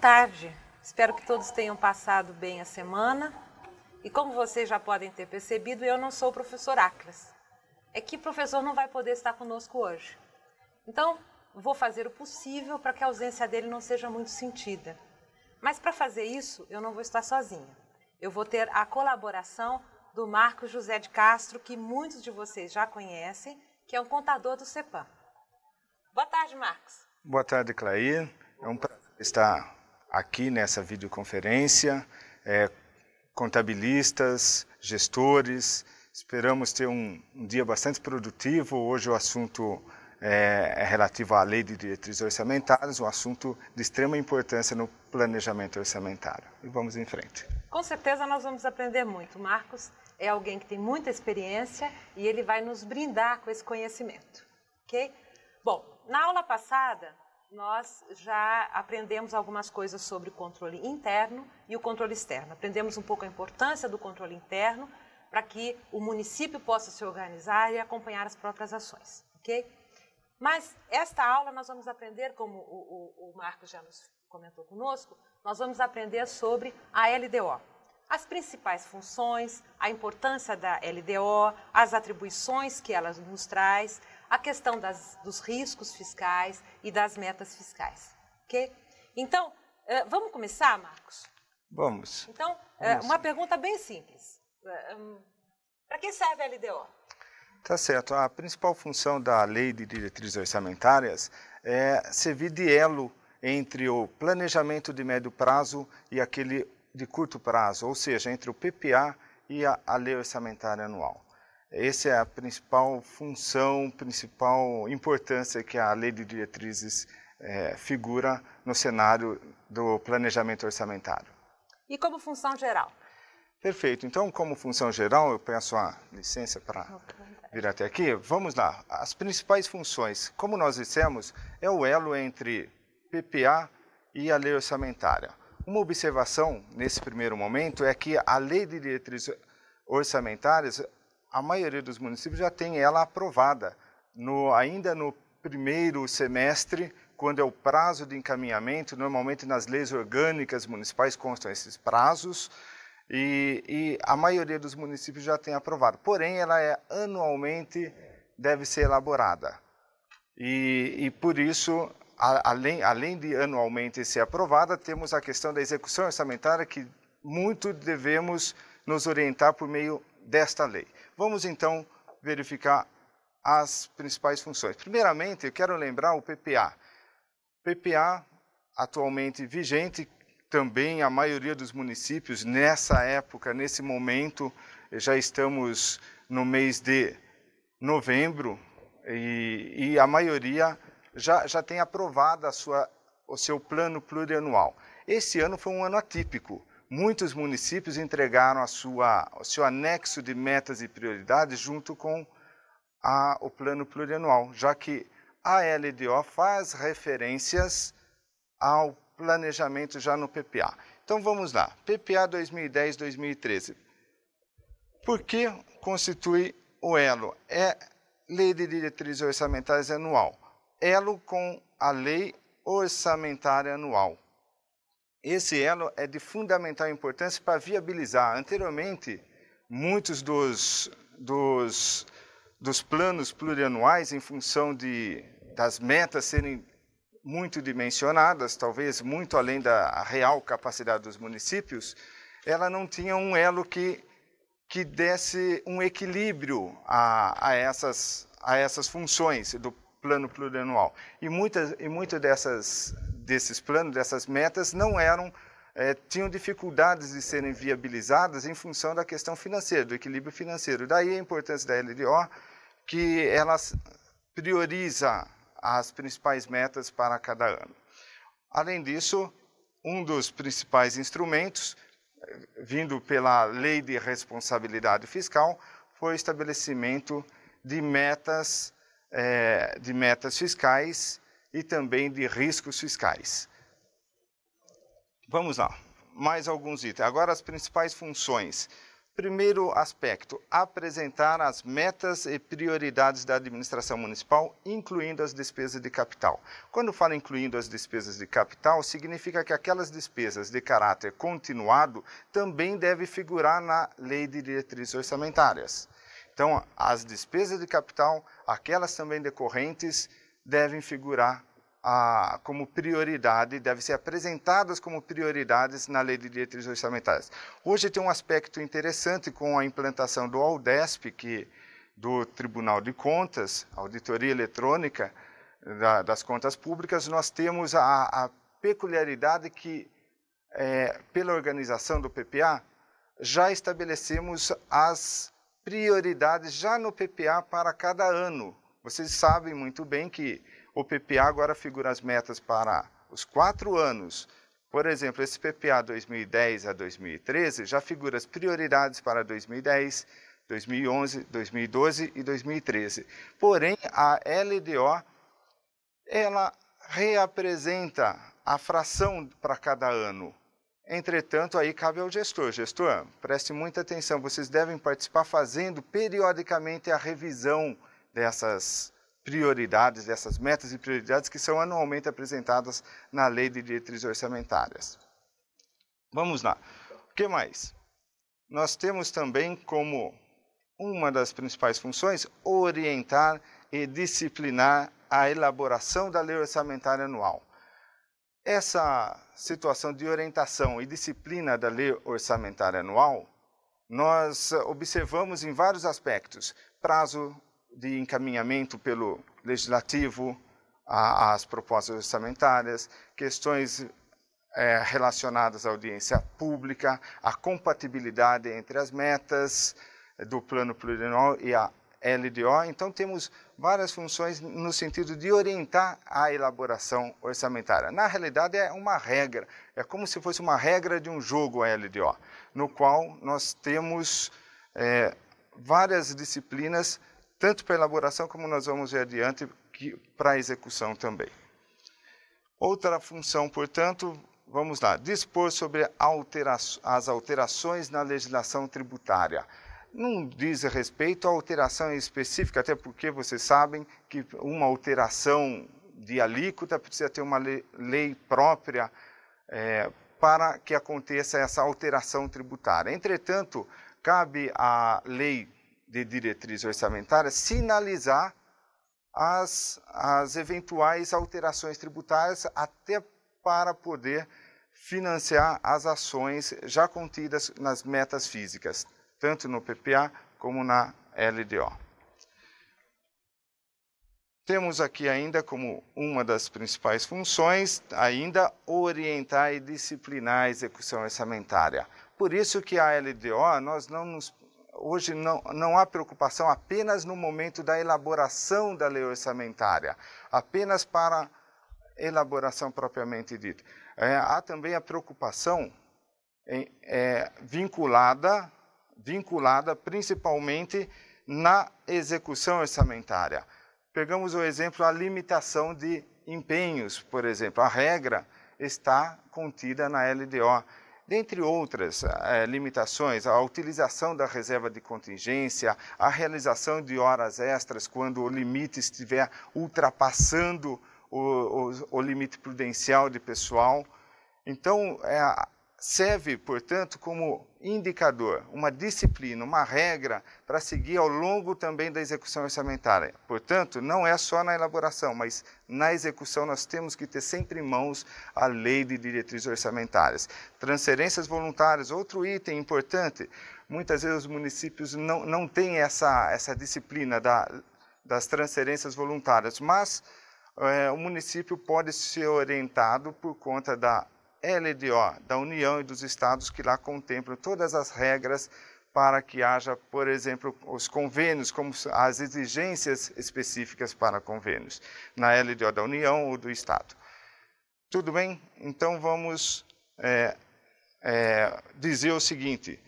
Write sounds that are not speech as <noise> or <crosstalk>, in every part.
Tarde. Espero que todos tenham passado bem a semana. E como vocês já podem ter percebido, eu não sou o professor Aclas. É que o professor não vai poder estar conosco hoje. Então, vou fazer o possível para que a ausência dele não seja muito sentida. Mas para fazer isso, eu não vou estar sozinha. Eu vou ter a colaboração do Marcos José de Castro, que muitos de vocês já conhecem, que é um contador do CEPAM. Boa tarde, Marcos. Boa tarde, Clair. É um prazer estar aqui nessa videoconferência. É, contabilistas, gestores, esperamos ter um, um dia bastante produtivo. Hoje o assunto é, é relativo à lei de diretrizes orçamentárias, um assunto de extrema importância no planejamento orçamentário. E vamos em frente. Com certeza nós vamos aprender muito. Marcos é alguém que tem muita experiência e ele vai nos brindar com esse conhecimento, ok? Bom, na aula passada nós já aprendemos algumas coisas sobre o controle interno e o controle externo. Aprendemos um pouco a importância do controle interno para que o município possa se organizar e acompanhar as próprias ações, ok? Mas esta aula nós vamos aprender, como o, o, o Marcos já nos comentou conosco, nós vamos aprender sobre a LDO. As principais funções, a importância da LDO, as atribuições que ela nos traz, a questão das, dos riscos fiscais e das metas fiscais. Ok? Então, uh, vamos começar, Marcos? Vamos. Então, uh, uma pergunta bem simples. Uh, um, Para que serve a LDO? Tá certo. A principal função da Lei de Diretrizes Orçamentárias é servir de elo entre o planejamento de médio prazo e aquele de curto prazo, ou seja, entre o PPA e a, a Lei Orçamentária Anual. Essa é a principal função, principal importância que a Lei de Diretrizes é, figura no cenário do planejamento orçamentário. E como função geral? Perfeito. Então, como função geral, eu peço a licença para vir até aqui. Vamos lá. As principais funções, como nós dissemos, é o elo entre PPA e a lei orçamentária. Uma observação nesse primeiro momento é que a lei de diretrizes orçamentárias, a maioria dos municípios já tem ela aprovada, no, ainda no primeiro semestre, quando é o prazo de encaminhamento, normalmente nas leis orgânicas municipais constam esses prazos, e, e, a maioria dos municípios já tem aprovado. Porém, ela é anualmente deve ser elaborada. E, e por isso, a, além, além de anualmente ser aprovada, temos a questão da execução orçamentária que muito devemos nos orientar por meio desta lei. Vamos então verificar as principais funções. Primeiramente, eu quero lembrar o PPA. PPA, atualmente vigente, também a maioria dos municípios, nessa época, nesse momento, já estamos no mês de novembro e, e a maioria já, já tem aprovado a sua, o seu plano plurianual. Esse ano foi um ano atípico. Muitos municípios entregaram a sua, o seu anexo de metas e prioridades junto com a, o plano plurianual, já que a LDO faz referências ao planejamento já no PPA. Então vamos lá, PPA 2010-2013. Por que constitui o elo? É Lei de Diretrizes Orçamentárias Anual. Elo com a Lei Orçamentária Anual. Esse elo é de fundamental importância para viabilizar. Anteriormente, muitos dos, dos, dos planos plurianuais, em função de, das metas serem muito dimensionadas, talvez muito além da real capacidade dos municípios, ela não tinha um elo que, que desse um equilíbrio a, a, essas, a essas funções do plano plurianual. E muitas, e muitas dessas, desses planos, dessas metas, não eram, é, tinham dificuldades de serem viabilizadas em função da questão financeira, do equilíbrio financeiro. Daí a importância da LDO, que ela prioriza as principais metas para cada ano. Além disso, um dos principais instrumentos, vindo pela Lei de Responsabilidade Fiscal, foi o estabelecimento de metas, é, de metas fiscais e também de riscos fiscais. Vamos lá, mais alguns itens. Agora, as principais funções. Primeiro aspecto, apresentar as metas e prioridades da administração municipal, incluindo as despesas de capital. Quando falo incluindo as despesas de capital, significa que aquelas despesas de caráter continuado também devem figurar na lei de diretrizes orçamentárias. Então, as despesas de capital, aquelas também decorrentes, devem figurar a, como prioridade, devem ser apresentadas como prioridades na lei de diretrizes orçamentárias. Hoje tem um aspecto interessante com a implantação do AUDESP, que, do Tribunal de Contas, Auditoria Eletrônica da, das Contas Públicas, nós temos a, a peculiaridade que, é, pela organização do PPA, já estabelecemos as prioridades já no PPA para cada ano. Vocês sabem muito bem que o PPA agora figura as metas para os quatro anos. Por exemplo, esse PPA 2010 a 2013 já figura as prioridades para 2010, 2011, 2012 e 2013. Porém, a LDO ela reapresenta a fração para cada ano. Entretanto, aí cabe ao gestor. Gestor, preste muita atenção, vocês devem participar fazendo periodicamente a revisão dessas prioridades, dessas metas e prioridades que são anualmente apresentadas na Lei de Diretrizes Orçamentárias. Vamos lá. O que mais? Nós temos também como uma das principais funções orientar e disciplinar a elaboração da lei orçamentária anual. Essa situação de orientação e disciplina da lei orçamentária anual, nós observamos em vários aspectos: prazo de encaminhamento pelo legislativo às propostas orçamentárias, questões é, relacionadas à audiência pública, a compatibilidade entre as metas do plano plurianual e a LDO. Então, temos várias funções no sentido de orientar a elaboração orçamentária. Na realidade, é uma regra, é como se fosse uma regra de um jogo a LDO, no qual nós temos é, várias disciplinas tanto para elaboração como nós vamos ver adiante, para a execução também. Outra função, portanto, vamos lá, dispor sobre altera as alterações na legislação tributária. Não diz respeito à alteração específica, até porque vocês sabem que uma alteração de alíquota precisa ter uma lei, lei própria é, para que aconteça essa alteração tributária. Entretanto, cabe à lei de diretriz orçamentária sinalizar as, as eventuais alterações tributárias até para poder financiar as ações já contidas nas metas físicas, tanto no PPA como na LDO. Temos aqui ainda como uma das principais funções, ainda orientar e disciplinar a execução orçamentária. Por isso que a LDO, nós não nos hoje não, não há preocupação apenas no momento da elaboração da lei orçamentária, apenas para elaboração propriamente dita. É, há também a preocupação em, é, vinculada, vinculada principalmente na execução orçamentária. Pegamos o exemplo a limitação de empenhos, por exemplo. A regra está contida na LDO. Dentre outras é, limitações, a utilização da reserva de contingência, a realização de horas extras quando o limite estiver ultrapassando o, o, o limite prudencial de pessoal. Então, é, serve, portanto, como indicador, uma disciplina, uma regra para seguir ao longo também da execução orçamentária. Portanto, não é só na elaboração, mas na execução nós temos que ter sempre em mãos a lei de diretrizes orçamentárias. Transferências voluntárias, outro item importante, muitas vezes os municípios não, não têm essa, essa disciplina da, das transferências voluntárias, mas é, o município pode ser orientado por conta da LDO da União e dos Estados que lá contemplam todas as regras para que haja, por exemplo, os convênios, como as exigências específicas para convênios, na LDO da União ou do Estado. Tudo bem? Então vamos é, é, dizer o seguinte: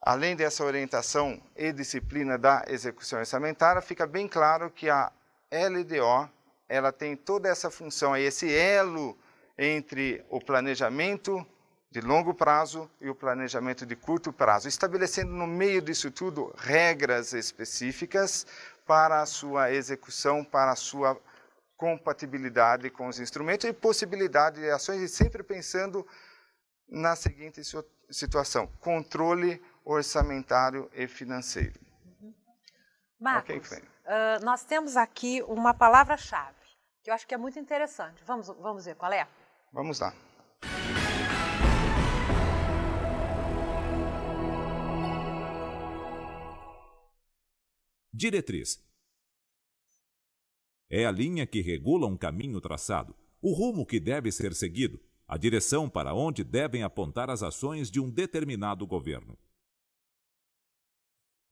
além dessa orientação e disciplina da execução orçamentária, fica bem claro que a LDO ela tem toda essa função, esse elo entre o planejamento de longo prazo e o planejamento de curto prazo, estabelecendo no meio disso tudo regras específicas para a sua execução, para a sua compatibilidade com os instrumentos e possibilidade de ações, e sempre pensando na seguinte situação: controle orçamentário e financeiro. Marcos, okay, uh, nós temos aqui uma palavra-chave que eu acho que é muito interessante. Vamos, vamos ver qual é? Vamos lá. Diretriz é a linha que regula um caminho traçado, o rumo que deve ser seguido, a direção para onde devem apontar as ações de um determinado governo.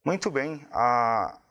Muito bem. Ah,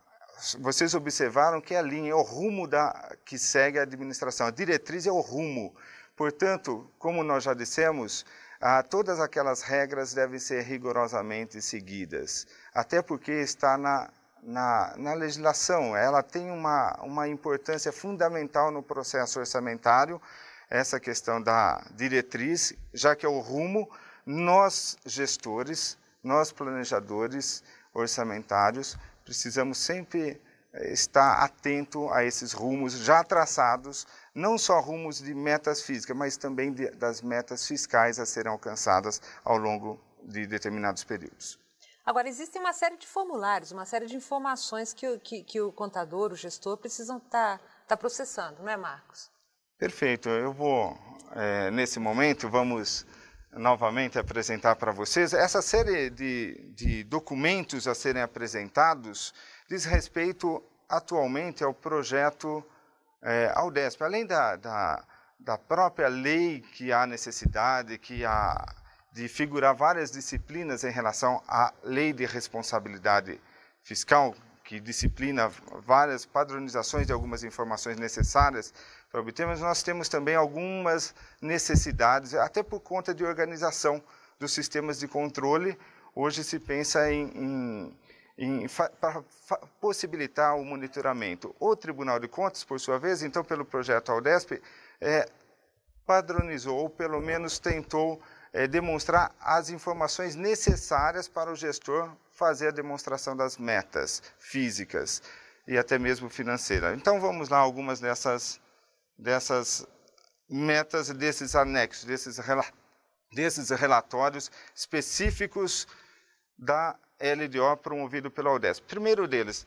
vocês observaram que a linha é o rumo da, que segue a administração. A diretriz é o rumo. Portanto, como nós já dissemos, ah, todas aquelas regras devem ser rigorosamente seguidas, até porque está na na, na legislação. Ela tem uma, uma importância fundamental no processo orçamentário, essa questão da diretriz, já que é o rumo, nós gestores, nós planejadores orçamentários, precisamos sempre eh, estar atento a esses rumos já traçados, não só rumos de metas físicas, mas também de, das metas fiscais a serem alcançadas ao longo de determinados períodos. Agora, existe uma série de formulários, uma série de informações que, que, que o contador, o gestor, precisam estar tá, tá processando, não é, Marcos? Perfeito. Eu vou, é, nesse momento, vamos novamente apresentar para vocês. Essa série de, de documentos a serem apresentados diz respeito atualmente ao projeto é, Aldesp. Além da, da, da própria lei que há necessidade, que há de figurar várias disciplinas em relação à lei de responsabilidade fiscal, que disciplina várias padronizações de algumas informações necessárias para obter, mas nós temos também algumas necessidades, até por conta de organização dos sistemas de controle. Hoje se pensa em, em para possibilitar o monitoramento. O Tribunal de Contas, por sua vez, então, pelo projeto Aldesp, é, padronizou, ou pelo menos tentou é, demonstrar as informações necessárias para o gestor fazer a demonstração das metas físicas e até mesmo financeiras. Então vamos lá algumas dessas, dessas metas, desses anexos, desses, desses relatórios específicos da LDO promovido pela UDESP. Primeiro deles,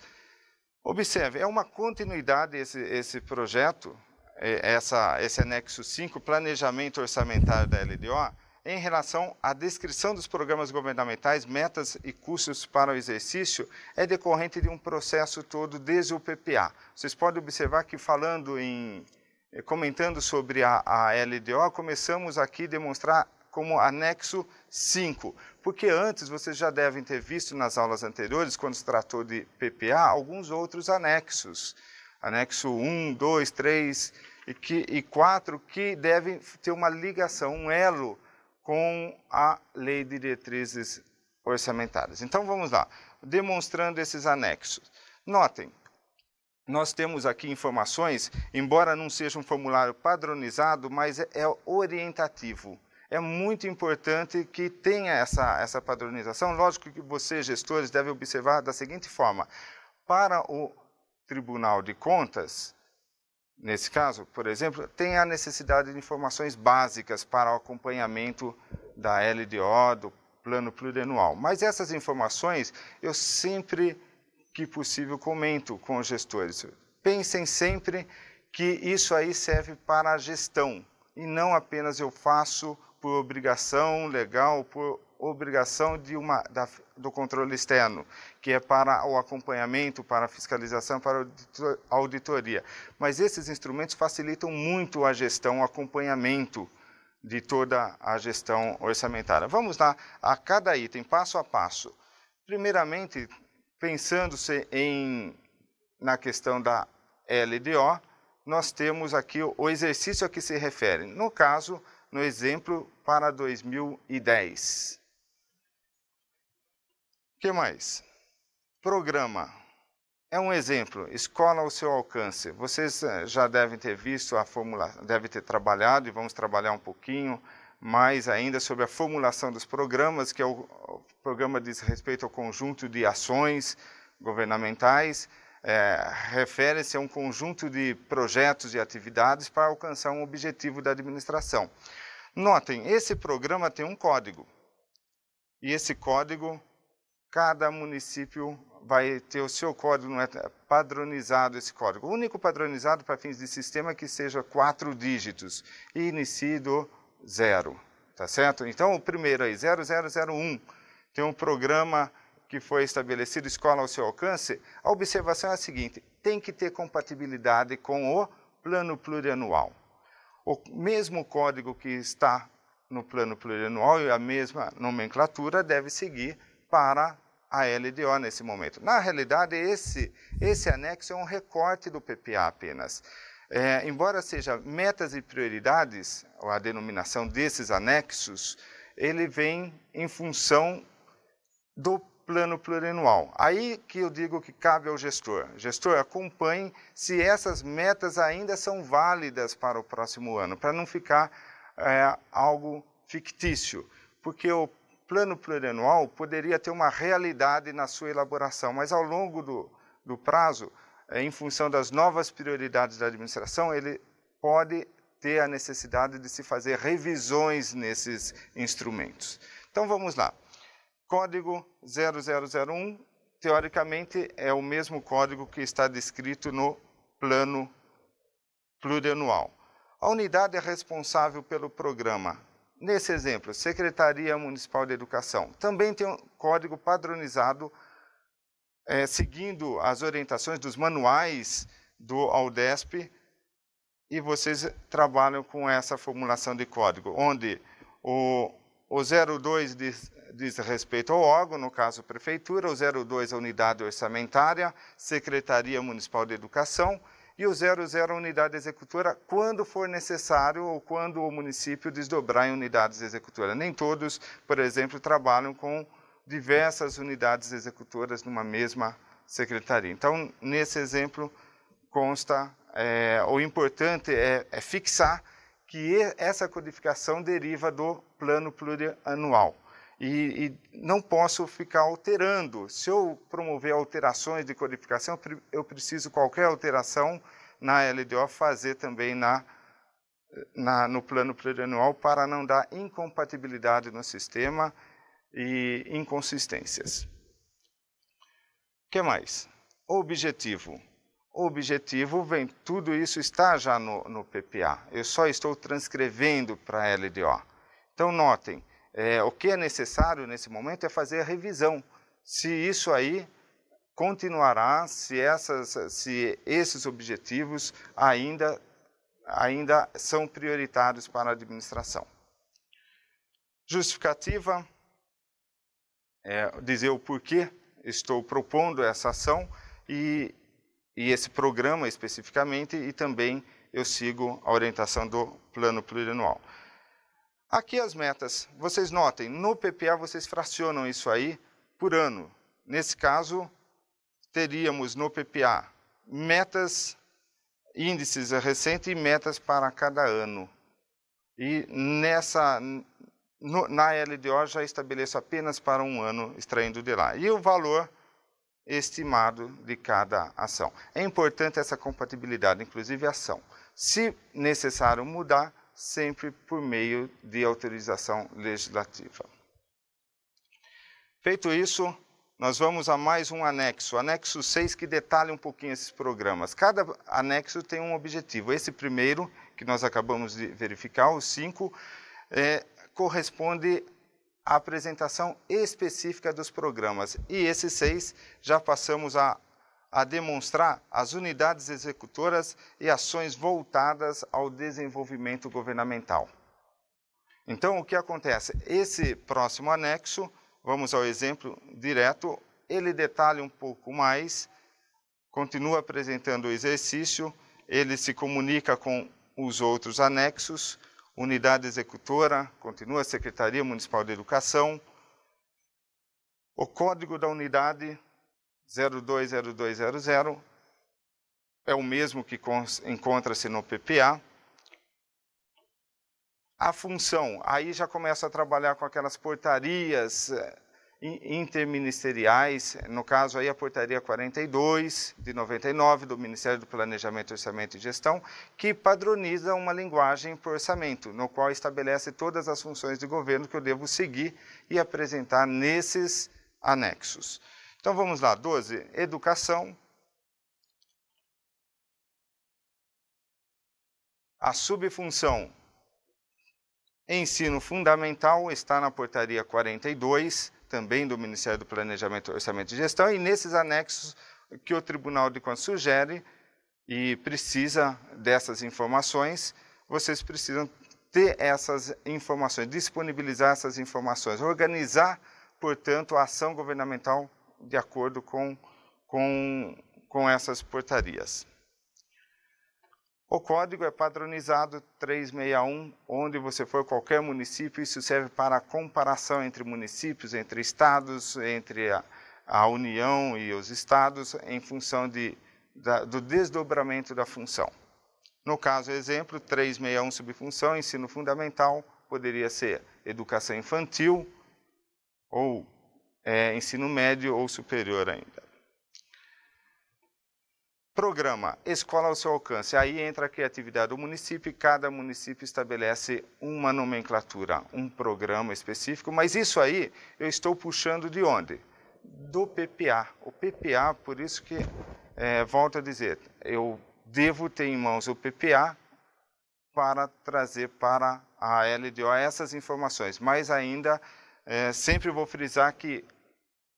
observe, é uma continuidade esse, esse projeto, é, essa, esse anexo 5, planejamento orçamentário da LDO, em relação à descrição dos programas governamentais, metas e custos para o exercício, é decorrente de um processo todo desde o PPA. Vocês podem observar que falando em, eh, comentando sobre a, a LDO, começamos aqui a demonstrar como anexo 5, porque antes vocês já devem ter visto nas aulas anteriores, quando se tratou de PPA, alguns outros anexos. Anexo 1, 2, 3 e 4, que devem ter uma ligação, um elo com a Lei de Diretrizes Orçamentárias. Então vamos lá, demonstrando esses anexos. Notem, nós temos aqui informações, embora não seja um formulário padronizado, mas é orientativo. É muito importante que tenha essa, essa padronização. Lógico que vocês, gestores, devem observar da seguinte forma: para o Tribunal de Contas, nesse caso, por exemplo, tem a necessidade de informações básicas para o acompanhamento da LDO, do plano plurianual. Mas essas informações eu sempre que possível comento com os gestores. Pensem sempre que isso aí serve para a gestão e não apenas eu faço por obrigação legal, por obrigação de uma, da, do controle externo, que é para o acompanhamento, para a fiscalização, para a auditoria. Mas esses instrumentos facilitam muito a gestão, o acompanhamento de toda a gestão orçamentária. Vamos lá a cada item, passo a passo. Primeiramente, pensando-se em na questão da LDO, nós temos aqui o exercício a que se refere. No caso, no exemplo para 2010 que mais? Programa. É um exemplo, escola ao seu alcance. Vocês eh, já devem ter visto a fórmula, devem ter trabalhado e vamos trabalhar um pouquinho mais ainda sobre a formulação dos programas, que é o, o programa diz respeito ao conjunto de ações governamentais, é, refere-se a um conjunto de projetos e atividades para alcançar um objetivo da administração. Notem, esse programa tem um código. E esse código, cada município vai ter o seu código, não é padronizado esse código. O único padronizado para fins de sistema é que seja quatro dígitos e inicie do zero, tá certo? Então, o primeiro aí, 0001, tem um programa que foi estabelecido, escola ao seu alcance, a observação é a seguinte, tem que ter compatibilidade com o plano plurianual. O mesmo código que está no plano plurianual e a mesma nomenclatura deve seguir para a LDO nesse momento. Na realidade, esse, esse anexo é um recorte do PPA apenas. É, embora seja metas e prioridades, a denominação desses anexos, ele vem em função do plano plurianual. Aí que eu digo que cabe ao gestor. Gestor, acompanhe se essas metas ainda são válidas para o próximo ano, para não ficar é, algo fictício, porque o plano plurianual poderia ter uma realidade na sua elaboração, mas ao longo do, do prazo, é, em função das novas prioridades da administração, ele pode ter a necessidade de se fazer revisões nesses instrumentos. Então vamos lá. Código 0001, teoricamente, é o mesmo código que está descrito no plano plurianual. A unidade é responsável pelo programa. Nesse exemplo, Secretaria Municipal de Educação. Também tem um código padronizado, é, seguindo as orientações dos manuais do Aldesp, e vocês trabalham com essa formulação de código, onde o, o 02 diz, diz respeito ao órgão, no caso Prefeitura, o 02 a unidade orçamentária, Secretaria Municipal de Educação, e o 00 a unidade executora, quando for necessário ou quando o município desdobrar em unidades executoras. Nem todos, por exemplo, trabalham com diversas unidades executoras numa mesma secretaria. Então, nesse exemplo, consta, é, o importante é, é fixar que essa codificação deriva do plano plurianual. E, e, não posso ficar alterando. Se eu promover alterações de codificação, eu preciso qualquer alteração na LDO fazer também na, na, no plano plurianual para não dar incompatibilidade no sistema e inconsistências. O que mais? Objetivo. Objetivo vem, tudo isso está já no, no PPA. Eu só estou transcrevendo para a LDO. Então, notem, é, o que é necessário nesse momento é fazer a revisão. Se isso aí continuará, se, essas, se esses objetivos ainda, ainda são prioritários para a administração. Justificativa, é, dizer o porquê estou propondo essa ação e, e esse programa especificamente, e também eu sigo a orientação do plano plurianual. Aqui as metas. Vocês notem, no PPA vocês fracionam isso aí por ano. Nesse caso, teríamos no PPA metas, índices recentes e metas para cada ano. E nessa, no, na LDO já estabeleço apenas para um ano, extraindo de lá. E o valor estimado de cada ação. É importante essa compatibilidade, inclusive ação. Se necessário mudar, sempre por meio de autorização legislativa. Feito isso, nós vamos a mais um anexo, anexo 6, que detalha um pouquinho esses programas. Cada anexo tem um objetivo. Esse primeiro, que nós acabamos de verificar, o 5, é, corresponde à apresentação específica dos programas. E esse 6, já passamos a a demonstrar as unidades executoras e ações voltadas ao desenvolvimento governamental. Então, o que acontece? Esse próximo anexo, vamos ao exemplo direto, ele detalha um pouco mais, continua apresentando o exercício, ele se comunica com os outros anexos, unidade executora, continua a Secretaria Municipal de Educação, o código da unidade 020200 é o mesmo que encontra-se no PPA. a função, aí já começa a trabalhar com aquelas portarias eh, interministeriais, no caso aí a portaria 42 de 99 do Ministério do Planejamento, Orçamento e Gestão, que padroniza uma linguagem por orçamento, no qual estabelece todas as funções de governo que eu devo seguir e apresentar nesses anexos. Então vamos lá, 12, educação. A subfunção ensino fundamental está na portaria 42 também do Ministério do Planejamento, Orçamento e Gestão, e nesses anexos que o Tribunal de Contas sugere e precisa dessas informações, vocês precisam ter essas informações, disponibilizar essas informações, organizar, portanto, a ação governamental de acordo com, com, com essas portarias. O código é padronizado 361, onde você for qualquer município, isso serve para a comparação entre municípios, entre estados, entre a, a União e os estados, em função de, da, do desdobramento da função. No caso, exemplo, 361 subfunção, ensino fundamental, poderia ser educação infantil, ou é, ensino médio ou superior ainda. Programa Escola ao seu alcance. Aí entra a criatividade do município e cada município estabelece uma nomenclatura, um programa específico, mas isso aí eu estou puxando de onde? Do PPA. O PPA, por isso que, é, volto a dizer, eu devo ter em mãos o PPA para trazer para a LDO essas informações, mas ainda é, sempre vou frisar que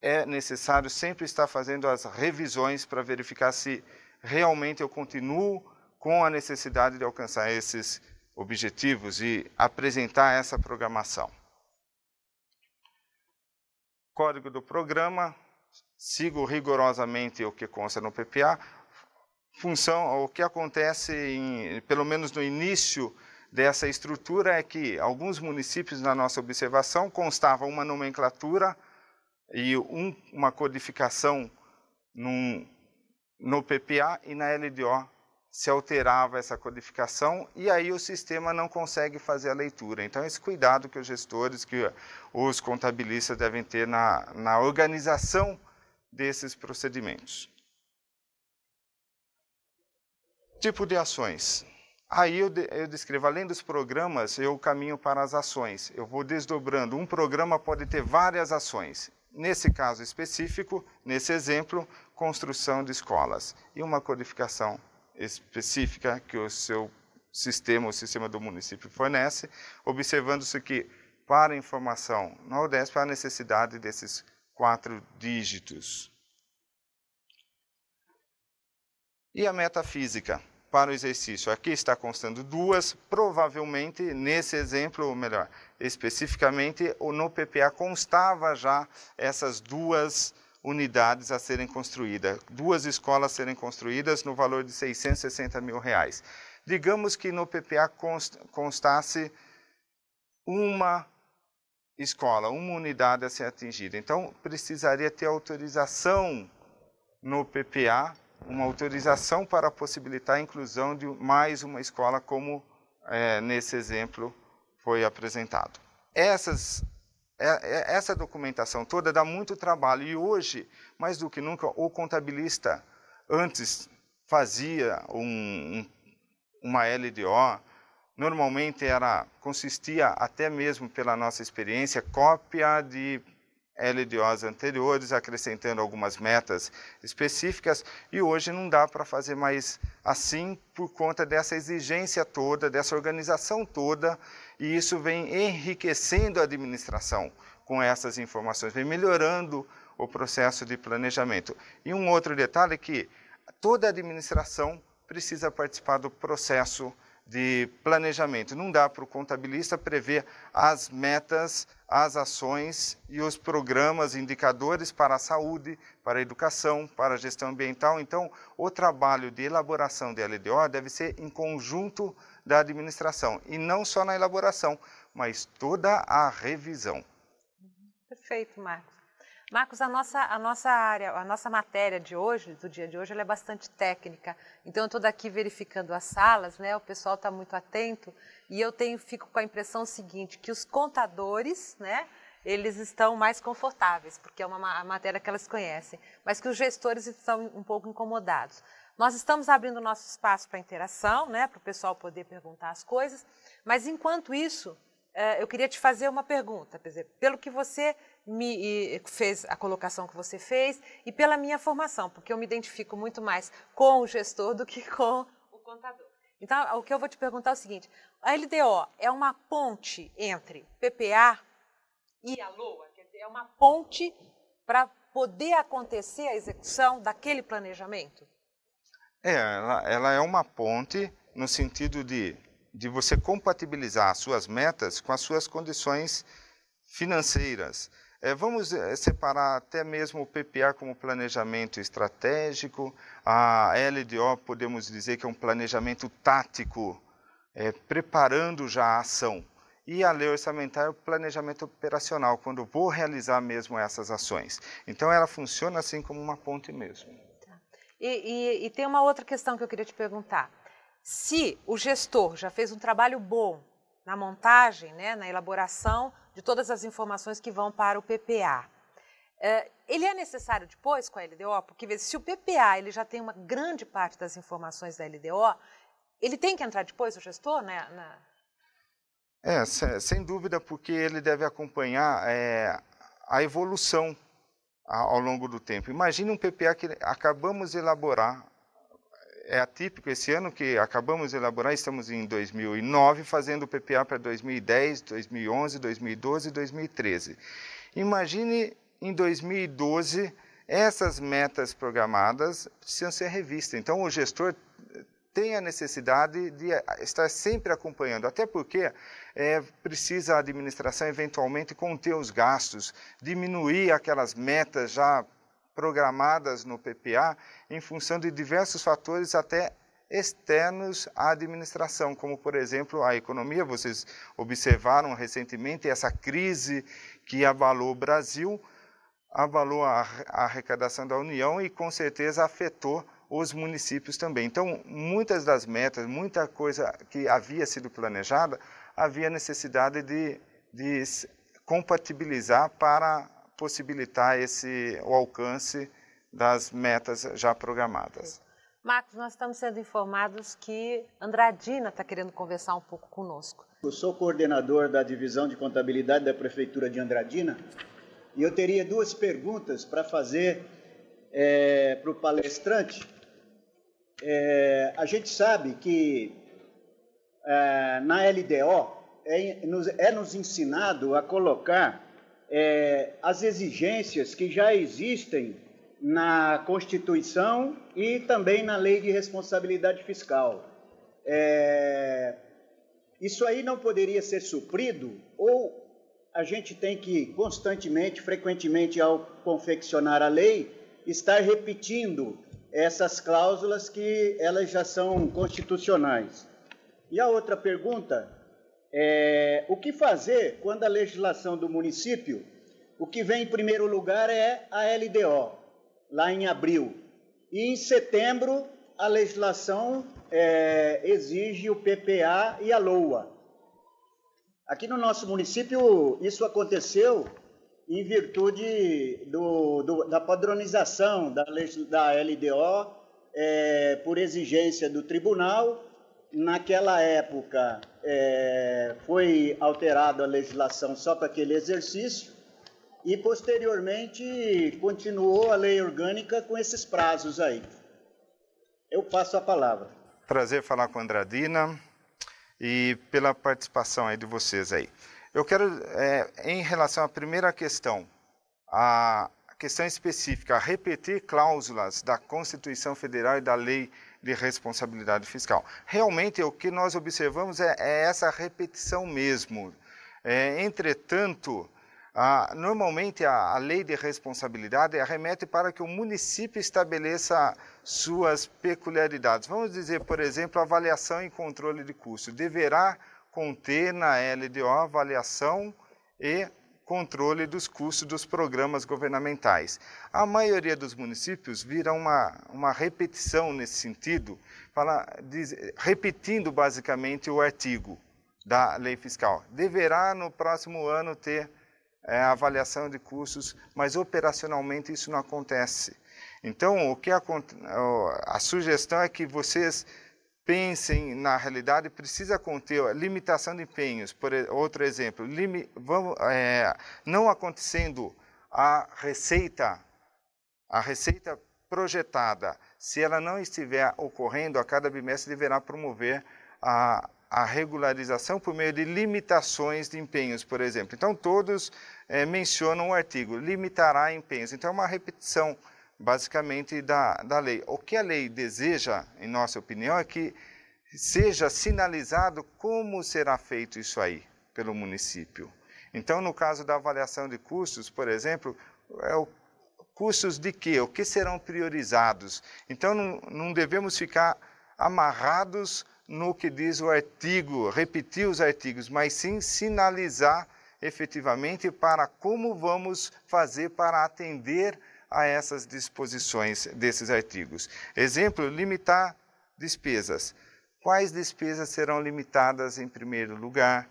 é necessário sempre estar fazendo as revisões para verificar se realmente eu continuo com a necessidade de alcançar esses objetivos e apresentar essa programação. Código do programa, sigo rigorosamente o que consta no PPA. Função, o que acontece, em, pelo menos no início dessa estrutura, é que alguns municípios, na nossa observação, constava uma nomenclatura e um, uma codificação num no PPA e na LDO se alterava essa codificação e aí o sistema não consegue fazer a leitura. Então, esse cuidado que os gestores, que os contabilistas devem ter na, na organização desses procedimentos. Tipo de ações. Aí eu, eu, descrevo, além dos programas, eu caminho para as ações. Eu vou desdobrando. Um programa pode ter várias ações. Nesse caso específico, nesse exemplo, construção de escolas e uma codificação específica que o seu sistema, o sistema do município fornece, observando-se que para informação na UDESP há necessidade desses quatro dígitos. E a metafísica para o exercício. Aqui está constando duas, provavelmente nesse exemplo, ou melhor, especificamente no PPA constava já essas duas unidades a serem construídas, duas escolas a serem construídas no valor de 660 mil reais. Digamos que no PPA constasse uma escola, uma unidade a ser atingida. Então, precisaria ter autorização no PPA, uma autorização para possibilitar a inclusão de mais uma escola, como é, nesse exemplo foi apresentado. Essas é, é, essa documentação toda dá muito trabalho. E hoje, mais do que nunca, o contabilista antes fazia um, uma LDO, normalmente era consistia até mesmo pela nossa experiência cópia de LDOs anteriores, acrescentando algumas metas específicas, e hoje não dá para fazer mais assim por conta dessa exigência toda, dessa organização toda e isso vem enriquecendo a administração com essas informações, vem melhorando o processo de planejamento. E um outro detalhe é que toda a administração precisa participar do processo de planejamento. Não dá para o contabilista prever as metas, as ações e os programas, indicadores para a saúde, para a educação, para a gestão ambiental. Então, o trabalho de elaboração de LDO deve ser em conjunto da administração. E não só na elaboração, mas toda a revisão. Perfeito, Marcos. Marcos, a nossa, a nossa área, a nossa matéria de hoje, do dia de hoje, ela é bastante técnica. Então, eu estou daqui verificando as salas, né? O pessoal está muito atento e eu tenho, fico com a impressão seguinte, que os contadores, né? Eles estão mais confortáveis, porque é uma matéria que elas conhecem, mas que os gestores estão um pouco incomodados. Nós estamos abrindo nosso espaço para interação, né? Para o pessoal poder perguntar as coisas, mas enquanto isso, eh, eu queria te fazer uma pergunta, pelo que você me fez a colocação que você fez e pela minha formação, porque eu me identifico muito mais com o gestor do que com o contador. Então, o que eu vou te perguntar é o seguinte: a LDO é uma ponte entre PPA e a LOA? Quer dizer, é uma ponte para poder acontecer a execução daquele planejamento? É, ela, ela é uma ponte no sentido de, de você compatibilizar as suas metas com as suas condições financeiras. É, vamos é, separar até mesmo o PPA como planejamento estratégico, a LDO podemos dizer que é um planejamento tático, é, preparando já a ação. E a lei orçamentária é o planejamento operacional, quando vou realizar mesmo essas ações. Então ela funciona assim como uma ponte mesmo. E, e, e tem uma outra questão que eu queria te perguntar. Se o gestor já fez um trabalho bom na montagem, né, na elaboração de todas as informações que vão para o PPA. É, ele é necessário depois com a LDO? Porque se o PPA ele já tem uma grande parte das informações da LDO, ele tem que entrar depois, o gestor, né? Na... É, sem dúvida, porque ele deve acompanhar é, a evolução ao longo do tempo. Imagine um PPA que acabamos de elaborar é atípico esse ano que acabamos de elaborar, estamos em 2009, fazendo o PPA para 2010, 2011, 2012 e 2013. Imagine em 2012 essas metas programadas precisam ser revistas. Então o gestor tem a necessidade de estar sempre acompanhando, até porque é, precisa a administração eventualmente conter os gastos, diminuir aquelas metas já programadas no PPA em função de diversos fatores até externos à administração, como por exemplo a economia. Vocês observaram recentemente essa crise que abalou o Brasil, abalou a arrecadação da União e com certeza afetou os municípios também. Então, muitas das metas, muita coisa que havia sido planejada, havia necessidade de, de compatibilizar para possibilitar esse, o alcance das metas já programadas. Marcos, nós estamos sendo informados que Andradina está querendo conversar um pouco conosco. Eu sou coordenador da divisão de contabilidade da Prefeitura de Andradina e eu teria duas perguntas para fazer é, para o palestrante. É, a gente sabe que é, na LDO é nos, é nos ensinado a colocar é, as exigências que já existem na Constituição e também na Lei de Responsabilidade Fiscal. É, isso aí não poderia ser suprido ou a gente tem que constantemente, frequentemente, ao confeccionar a lei, estar repetindo essas cláusulas que elas já são constitucionais. E a outra pergunta é, o que fazer quando a legislação do município, o que vem em primeiro lugar é a LDO, lá em abril. E em setembro, a legislação é, exige o PPA e a LOA. Aqui no nosso município, isso aconteceu em virtude do, do, da padronização da, da LDO é, por exigência do tribunal naquela época é, foi alterada a legislação só para aquele exercício e posteriormente continuou a lei orgânica com esses prazos aí. Eu passo a palavra. Prazer falar com a Andradina e pela participação aí de vocês aí. Eu quero, é, em relação à primeira questão, a questão específica, repetir cláusulas da Constituição Federal e da Lei de responsabilidade fiscal. Realmente, o que nós observamos é, é essa repetição mesmo. É, entretanto, a, normalmente a, a, lei de responsabilidade remete para que o município estabeleça suas peculiaridades. Vamos dizer, por exemplo, avaliação e controle de custo. Deverá conter na LDO avaliação e controle dos custos dos programas governamentais. A maioria dos municípios vira uma, uma repetição nesse sentido, fala, diz, repetindo basicamente o artigo da lei fiscal. Deverá no próximo ano ter é, avaliação de custos, mas operacionalmente isso não acontece. Então, o que a, a sugestão é que vocês pensem na realidade, precisa conter limitação de empenhos. Por outro exemplo, limi, vamos, é, não acontecendo a receita, a receita projetada, se ela não estiver ocorrendo, a cada bimestre deverá promover a, a regularização por meio de limitações de empenhos, por exemplo. Então, todos é, mencionam o artigo, limitará empenhos. Então, é uma repetição basicamente da, da lei. O que a lei deseja, em nossa opinião, é que seja sinalizado como será feito isso aí pelo município. Então, no caso da avaliação de custos, por exemplo, é o custos de quê? O que serão priorizados? Então, não, não devemos ficar amarrados no que diz o artigo, repetir os artigos, mas sim sinalizar efetivamente para como vamos fazer para atender a essas disposições desses artigos. Exemplo, limitar despesas. Quais despesas serão limitadas em primeiro lugar?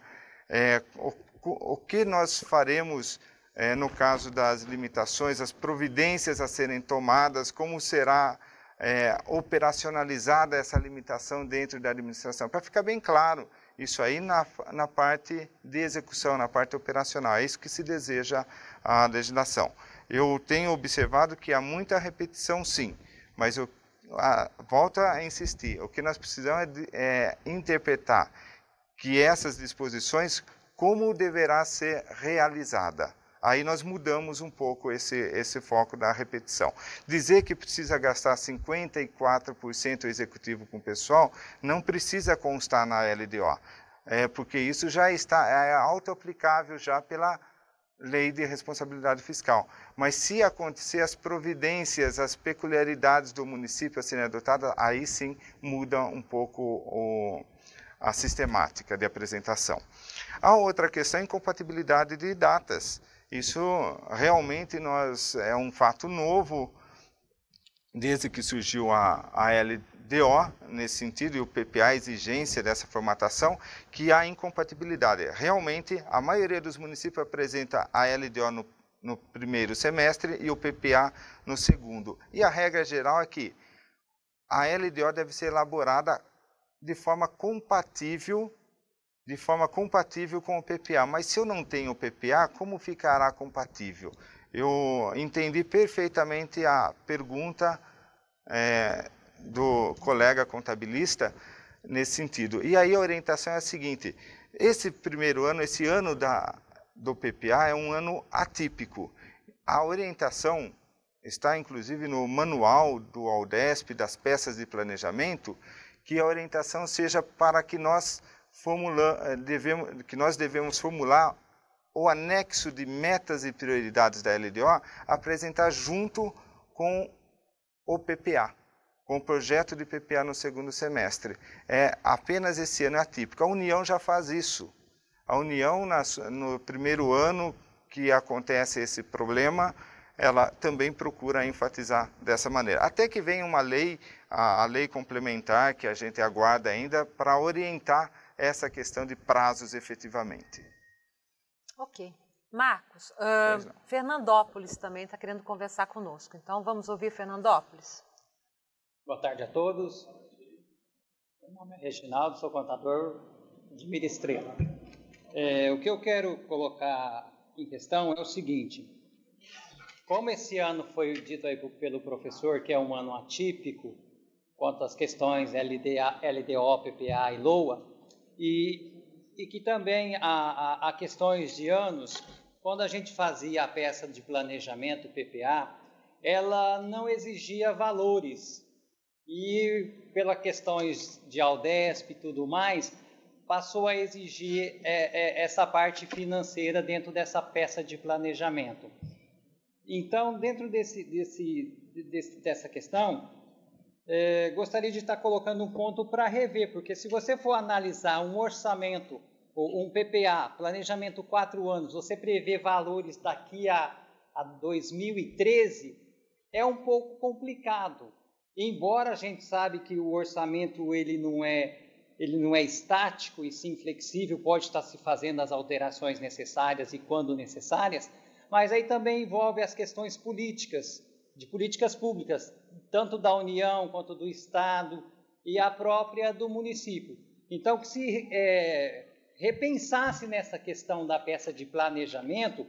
É, o, o, que nós faremos é, no caso das limitações, as providências a serem tomadas, como será é, operacionalizada essa limitação dentro da administração? Para ficar bem claro, isso aí na, na parte de execução, na parte operacional. É isso que se deseja a legislação. Eu tenho observado que há muita repetição, sim, mas eu a, volto a insistir. O que nós precisamos é, de, é interpretar que essas disposições, como deverá ser realizada. Aí nós mudamos um pouco esse, esse foco da repetição. Dizer que precisa gastar 54% executivo com pessoal não precisa constar na LDO, é, porque isso já está é auto-aplicável já pela lei de responsabilidade fiscal. Mas se acontecer as providências, as peculiaridades do município a serem adotadas, aí sim muda um pouco o, a sistemática de apresentação. A outra questão é incompatibilidade de datas. Isso realmente nós, é um fato novo desde que surgiu a, a LDO, nesse sentido, e o PPA, a exigência dessa formatação, que há incompatibilidade. Realmente, a maioria dos municípios apresenta a LDO no, no primeiro semestre e o PPA no segundo. E a regra geral é que a LDO deve ser elaborada de forma compatível de forma compatível com o PPA. Mas se eu não tenho o PPA, como ficará compatível? Eu entendi perfeitamente a pergunta é, do colega contabilista nesse sentido. E aí a orientação é a seguinte: esse primeiro ano, esse ano da, do PPA é um ano atípico. A orientação está inclusive no manual do Aldesp das peças de planejamento, que a orientação seja para que nós formula, eh, devemos, que nós devemos formular o anexo de metas e prioridades da LDO, apresentar junto com o PPA, com o projeto de PPA no segundo semestre. É apenas esse ano é atípico. A União já faz isso. A União, no primeiro ano que acontece esse problema, ela também procura enfatizar dessa maneira. Até que venha uma lei, a, a lei complementar, que a gente aguarda ainda, para orientar essa questão de prazos efetivamente. Ok. Marcos, uh, Fernandópolis também está querendo conversar conosco. Então, vamos ouvir Fernandópolis. Boa tarde a todos. Meu nome é Reginaldo, sou contador de Mira Estrela. É, o que eu quero colocar em questão é o seguinte: como esse ano foi dito aí pelo professor que é um ano atípico quanto às questões LDA, LDO, PPA e LOA, e, e que também há, há, há questões de anos, quando a gente fazia a peça de planejamento PPA, ela não exigia valores. E pelas questões de Aldesp e tudo mais, passou a exigir é, é, essa parte financeira dentro dessa peça de planejamento. Então, dentro desse, desse, desse, dessa questão, é, gostaria de estar colocando um ponto para rever, porque se você for analisar um orçamento um PPA, planejamento quatro anos, você prevê valores daqui a, a 2013, é um pouco complicado. Embora a gente sabe que o orçamento ele não é ele não é estático e sim flexível, pode estar se fazendo as alterações necessárias e quando necessárias, mas aí também envolve as questões políticas, de políticas públicas, tanto da União quanto do Estado e a própria do município. Então, que se é, repensasse nessa questão da peça de planejamento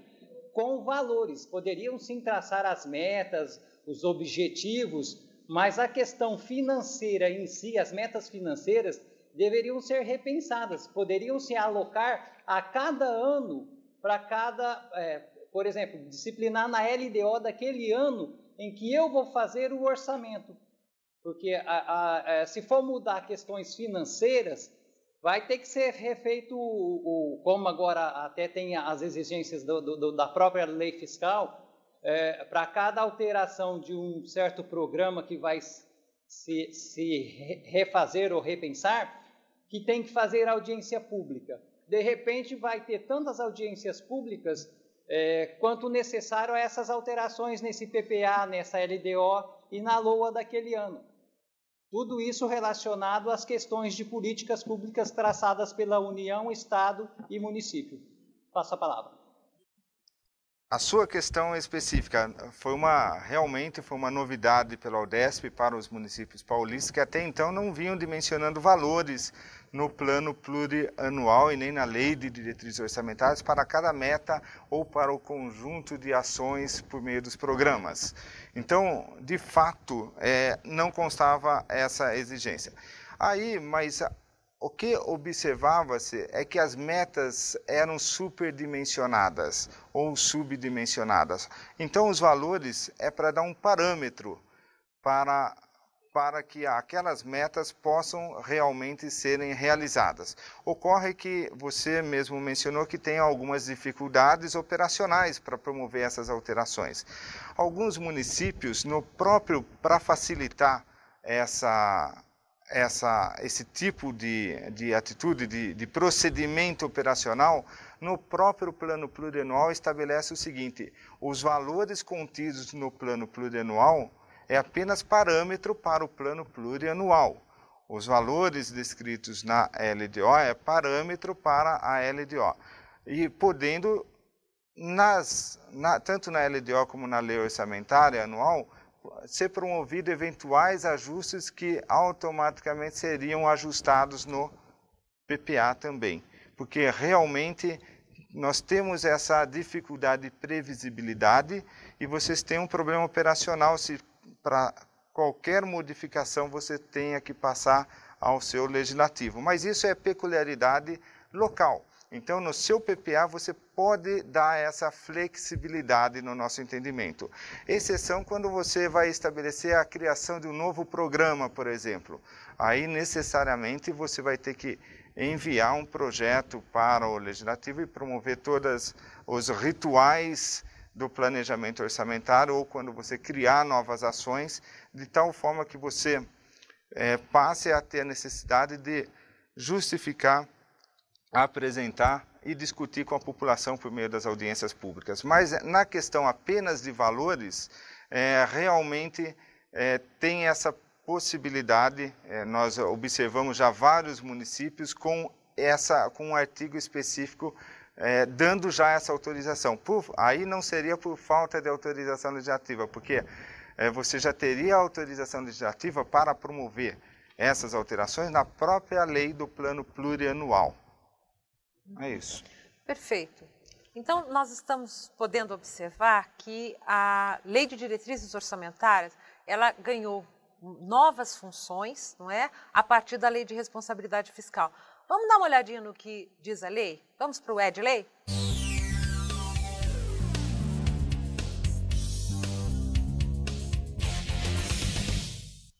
com valores, poderiam sim traçar as metas, os objetivos, mas a questão financeira em si, as metas financeiras, deveriam ser repensadas, poderiam se alocar a cada ano para cada, é, por exemplo, disciplinar na LDO daquele ano em que eu vou fazer o orçamento. Porque a, a, é, se for mudar questões financeiras, vai ter que ser refeito, o, o como agora até tem as exigências do, do, da própria lei fiscal, é, para cada alteração de um certo programa que vai se, se refazer ou repensar, que tem que fazer audiência pública. De repente, vai ter tantas audiências públicas é, quanto necessário a essas alterações nesse PPA, nessa LDO e na LOA daquele ano. Tudo isso relacionado às questões de políticas públicas traçadas pela União, Estado e município. Passa a palavra. A sua questão específica foi uma realmente foi uma novidade pela UDESP para os municípios paulistas que até então não vinham dimensionando valores no plano plurianual e nem na lei de diretrizes orçamentárias para cada meta ou para o conjunto de ações por meio dos programas. Então, de fato, é, não constava essa exigência. Aí, mas o que observava-se é que as metas eram superdimensionadas ou subdimensionadas. Então, os valores é para dar um parâmetro para, para que aquelas metas possam realmente serem realizadas. Ocorre que você mesmo mencionou que tem algumas dificuldades operacionais para promover essas alterações. Alguns municípios, no próprio para facilitar essa essa, esse tipo de, de atitude, de, de procedimento operacional, no próprio plano plurianual estabelece o seguinte: os valores contidos no plano plurianual é apenas parâmetro para o plano plurianual. Os valores descritos na LDO é parâmetro para a LDO. E podendo, nas, na, tanto na LDO como na lei orçamentária anual, ser promovido eventuais ajustes que automaticamente seriam ajustados no PPA também, porque realmente nós temos essa dificuldade de previsibilidade e vocês têm um problema operacional se para qualquer modificação você tenha que passar ao seu legislativo. Mas isso é peculiaridade local. Então, no seu PPA, você pode dar essa flexibilidade no nosso entendimento. Exceção quando você vai estabelecer a criação de um novo programa, por exemplo. Aí, necessariamente, você vai ter que enviar um projeto para o legislativo e promover todos os rituais do planejamento orçamentário ou quando você criar novas ações, de tal forma que você é, passe a ter a necessidade de justificar apresentar e discutir com a população por meio das audiências públicas. Mas eh, na questão apenas de valores, é, realmente é, tem essa possibilidade. É, nós observamos já vários municípios com essa com um artigo específico dando já essa autorização. Por, aí não seria por falta de autorização legislativa, porque você já teria autorização legislativa para promover essas alterações na própria lei do plano plurianual. É isso. Perfeito. Então, nós estamos podendo observar que a Lei de Diretrizes Orçamentárias, ela ganhou novas funções, não é? A partir da Lei de Responsabilidade Fiscal. Vamos dar uma olhadinha no que diz a lei? Vamos para o Ed Lei?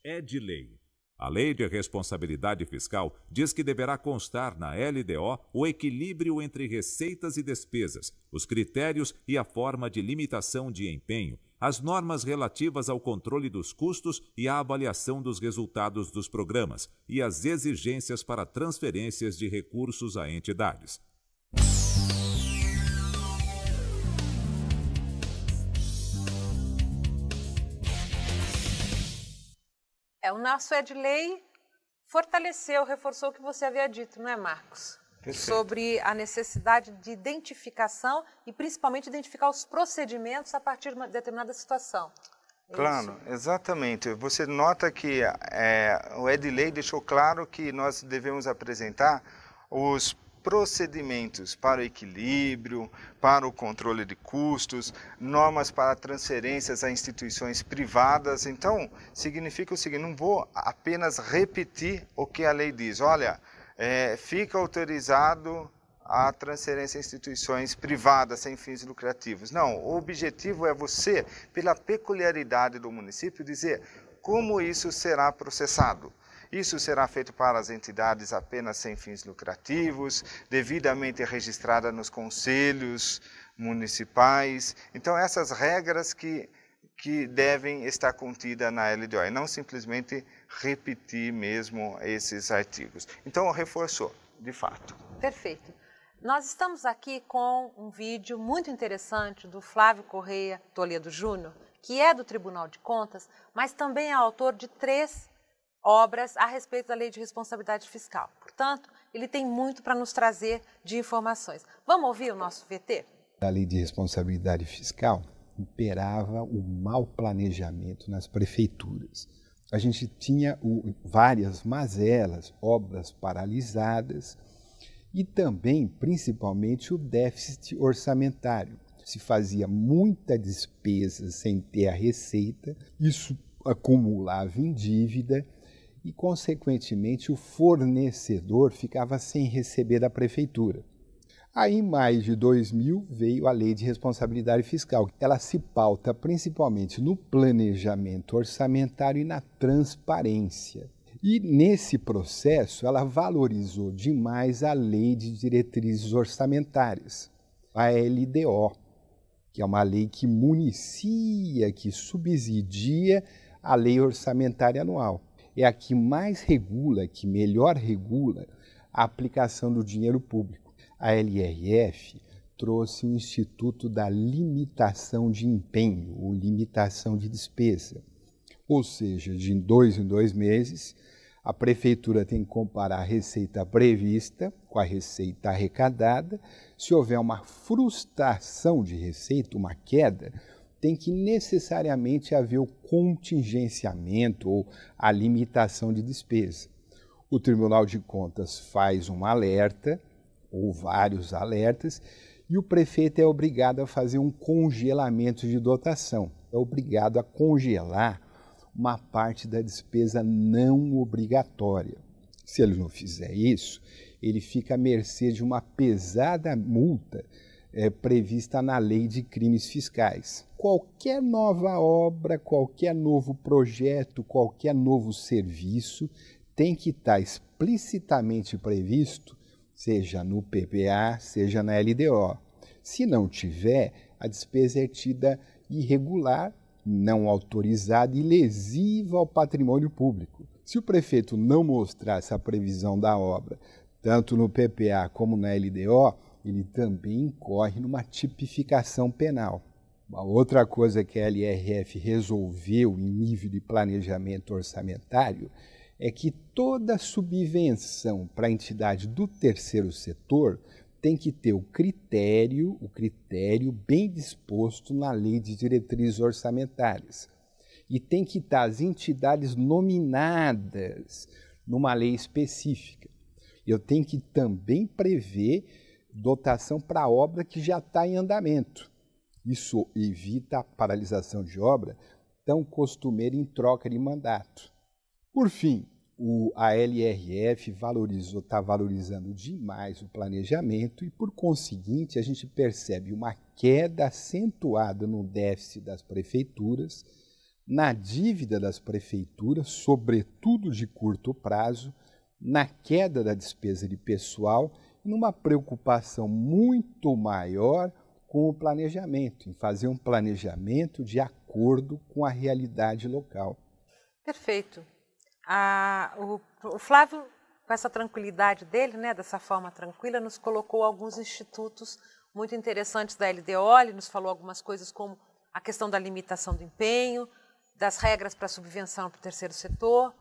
Ed Lei a Lei de Responsabilidade Fiscal diz que deverá constar na LDO o equilíbrio entre receitas e despesas, os critérios e a forma de limitação de empenho, as normas relativas ao controle dos custos e à avaliação dos resultados dos programas e as exigências para transferências de recursos a entidades. É, o nosso Edlei fortaleceu, reforçou o que você havia dito, não é, Marcos? Perfeito. Sobre a necessidade de identificação e principalmente identificar os procedimentos a partir de uma determinada situação. É claro, Isso. exatamente. Você nota que é, o Edlei deixou claro que nós devemos apresentar os procedimentos para o equilíbrio, para o controle de custos, normas para transferências a instituições privadas. Então, significa o seguinte: não vou apenas repetir o que a lei diz. Olha, é, fica autorizado a transferência a instituições privadas sem fins lucrativos. Não, o objetivo é você, pela peculiaridade do município, dizer como isso será processado. Isso será feito para as entidades apenas sem fins lucrativos, devidamente registrada nos conselhos municipais. Então, essas regras que, que devem estar contidas na LDO, e não simplesmente repetir mesmo esses artigos. Então, reforçou, de fato. Perfeito. Nós estamos aqui com um vídeo muito interessante do Flávio Correia Toledo Júnior, que é do Tribunal de Contas, mas também é autor de três obras a respeito da Lei de Responsabilidade Fiscal. Portanto, ele tem muito para nos trazer de informações. Vamos ouvir o nosso VT? Da Lei de Responsabilidade Fiscal imperava o mau planejamento nas prefeituras a gente tinha o, várias mazelas, obras paralisadas e também, principalmente, o déficit orçamentário. Se fazia muita despesa sem ter a receita, isso acumulava em dívida e, consequentemente, o fornecedor ficava sem receber da prefeitura. Aí, em maio de 2000, veio a Lei de Responsabilidade Fiscal. Ela se pauta principalmente no planejamento orçamentário e na transparência. E nesse processo, ela valorizou demais a Lei de Diretrizes Orçamentárias, a LDO, que é uma lei que municia, que subsidia a lei orçamentária anual. É a que mais regula, que melhor regula a aplicação do dinheiro público a LRF trouxe o Instituto da Limitação de Empenho, ou limitação de despesa. Ou seja, de dois em dois meses, a prefeitura tem que comparar a receita prevista com a receita arrecadada. Se houver uma frustração de receita, uma queda, tem que necessariamente haver o contingenciamento ou a limitação de despesa. O Tribunal de Contas faz um alerta ou vários alertas, e o prefeito é obrigado a fazer um congelamento de dotação. É obrigado a congelar uma parte da despesa não obrigatória. Se ele não fizer isso, ele fica à mercê de uma pesada multa é, prevista na lei de crimes fiscais. Qualquer nova obra, qualquer novo projeto, qualquer novo serviço tem que estar explicitamente previsto seja no PPA, seja na LDO. Se não tiver, a despesa é tida irregular, não autorizada e lesiva ao patrimônio público. Se o prefeito não mostrar essa previsão da obra, tanto no PPA como na LDO, ele também incorre numa tipificação penal. Uma outra coisa que a LRF resolveu em nível de planejamento orçamentário é que toda subvenção para a entidade do terceiro setor tem que ter o critério, o critério bem disposto na lei de diretrizes orçamentárias. E tem que estar as entidades nominadas numa lei específica. Eu tenho que também prever dotação para obra que já está em andamento. Isso evita a paralisação de obra tão costumeira em troca de mandato. Por fim, o, a LRF valorizou, está valorizando demais o planejamento e, por conseguinte, a gente percebe uma queda acentuada no déficit das prefeituras, na dívida das prefeituras, sobretudo de curto prazo, na queda da despesa de pessoal numa preocupação muito maior com o planejamento, em fazer um planejamento de acordo com a realidade local. Perfeito. Ah, o, o, Flávio, com essa tranquilidade dele, né, dessa forma tranquila, nos colocou alguns institutos muito interessantes da LDO, ele nos falou algumas coisas como a questão da limitação do empenho, das regras para subvenção para o terceiro setor.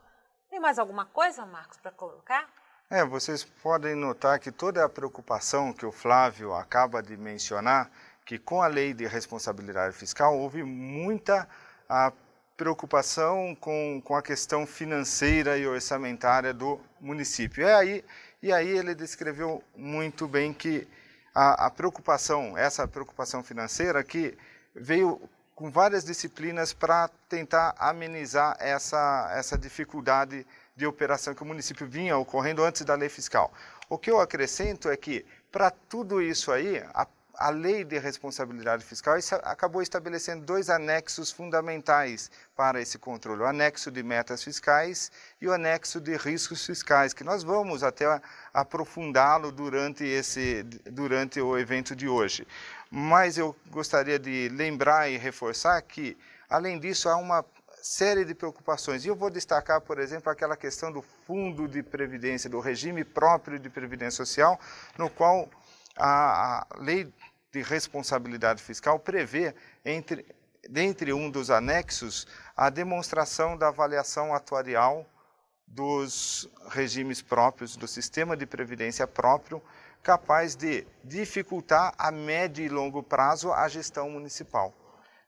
Tem mais alguma coisa, Marcos, para colocar? É, vocês podem notar que toda a preocupação que o Flávio acaba de mencionar, que com a lei de responsabilidade fiscal houve muita a preocupação com, com a questão financeira e orçamentária do município. E aí, e aí ele descreveu muito bem que a, a preocupação, essa preocupação financeira que veio com várias disciplinas para tentar amenizar essa, essa dificuldade de operação que o município vinha ocorrendo antes da lei fiscal. O que eu acrescento é que, para tudo isso aí, a, a lei de responsabilidade fiscal acabou estabelecendo dois anexos fundamentais para esse controle: o anexo de metas fiscais e o anexo de riscos fiscais, que nós vamos até aprofundá-lo durante, esse, durante o evento de hoje. Mas eu gostaria de lembrar e reforçar que, além disso, há uma série de preocupações. E eu vou destacar, por exemplo, aquela questão do fundo de previdência, do regime próprio de previdência social, no qual a, a lei de responsabilidade fiscal prevê, entre, dentre um dos anexos, a demonstração da avaliação atuarial dos regimes próprios, do sistema de previdência próprio, capaz de dificultar a médio e longo prazo a gestão municipal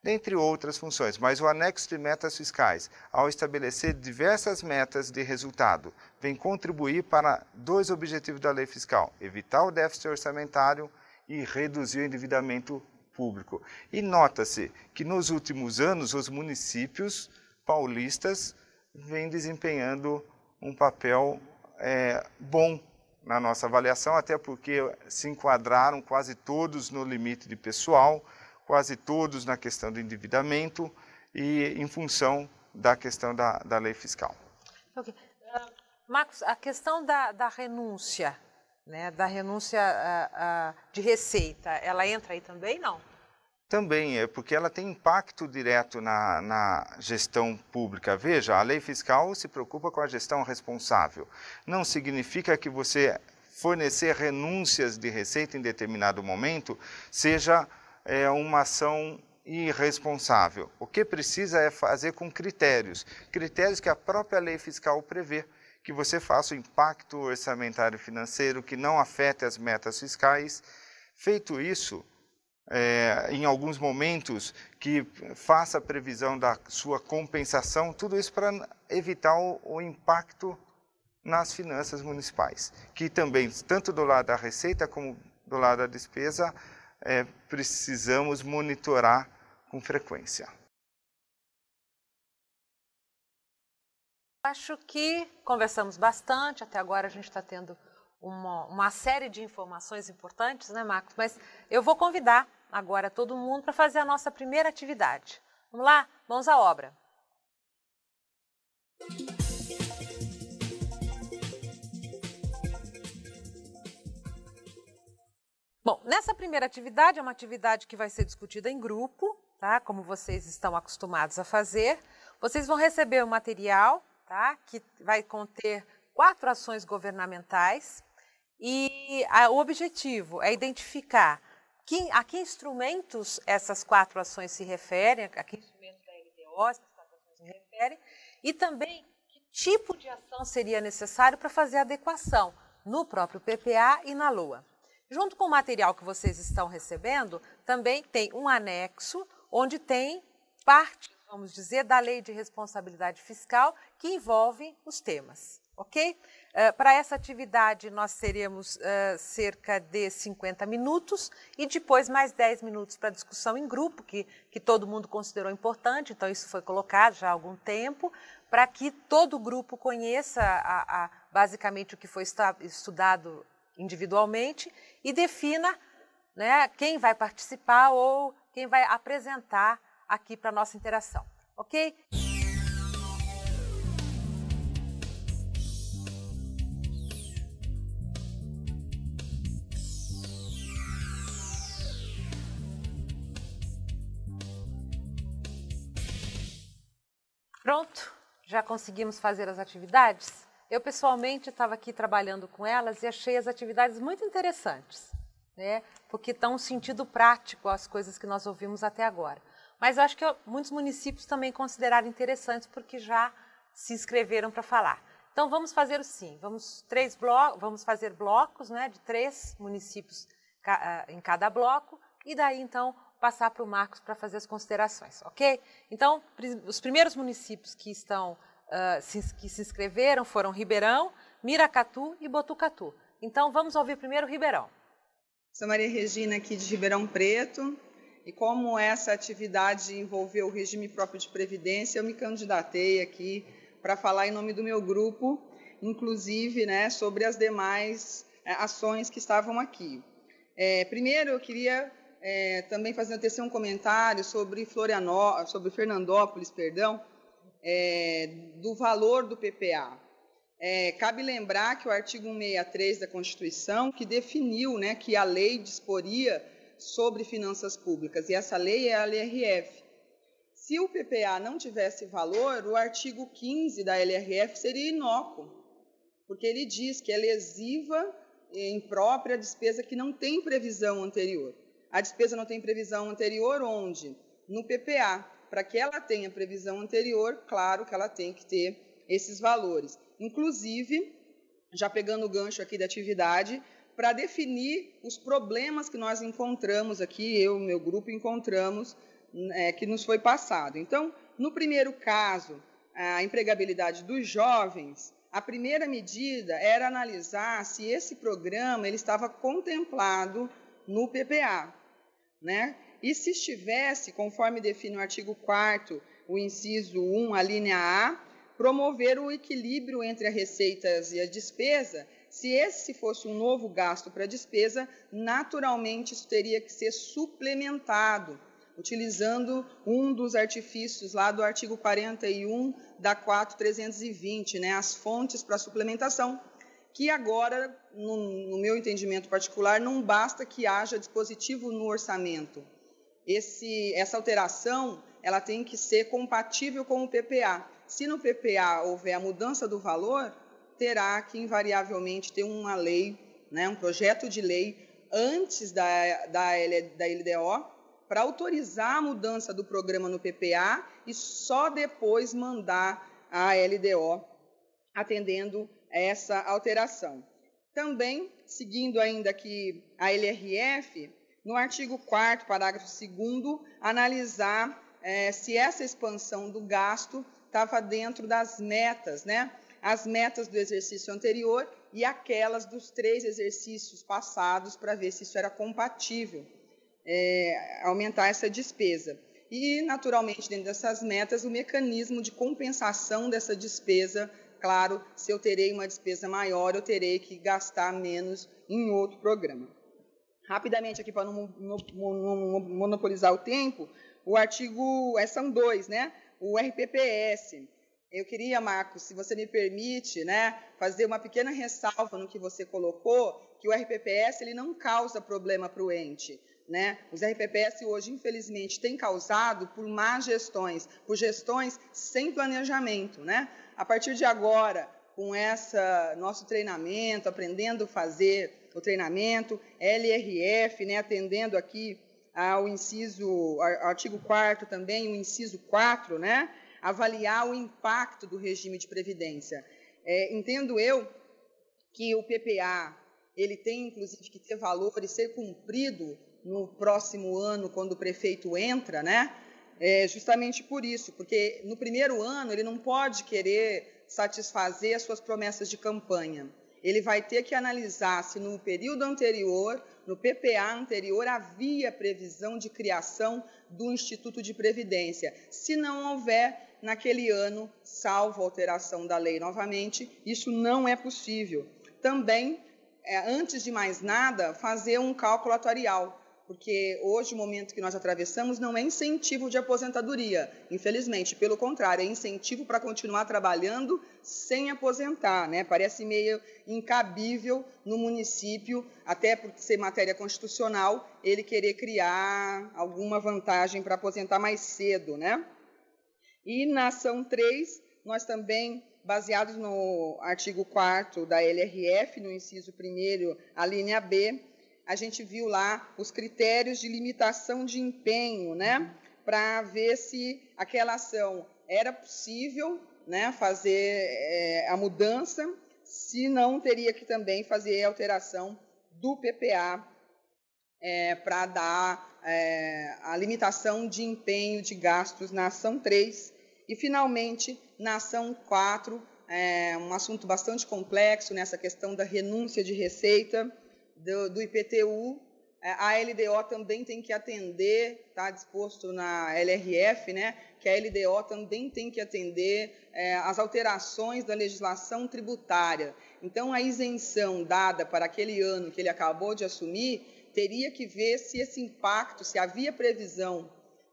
dentre outras funções. Mas o anexo de metas fiscais, ao estabelecer diversas metas de resultado, vem contribuir para dois objetivos da lei fiscal: evitar o déficit orçamentário e reduzir o endividamento público. E nota-se que nos últimos anos os municípios paulistas vêm desempenhando um papel é, bom na nossa avaliação, até porque se enquadraram quase todos no limite de pessoal, quase todos na questão do endividamento e em função da questão da, da lei fiscal. Okay. Uh, Marcos, a questão da, da renúncia, né, da renúncia uh, uh, de receita, ela entra aí também, não? Também, é porque ela tem impacto direto na, na, gestão pública. Veja, a lei fiscal se preocupa com a gestão responsável. Não significa que você fornecer renúncias de receita em determinado momento seja é uma ação irresponsável. O que precisa é fazer com critérios, critérios que a própria lei fiscal prevê, que você faça o impacto orçamentário financeiro, que não afete as metas fiscais. Feito isso, é, em alguns momentos, que faça a previsão da sua compensação, tudo isso para evitar o, o impacto nas finanças municipais, que também, tanto do lado da receita como do lado da despesa, é, precisamos monitorar com frequência. Acho que conversamos bastante, até agora a gente está tendo uma, uma, série de informações importantes, né, Marcos? Mas eu vou convidar agora todo mundo para fazer a nossa primeira atividade. Vamos lá? Mãos à obra. Bom, nessa primeira atividade, é uma atividade que vai ser discutida em grupo, tá? Como vocês estão acostumados a fazer. Vocês vão receber o um material, tá? Que vai conter quatro ações governamentais e a, o objetivo é identificar que, a que instrumentos essas quatro ações se referem, a que instrumentos da LDO essas quatro ações se referem e também que tipo de ação seria necessário para fazer adequação no próprio PPA e na LOA. Junto com o material que vocês estão recebendo, também tem um anexo onde tem parte, vamos dizer, da lei de responsabilidade fiscal que envolve os temas, ok? Uh, Para essa atividade, nós teremos uh, cerca de 50 minutos e depois mais 10 minutos para discussão em grupo, que, que todo mundo considerou importante, então isso foi colocado já há algum tempo, para que todo o grupo conheça a, a, basicamente o que foi estudado individualmente e defina né, quem vai participar ou quem vai apresentar aqui para a nossa interação, ok? Pronto? Já conseguimos fazer as atividades? Eu, pessoalmente, estava aqui trabalhando com elas e achei as atividades muito interessantes, né? porque dão um sentido prático às coisas que nós ouvimos até agora. Mas eu acho que muitos municípios também consideraram interessantes porque já se inscreveram para falar. Então vamos fazer assim, vamos três blocos, vamos fazer blocos, né, de três municípios ah, em cada bloco e daí então passar para o Marcos para fazer as considerações, ok? Então os primeiros municípios que estão uh, se, que se inscreveram foram Ribeirão, Miracatu e Botucatu. Então vamos ouvir primeiro Ribeirão. Sou Maria Regina aqui de Ribeirão Preto. E como essa atividade envolveu o regime próprio de previdência, eu me candidatei aqui para falar em nome do meu grupo, inclusive né, sobre as demais é, ações que estavam aqui. É, primeiro, eu queria é, também fazer um comentário sobre, Florianó sobre Fernandópolis, perdão, é, do valor do PPA. É, cabe lembrar que o artigo 163 da Constituição, que definiu né, que a lei disporia sobre finanças públicas, e essa lei é a LRF. Se o PPA não tivesse valor, o artigo 15 da LRF seria inócuo, porque ele diz que é lesiva e imprópria a despesa que não tem previsão anterior. A despesa não tem previsão anterior onde? No PPA. Para que ela tenha previsão anterior, claro que ela tem que ter esses valores. Inclusive, já pegando o gancho aqui da atividade, para definir os problemas que nós encontramos aqui, eu e meu grupo encontramos, é, que nos foi passado. Então, no primeiro caso, a empregabilidade dos jovens, a primeira medida era analisar se esse programa ele estava contemplado no PPA, né? E se estivesse, conforme define o artigo 4 o inciso 1, a linha A, promover o equilíbrio entre as receitas e a despesa se esse fosse um novo gasto para despesa, naturalmente isso teria que ser suplementado, utilizando um dos artifícios lá do artigo 41 da 4320, né, as fontes para suplementação, que agora, no, no meu entendimento particular, não basta que haja dispositivo no orçamento. Esse, essa alteração ela tem que ser compatível com o PPA. Se no PPA houver a mudança do valor, terá que invariavelmente ter uma lei, né, um projeto de lei antes da, da, da LDO para autorizar a mudança do programa no PPA e só depois mandar a LDO atendendo essa alteração. Também, seguindo ainda aqui a LRF, no artigo 4 parágrafo 2 analisar é, se essa expansão do gasto estava dentro das metas, né, as metas do exercício anterior e aquelas dos três exercícios passados para ver se isso era compatível, é, aumentar essa despesa. E, naturalmente, dentro dessas metas, o mecanismo de compensação dessa despesa. Claro, se eu terei uma despesa maior, eu terei que gastar menos em outro programa. Rapidamente, aqui, para não, não, não monopolizar o tempo, o artigo, é, são dois, né? O RPPS, eu queria, Marcos, se você me permite, né, fazer uma pequena ressalva no que você colocou, que o RPPS ele não causa problema para o ente. Né? Os RPPS hoje, infelizmente, têm causado por más gestões, por gestões sem planejamento. Né? A partir de agora, com essa nosso treinamento, aprendendo a fazer o treinamento, LRF, né, atendendo aqui ao inciso, ao artigo 4 também, o inciso 4, né, avaliar o impacto do regime de previdência. É, entendo eu que o PPA ele tem inclusive que ter valor e ser cumprido no próximo ano quando o prefeito entra, né? É justamente por isso, porque no primeiro ano ele não pode querer satisfazer as suas promessas de campanha. Ele vai ter que analisar se no período anterior, no PPA anterior, havia previsão de criação do Instituto de Previdência. Se não houver, naquele ano, salvo alteração da lei novamente, isso não é possível. Também, é, antes de mais nada, fazer um cálculo atuarial, porque hoje o momento que nós atravessamos não é incentivo de aposentadoria, infelizmente, pelo contrário, é incentivo para continuar trabalhando sem aposentar, né? Parece meio incabível no município, até por ser matéria constitucional, ele querer criar alguma vantagem para aposentar mais cedo, né? E na ação 3, nós também, baseados no artigo 4 da LRF, no inciso 1, a linha B, a gente viu lá os critérios de limitação de empenho, né? Para ver se aquela ação era possível né, fazer é, a mudança, se não teria que também fazer a alteração do PPA é, para dar é, a limitação de empenho de gastos na ação 3 e, finalmente, na ação 4, é, um assunto bastante complexo nessa questão da renúncia de receita do, do IPTU. É, a LDO também tem que atender, está disposto na LRF, né, que a LDO também tem que atender é, as alterações da legislação tributária. Então, a isenção dada para aquele ano que ele acabou de assumir teria que ver se esse impacto, se havia previsão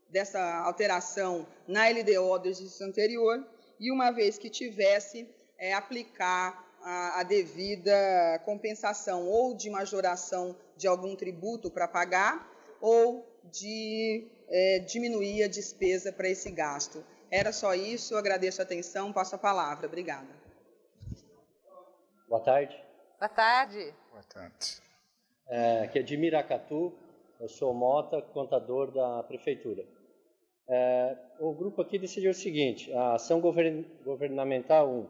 dessa alteração na LDO do exercício anterior, e uma vez que tivesse, é, aplicar a, a, devida compensação ou de majoração de algum tributo para pagar ou de é, diminuir a despesa para esse gasto. Era só isso, agradeço a atenção, passo a palavra. Obrigada. Boa tarde. Boa tarde. Boa tarde. É, aqui é de Miracatu, eu sou Mota, contador da Prefeitura. É, o grupo aqui decidiu o seguinte, a ação govern governamental 1,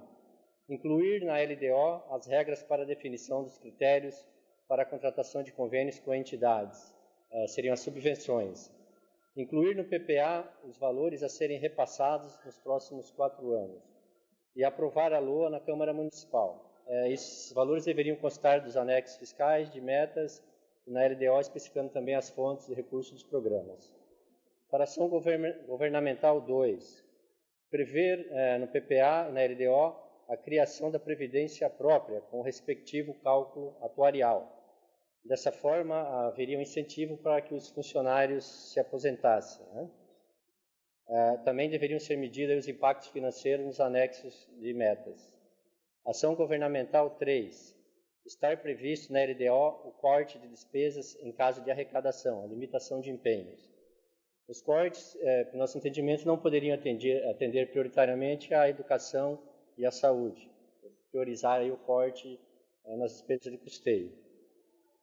incluir na LDO as regras para definição dos critérios para a contratação de convênios com entidades, é, seriam as subvenções. Incluir no PPA os valores a serem repassados nos próximos quatro anos. E aprovar a LOA na Câmara Municipal. É, esses valores deveriam constar dos anexos fiscais, de metas, e na LDO especificando também as fontes de recursos dos programas. Para ação governamental 2, prever é, no PPA e na LDO a criação da previdência própria, com o respectivo cálculo atuarial. Dessa forma, haveria um incentivo para que os funcionários se aposentassem. Né? É, também deveriam ser medidos os impactos financeiros nos anexos de metas. Ação governamental 3. Estar previsto na LDO o corte de despesas em caso de arrecadação, a limitação de empenhos. Os cortes, por nosso entendimento, não poderiam atender, atender, prioritariamente à educação e à saúde, priorizar aí o corte é, nas despesas de custeio.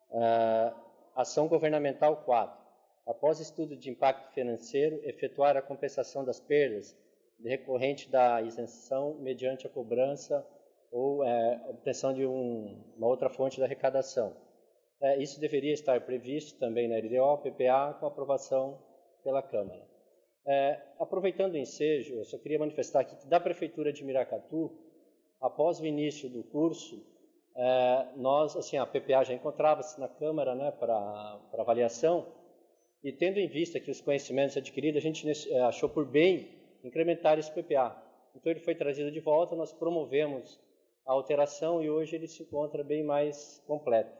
Uh, ação governamental 4. Após estudo de impacto financeiro, efetuar a compensação das perdas decorrente da isenção mediante a cobrança ou é, obtenção de um, uma outra fonte de arrecadação. É, isso deveria estar previsto também na LDO, PPA, com aprovação pela Câmara. É, aproveitando o ensejo, eu só queria manifestar aqui que da Prefeitura de Miracatu, após o início do curso, é, nós, assim, a PPA já encontrava-se na Câmara né, para avaliação, e tendo em vista que os conhecimentos adquiridos, a gente é, achou por bem incrementar esse PPA. Então ele foi trazido de volta, nós promovemos a alteração e hoje ele se encontra bem mais completo.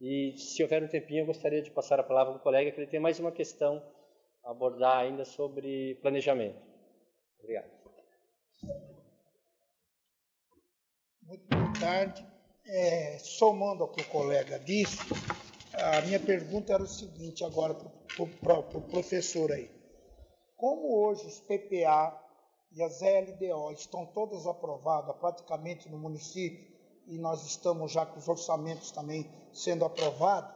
E se houver um tempinho, eu gostaria de passar a palavra para o colega, que ele tem mais uma questão abordar ainda sobre planejamento. Obrigado. Muito boa tarde. É, somando ao que o colega disse, a minha pergunta era o seguinte agora para o pro professor aí. Como hoje os PPA e as LDO estão todas aprovadas praticamente no município e nós estamos já com os orçamentos também sendo aprovados,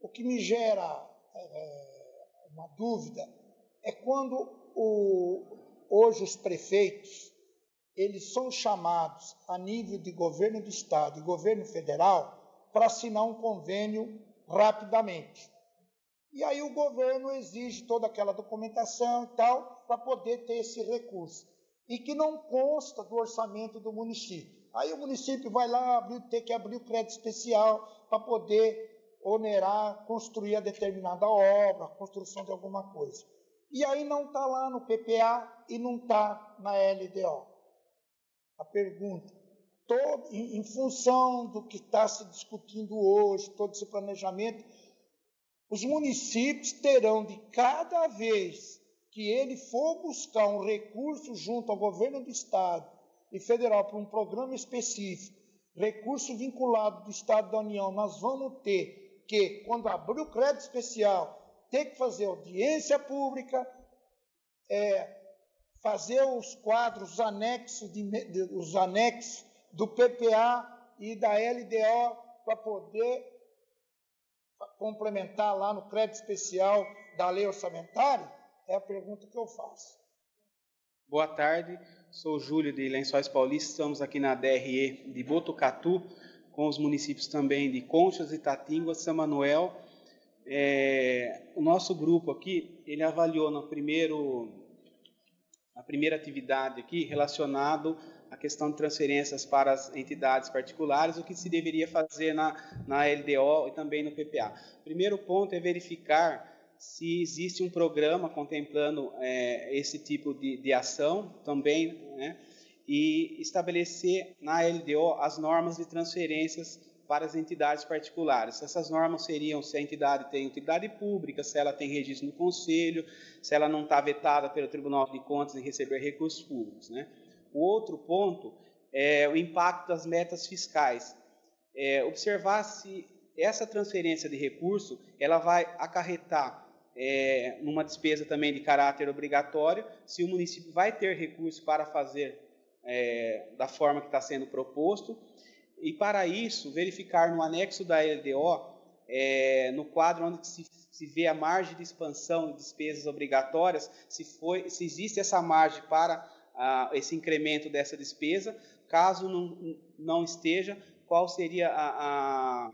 o que me gera é, uma dúvida é quando o, hoje os prefeitos eles são chamados a nível de governo do estado e governo federal para assinar um convênio rapidamente. E aí o governo exige toda aquela documentação e tal para poder ter esse recurso e que não consta do orçamento do município. Aí o município vai lá abrir, ter que abrir o crédito especial para poder onerar construir a determinada obra, construção de alguma coisa. E aí não está lá no PPA e não está na LDO. A pergunta, todo, em, em função do que está se discutindo hoje, todo esse planejamento, os municípios terão de cada vez que ele for buscar um recurso junto ao governo do estado e federal para um programa específico, recurso vinculado do estado da União, nós vamos ter que, quando abrir o crédito especial, tem que fazer audiência pública, é, fazer os quadros, os anexos, de, de, os anexos do PPA e da LDO para poder complementar lá no crédito especial da lei orçamentária? É a pergunta que eu faço. Boa tarde, sou Júlio de Lençóis Paulistas, estamos aqui na DRE de Botucatu, com os municípios também de Conchas, Itatinga, São Manuel. É, o nosso grupo aqui, ele avaliou no primeiro, a primeira atividade aqui, relacionado à questão de transferências para as entidades particulares, o que se deveria fazer na, na LDO e também no PPA. Primeiro ponto é verificar se existe um programa contemplando é, esse tipo de, de ação também, né, e estabelecer na LDO as normas de transferências para as entidades particulares. Essas normas seriam se a entidade tem utilidade pública, se ela tem registro no Conselho, se ela não está vetada pelo Tribunal de Contas em receber recursos públicos. Né? O outro ponto é o impacto das metas fiscais. É, observar se essa transferência de recurso ela vai acarretar é, numa despesa também de caráter obrigatório, se o município vai ter recurso para fazer é, da forma que está sendo proposto, e para isso, verificar no anexo da LDO, é, no quadro onde se, se, vê a margem de expansão de despesas obrigatórias, se, foi, se existe essa margem para ah, esse incremento dessa despesa, caso não, não esteja, qual seria a, a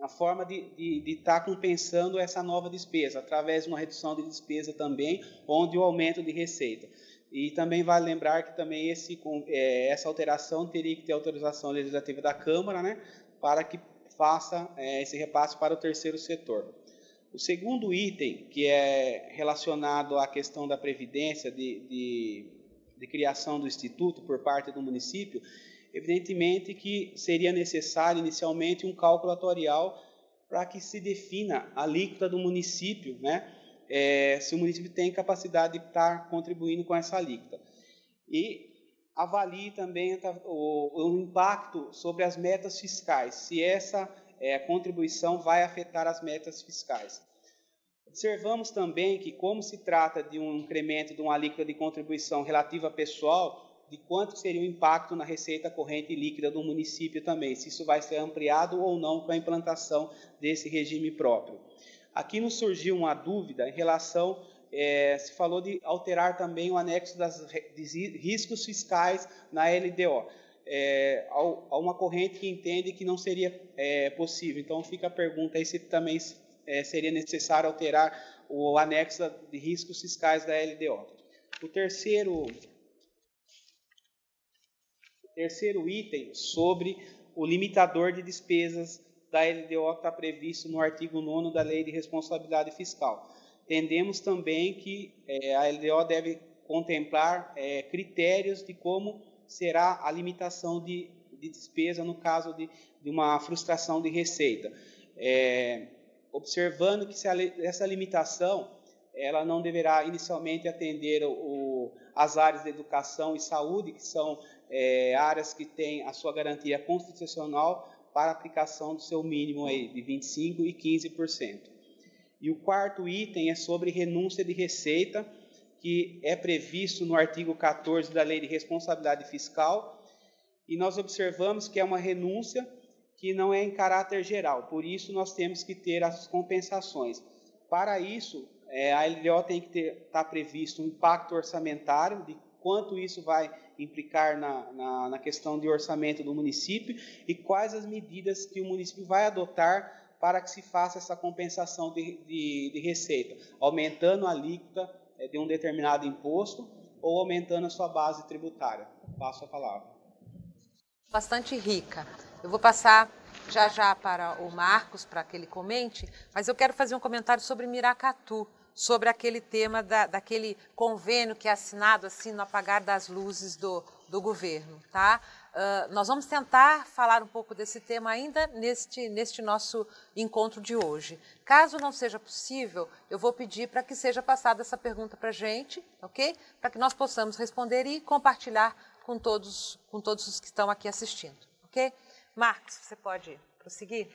a forma de estar tá compensando essa nova despesa, através de uma redução de despesa também, onde o aumento de receita. E também vale lembrar que também esse, é, essa alteração teria que ter autorização legislativa da Câmara, né, para que faça é, esse repasse para o terceiro setor. O segundo item, que é relacionado à questão da previdência, de, de, de criação do instituto por parte do município, Evidentemente que seria necessário inicialmente um cálculo atuarial para que se defina a alíquota do município, né? É, se o município tem capacidade de estar contribuindo com essa alíquota. E avalie também o, o impacto sobre as metas fiscais, se essa é, contribuição vai afetar as metas fiscais. Observamos também que, como se trata de um incremento de uma alíquota de contribuição relativa pessoal, de quanto seria o impacto na receita corrente líquida do município também, se isso vai ser ampliado ou não com a implantação desse regime próprio. Aqui nos surgiu uma dúvida em relação, é, se falou de alterar também o anexo das riscos fiscais na LDO. É, há uma corrente que entende que não seria é, possível. Então fica a pergunta aí se também é, seria necessário alterar o anexo de riscos fiscais da LDO. O terceiro Terceiro item, sobre o limitador de despesas da LDO que está previsto no artigo 9 da Lei de Responsabilidade Fiscal. Entendemos também que é, a LDO deve contemplar é, critérios de como será a limitação de, de despesa no caso de, de, uma frustração de receita. É, observando que a, essa limitação ela não deverá inicialmente atender o, as áreas de educação e saúde, que são é, áreas que têm a sua garantia constitucional para aplicação do seu mínimo aí de 25% e 15%. E o quarto item é sobre renúncia de receita, que é previsto no artigo 14 da Lei de Responsabilidade Fiscal, e nós observamos que é uma renúncia que não é em caráter geral, por isso nós temos que ter as compensações. Para isso, é, a LDO tem que estar tá previsto um impacto orçamentário de quanto isso vai implicar na, na, na, questão de orçamento do município e quais as medidas que o município vai adotar para que se faça essa compensação de, de, de receita, aumentando a alíquota eh, de um determinado imposto ou aumentando a sua base tributária. Passo a palavra. Bastante rica. Eu vou passar já já para o Marcos para que ele comente, mas eu quero fazer um comentário sobre Miracatu sobre aquele tema da, daquele convênio que é assinado assim no apagar das luzes do, do governo, tá? Uh, nós vamos tentar falar um pouco desse tema ainda neste, neste nosso encontro de hoje. Caso não seja possível, eu vou pedir para que seja passada essa pergunta para a gente, ok? Para que nós possamos responder e compartilhar com todos, com todos os que estão aqui assistindo, ok? Marcos, você pode prosseguir?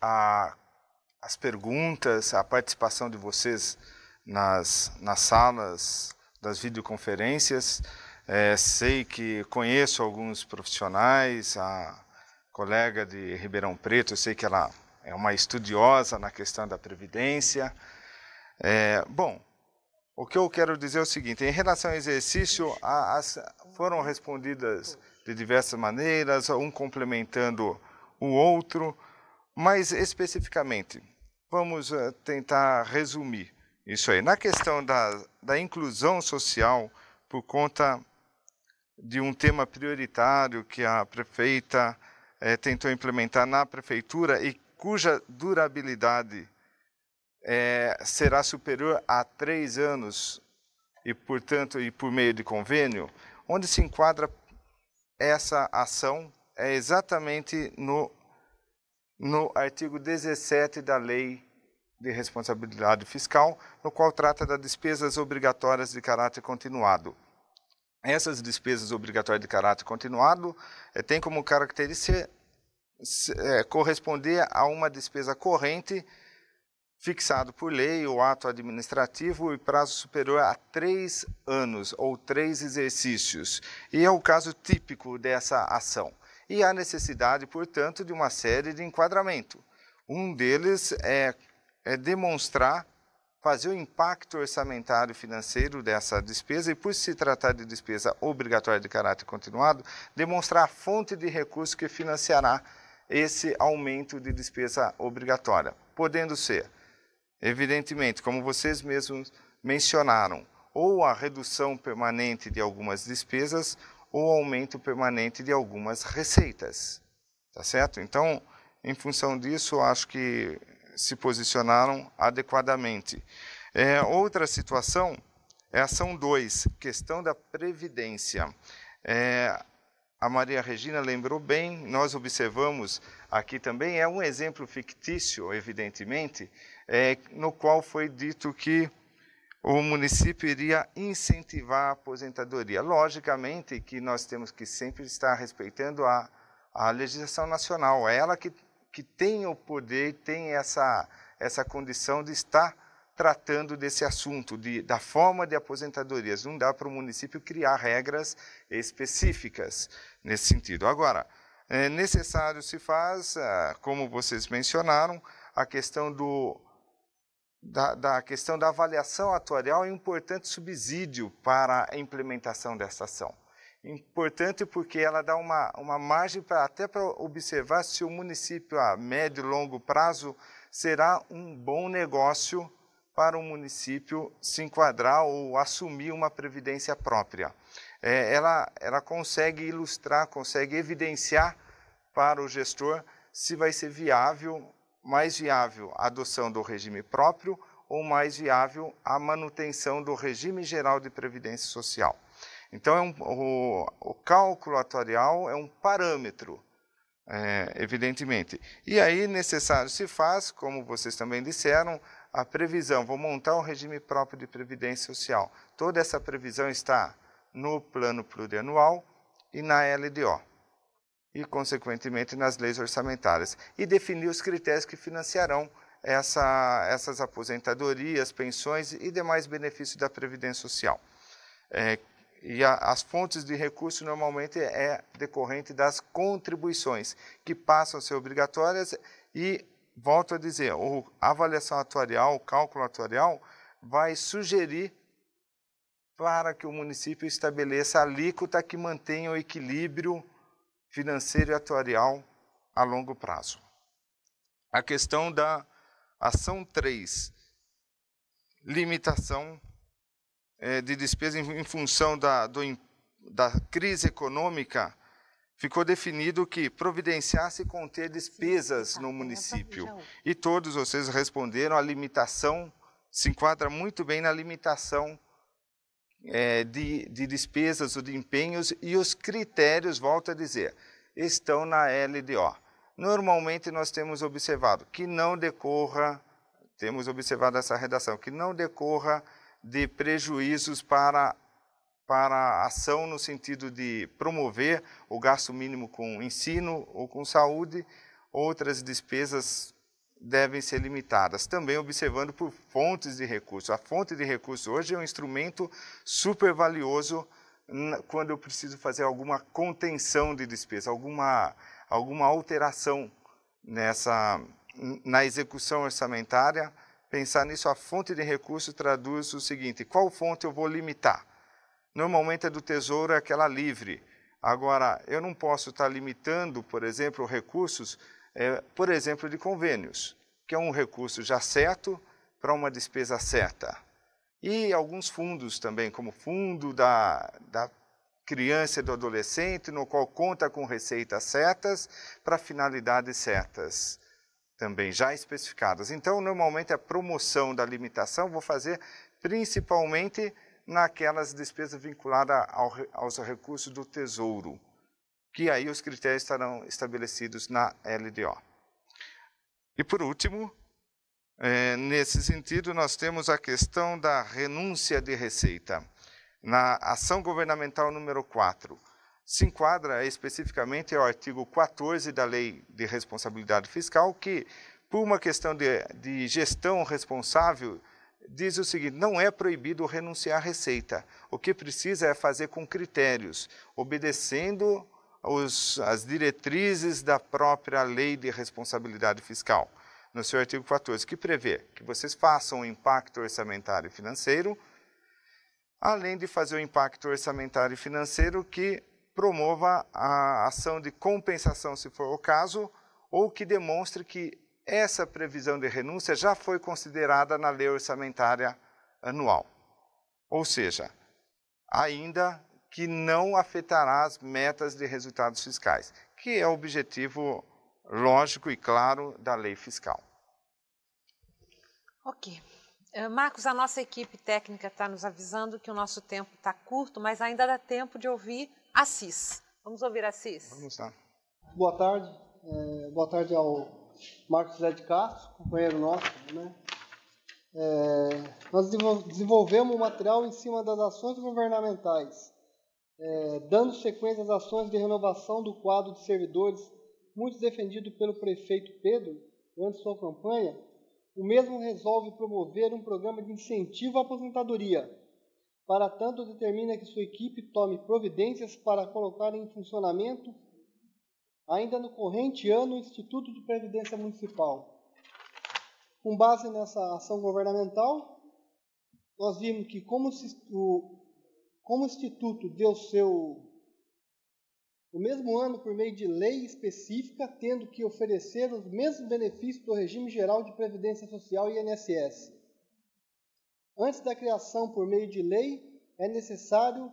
As perguntas, a participação de vocês nas, nas salas das videoconferências. É, sei que conheço alguns profissionais, a colega de Ribeirão Preto, eu sei que ela é uma estudiosa na questão da Previdência. É, bom, o que eu quero dizer é o seguinte: em relação ao exercício, as, foram respondidas de diversas maneiras, um complementando o outro, mas especificamente, vamos uh, tentar resumir isso aí. Na questão da, da inclusão social, por conta de um tema prioritário que a prefeita eh, tentou implementar na prefeitura e cuja durabilidade é, será superior a três anos e, portanto, e por meio de convênio, onde se enquadra essa ação é exatamente no, no artigo 17 da Lei de Responsabilidade Fiscal, no qual trata das despesas obrigatórias de caráter continuado. Essas despesas obrigatórias de caráter continuado é, têm como característica é, corresponder a uma despesa corrente fixado por lei ou ato administrativo e prazo superior a três anos ou três exercícios. E é o caso típico dessa ação. E há necessidade, portanto, de uma série de enquadramento. Um deles é, é demonstrar, fazer o impacto orçamentário financeiro dessa despesa e, por se tratar de despesa obrigatória de caráter continuado, demonstrar a fonte de recurso que financiará esse aumento de despesa obrigatória, podendo ser Evidentemente, como vocês mesmos mencionaram, ou a redução permanente de algumas despesas ou aumento permanente de algumas receitas. Tá certo? Então, em função disso, acho que se posicionaram adequadamente. É, outra situação é a ação 2, questão da previdência. É, a Maria Regina lembrou bem, nós observamos aqui também, é um exemplo fictício, evidentemente, é, no qual foi dito que o município iria incentivar a aposentadoria. Logicamente que nós temos que sempre estar respeitando a, a legislação nacional, é ela que, que tem o poder, tem essa, essa condição de estar tratando desse assunto, de, da forma de aposentadorias. Não dá para o município criar regras específicas nesse sentido. Agora, é necessário se faz, ah, como vocês mencionaram, a questão do da, da, questão da avaliação atuarial é um importante subsídio para a implementação dessa ação. Importante porque ela dá uma, uma margem para até para observar se o município a médio e longo prazo será um bom negócio para o município se enquadrar ou assumir uma previdência própria. É, ela, ela consegue ilustrar, consegue evidenciar para o gestor se vai ser viável mais viável a adoção do regime próprio ou mais viável a manutenção do regime geral de previdência social. Então, é um, o, o, cálculo atuarial é um parâmetro, é, evidentemente. E aí, necessário se faz, como vocês também disseram, a previsão, vou montar um regime próprio de previdência social. Toda essa previsão está no plano plurianual e na LDO e, consequentemente, nas leis orçamentárias, e definir os critérios que financiarão essa, essas aposentadorias, pensões e demais benefícios da Previdência Social. É, e a, as fontes de recurso normalmente é decorrente das contribuições, que passam a ser obrigatórias e, volto a dizer, a avaliação atuarial, o cálculo atuarial, vai sugerir para que o município estabeleça a alíquota que mantenha o equilíbrio financeiro e atuarial a longo prazo. A questão da ação 3, limitação é, de despesa em, em função da, do, da crise econômica, ficou definido que providenciar-se conter despesas no município. E todos vocês responderam, a limitação se enquadra muito bem na limitação é, de, de despesas ou de empenhos e os critérios, volto a dizer, estão na LDO. Normalmente nós temos observado que não decorra, temos observado essa redação, que não decorra de prejuízos para, para a ação no sentido de promover o gasto mínimo com ensino ou com saúde, outras despesas devem ser limitadas, também observando por fontes de recurso. A fonte de recurso hoje é um instrumento super valioso quando eu preciso fazer alguma contenção de despesa, alguma, alguma alteração nessa, na execução orçamentária. Pensar nisso, a fonte de recurso traduz o seguinte, qual fonte eu vou limitar? Normalmente a do Tesouro é aquela livre. Agora, eu não posso estar limitando, por exemplo, recursos é, por exemplo, de convênios, que é um recurso já certo para uma despesa certa. E alguns fundos também, como fundo da, da criança e do adolescente, no qual conta com receitas certas para finalidades certas, também já especificadas. Então, normalmente, a promoção da limitação vou fazer principalmente naquelas despesas vinculadas ao, aos recursos do Tesouro que aí os critérios estarão estabelecidos na LDO. E por último, é, nesse sentido, nós temos a questão da renúncia de receita. Na ação governamental número 4, se enquadra especificamente ao artigo 14 da Lei de Responsabilidade Fiscal, que, por uma questão de, de gestão responsável, diz o seguinte: não é proibido renunciar à receita. O que precisa é fazer com critérios, obedecendo os, as diretrizes da própria Lei de Responsabilidade Fiscal, no seu artigo 14, que prevê que vocês façam o impacto orçamentário e financeiro, além de fazer o impacto orçamentário e financeiro que promova a ação de compensação, se for o caso, ou que demonstre que essa previsão de renúncia já foi considerada na lei orçamentária anual. Ou seja, ainda que não afetará as metas de resultados fiscais, que é o objetivo lógico e claro da lei fiscal. Ok. Uh, Marcos, a nossa equipe técnica está nos avisando que o nosso tempo está curto, mas ainda dá tempo de ouvir a CIS. Vamos ouvir a CIS? Vamos lá. Boa tarde. É, boa tarde ao Marcos Zé de Castro, companheiro nosso. Né? É, nós desenvolvemos um material em cima das ações governamentais é, dando sequência às ações de renovação do quadro de servidores, muito defendido pelo prefeito Pedro durante sua campanha, o mesmo resolve promover um programa de incentivo à aposentadoria. Para tanto, determina que sua equipe tome providências para colocar em funcionamento, ainda no corrente ano, o Instituto de Previdência Municipal. Com base nessa ação governamental, nós vimos que, como o como o Instituto deu seu o mesmo ano por meio de lei específica, tendo que oferecer os mesmos benefícios do regime geral de previdência social e INSS. Antes da criação por meio de lei, é necessário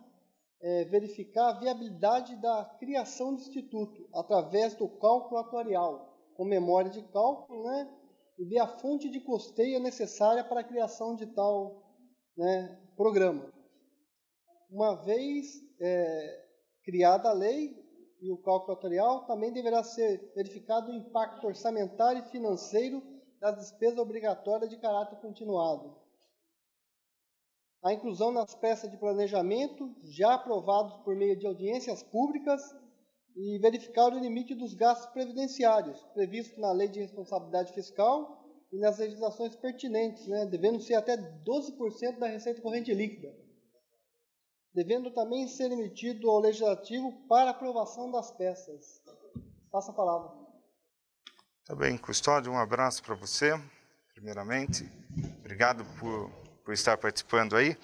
é, verificar a viabilidade da criação do instituto através do cálculo atuarial, com memória de cálculo, né, e ver a fonte de custeio necessária para a criação de tal né, programa uma vez é, criada a lei e o cálculo atuarial, também deverá ser verificado o impacto orçamentário e financeiro das despesas obrigatórias de caráter continuado. A inclusão nas peças de planejamento, já aprovados por meio de audiências públicas, e verificar o limite dos gastos previdenciários, previsto na Lei de Responsabilidade Fiscal e nas legislações pertinentes, né, devendo ser até 12% da receita corrente líquida devendo também ser emitido ao Legislativo para aprovação das peças. Passa a palavra. Tá bem, Custódio, um abraço para você, primeiramente. Obrigado por, por estar participando aí.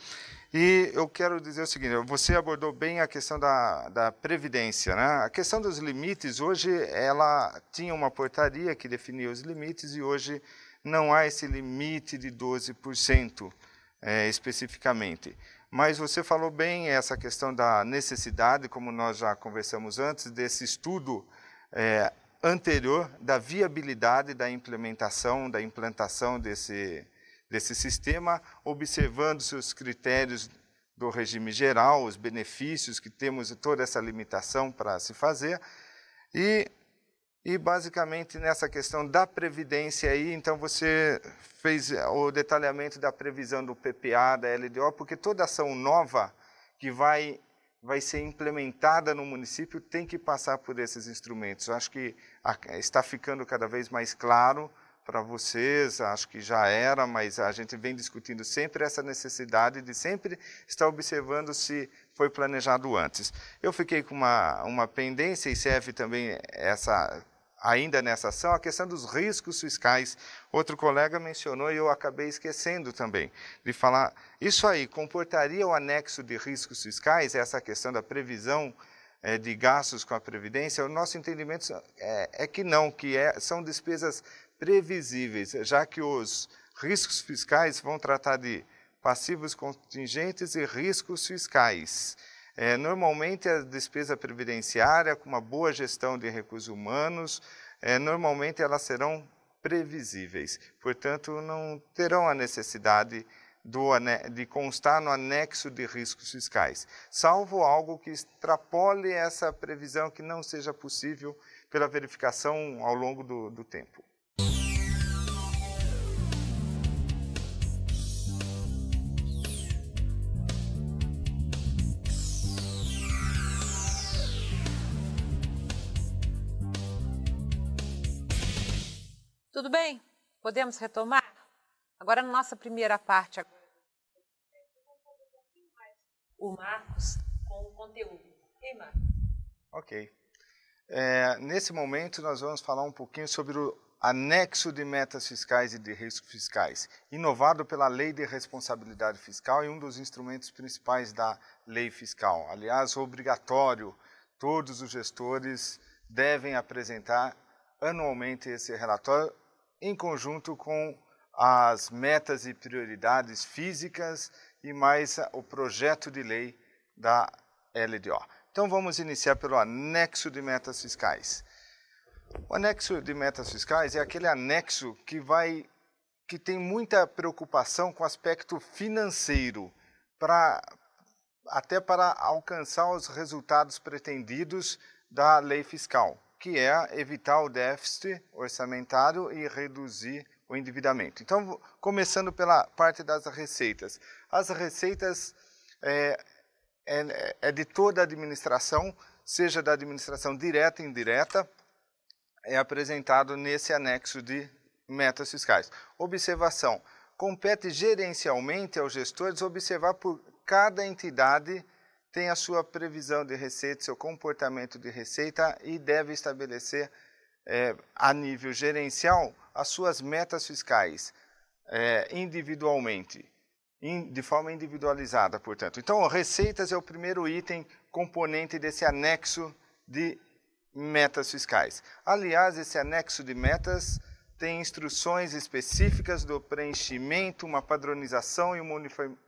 E eu quero dizer o seguinte, você abordou bem a questão da, da previdência, né? A questão dos limites, hoje ela tinha uma portaria que definia os limites e hoje não há esse limite de 12% é, especificamente. Mas você falou bem essa questão da necessidade, como nós já conversamos antes, desse estudo é, anterior da viabilidade da implementação, da implantação desse, desse sistema, observando seus critérios do regime geral, os benefícios que temos e toda essa limitação para se fazer. E e basicamente nessa questão da previdência aí, então você fez o detalhamento da previsão do PPA, da LDO, porque toda ação nova que vai vai ser implementada no município tem que passar por esses instrumentos. Eu acho que está ficando cada vez mais claro para vocês, acho que já era, mas a gente vem discutindo sempre essa necessidade de sempre estar observando se foi planejado antes. Eu fiquei com uma, uma pendência e serve também essa ainda nessa ação a questão dos riscos fiscais. Outro colega mencionou e eu acabei esquecendo também de falar. Isso aí comportaria o anexo de riscos fiscais, essa questão da previsão é, de gastos com a Previdência? O nosso entendimento é, é que não, que é, são despesas previsíveis, já que os riscos fiscais vão tratar de passivos contingentes e riscos fiscais. É, normalmente, a despesa previdenciária, com uma boa gestão de recursos humanos, é, normalmente elas serão previsíveis. Portanto, não terão a necessidade do, de constar no anexo de riscos fiscais, salvo algo que extrapole essa previsão que não seja possível pela verificação ao longo do, do tempo. Podemos retomar? Agora, na nossa primeira parte, o Marcos com o conteúdo. Marcos? Ok. É, nesse momento, nós vamos falar um pouquinho sobre o anexo de metas fiscais e de riscos fiscais, inovado pela Lei de Responsabilidade Fiscal e um dos instrumentos principais da lei fiscal. Aliás, obrigatório, todos os gestores devem apresentar anualmente esse relatório em conjunto com as metas e prioridades físicas e mais o projeto de lei da LDO. Então vamos iniciar pelo anexo de metas fiscais. O anexo de metas fiscais é aquele anexo que vai que tem muita preocupação com o aspecto financeiro para até para alcançar os resultados pretendidos da lei fiscal que é evitar o déficit orçamentário e reduzir o endividamento. Então, começando pela parte das receitas. As receitas é, é, é de toda a administração, seja da administração direta e indireta, é apresentado nesse anexo de metas fiscais. Observação: compete gerencialmente aos gestores observar por cada entidade tem a sua previsão de receita, seu comportamento de receita e deve estabelecer é, a nível gerencial as suas metas fiscais é, individualmente, in, de forma individualizada, portanto. Então, receitas é o primeiro item componente desse anexo de metas fiscais. Aliás, esse anexo de metas tem instruções específicas do preenchimento, uma padronização e uma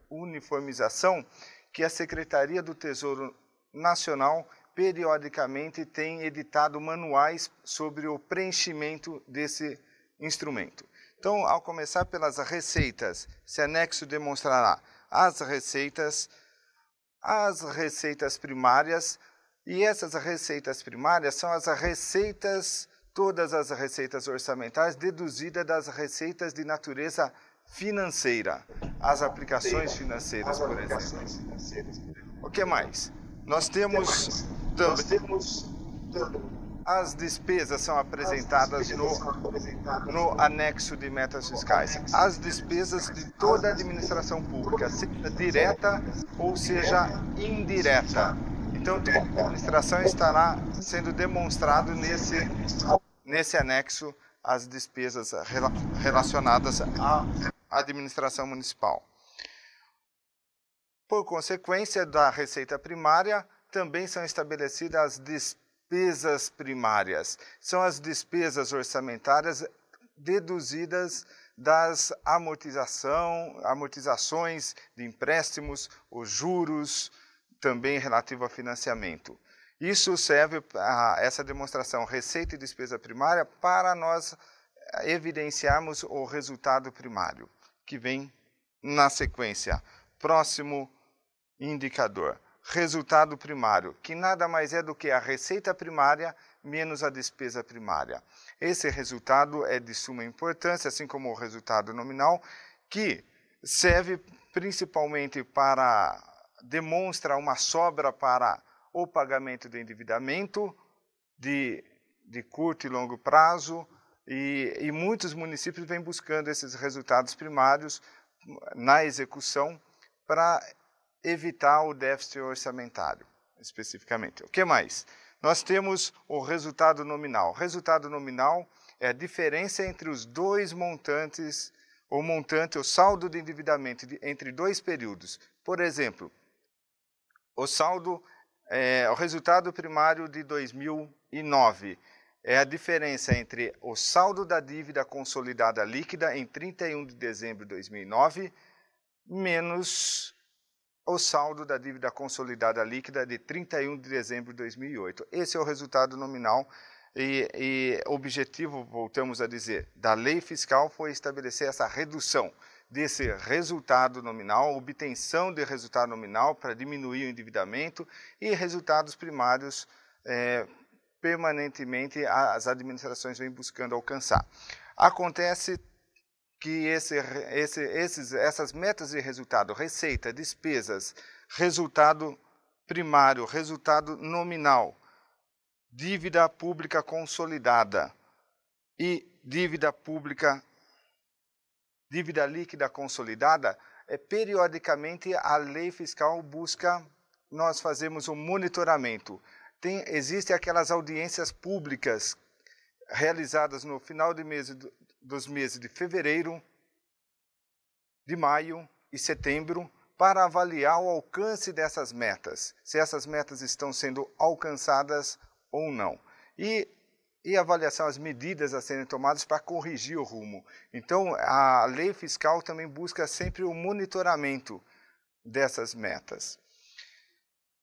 uniformização que a Secretaria do Tesouro Nacional periodicamente tem editado manuais sobre o preenchimento desse instrumento. Então, ao começar pelas receitas, esse anexo demonstrará as receitas, as receitas primárias, e essas receitas primárias são as receitas, todas as receitas orçamentais deduzidas das receitas de natureza financeira, as aplicações financeiras, por exemplo. O que mais? Nós temos também as despesas são apresentadas no, no anexo de metas fiscais. As despesas de toda a administração pública, seja direta ou seja indireta. Então, toda a administração estará sendo demonstrado nesse, nesse anexo as despesas relacionadas à administração municipal. Por consequência da receita primária, também são estabelecidas as despesas primárias. São as despesas orçamentárias deduzidas das amortização, amortizações de empréstimos, os juros, também relativo ao financiamento. Isso serve, a, essa demonstração, receita e despesa primária, para nós evidenciarmos o resultado primário que vem na sequência. Próximo indicador. Resultado primário, que nada mais é do que a receita primária menos a despesa primária. Esse resultado é de suma importância, assim como o resultado nominal, que serve principalmente para demonstra uma sobra para o pagamento do endividamento de, de curto e longo prazo, e, e muitos municípios vêm buscando esses resultados primários na execução para evitar o déficit orçamentário, especificamente. O que mais? Nós temos o resultado nominal. O resultado nominal é a diferença entre os dois montantes, o montante, o saldo de endividamento de, entre dois períodos. Por exemplo, o saldo, é, o resultado primário de 2009 é a diferença entre o saldo da dívida consolidada líquida em 31 de dezembro de 2009 menos o saldo da dívida consolidada líquida de 31 de dezembro de 2008. Esse é o resultado nominal e, e objetivo, voltamos a dizer, da lei fiscal foi estabelecer essa redução desse resultado nominal, obtenção de resultado nominal para diminuir o endividamento e resultados primários é, permanentemente as administrações vêm buscando alcançar. Acontece que esse, esse, esses, essas metas de resultado, receita, despesas, resultado primário, resultado nominal, dívida pública consolidada e dívida pública, dívida líquida consolidada, é, periodicamente a lei fiscal busca, nós fazemos um monitoramento. Tem, existem aquelas audiências públicas realizadas no final de mês, dos meses de fevereiro, de maio e setembro para avaliar o alcance dessas metas, se essas metas estão sendo alcançadas ou não. E, e avaliação, as medidas a serem tomadas para corrigir o rumo. Então, a lei fiscal também busca sempre o monitoramento dessas metas.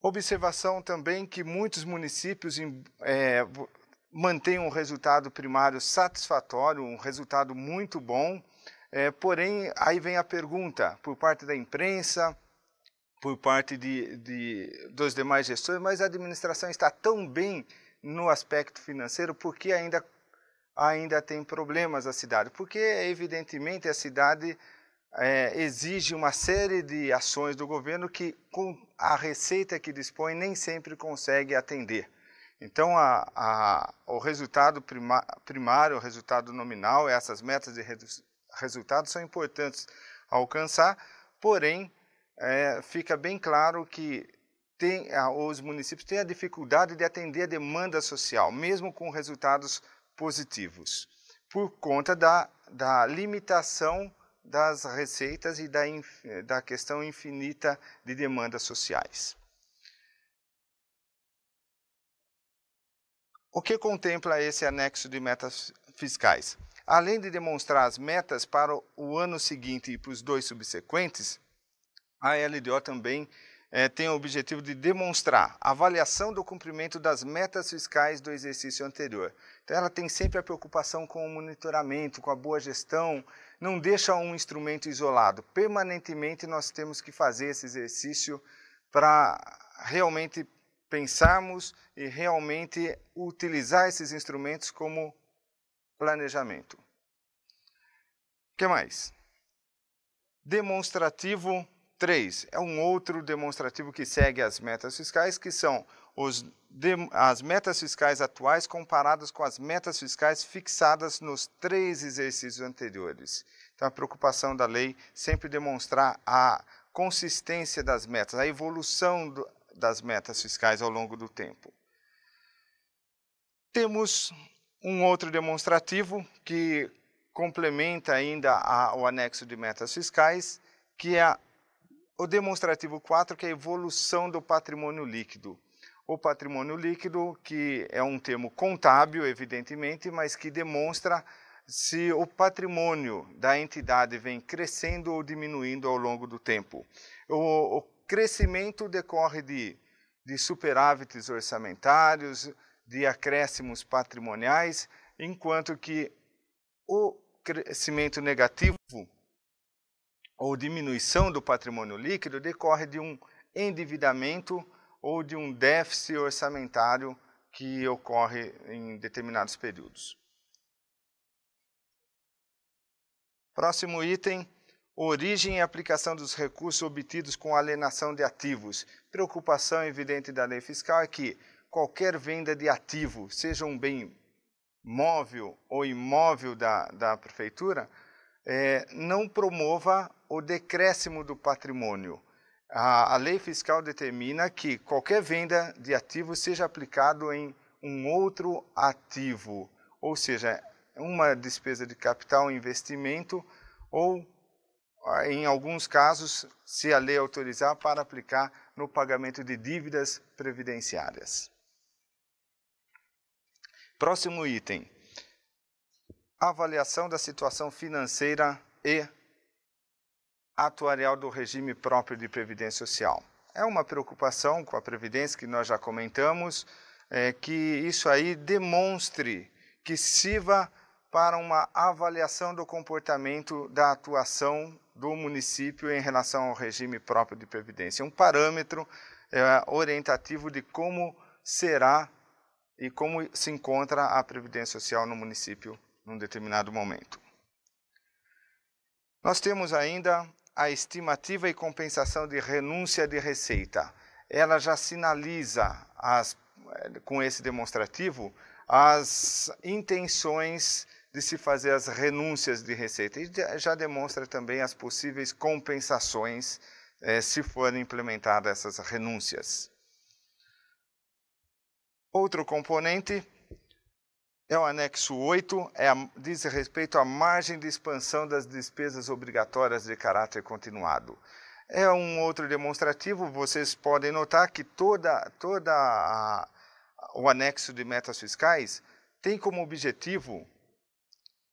Observação também que muitos municípios é, mantém um resultado primário satisfatório, um resultado muito bom. É, porém, aí vem a pergunta por parte da imprensa, por parte de, de, dos demais gestores, mas a administração está tão bem no aspecto financeiro, por que ainda, ainda tem problemas a cidade? Porque, evidentemente, a cidade é, exige uma série de ações do governo que, com a receita que dispõe, nem sempre consegue atender. Então, a, a, o resultado prima, primário, o resultado nominal, essas metas de redu, resultados são importantes alcançar, porém, é, fica bem claro que os municípios têm a dificuldade de atender a demanda social, mesmo com resultados positivos, por conta da, da limitação das receitas e da, da questão infinita de demandas sociais. O que contempla esse anexo de metas fiscais? Além de demonstrar as metas para o ano seguinte e para os dois subsequentes, a LDO também é, tem o objetivo de demonstrar avaliação do cumprimento das metas fiscais do exercício anterior. Então, ela tem sempre a preocupação com o monitoramento, com a boa gestão, não deixa um instrumento isolado. Permanentemente, nós temos que fazer esse exercício para realmente pensarmos e realmente utilizar esses instrumentos como planejamento. O que mais? Demonstrativo 3 é um outro demonstrativo que segue as metas fiscais, que são os, as metas fiscais atuais comparadas com as metas fiscais fixadas nos três exercícios anteriores. Então, a preocupação da lei sempre demonstrar a consistência das metas, a evolução do, das metas fiscais ao longo do tempo. Temos um outro demonstrativo que complementa ainda a, o anexo de metas fiscais, que é o demonstrativo 4, que é a evolução do patrimônio líquido. O patrimônio líquido, que é um termo contábil, evidentemente, mas que demonstra se o patrimônio da entidade vem crescendo ou diminuindo ao longo do tempo. O, o crescimento decorre de, de superávites orçamentários, de acréscimos patrimoniais, enquanto que o crescimento negativo ou diminuição do patrimônio líquido decorre de um endividamento ou de um déficit orçamentário que ocorre em determinados períodos. Próximo item, origem e aplicação dos recursos obtidos com alienação de ativos. Preocupação evidente da lei fiscal é que qualquer venda de ativo, seja um bem móvel ou imóvel da, da prefeitura, é, não promova o decréscimo do patrimônio. A, a, lei fiscal determina que qualquer venda de ativo seja aplicado em um outro ativo, ou seja, uma despesa de capital, investimento ou, em alguns casos, se a lei autorizar, para aplicar no pagamento de dívidas previdenciárias. Próximo item. Avaliação da situação financeira e atuarial do regime próprio de previdência social. É uma preocupação com a previdência que nós já comentamos, é, que isso aí demonstre que sirva para uma avaliação do comportamento da atuação do município em relação ao regime próprio de previdência, um parâmetro é, orientativo de como será e como se encontra a previdência social no município num determinado momento. Nós temos ainda a estimativa e compensação de renúncia de receita. Ela já sinaliza as, com esse demonstrativo as intenções de se fazer as renúncias de receita e já demonstra também as possíveis compensações eh, se forem implementadas essas renúncias. Outro componente é o anexo 8, é a, diz respeito à margem de expansão das despesas obrigatórias de caráter continuado. É um outro demonstrativo, vocês podem notar que toda, toda a, o anexo de metas fiscais tem como objetivo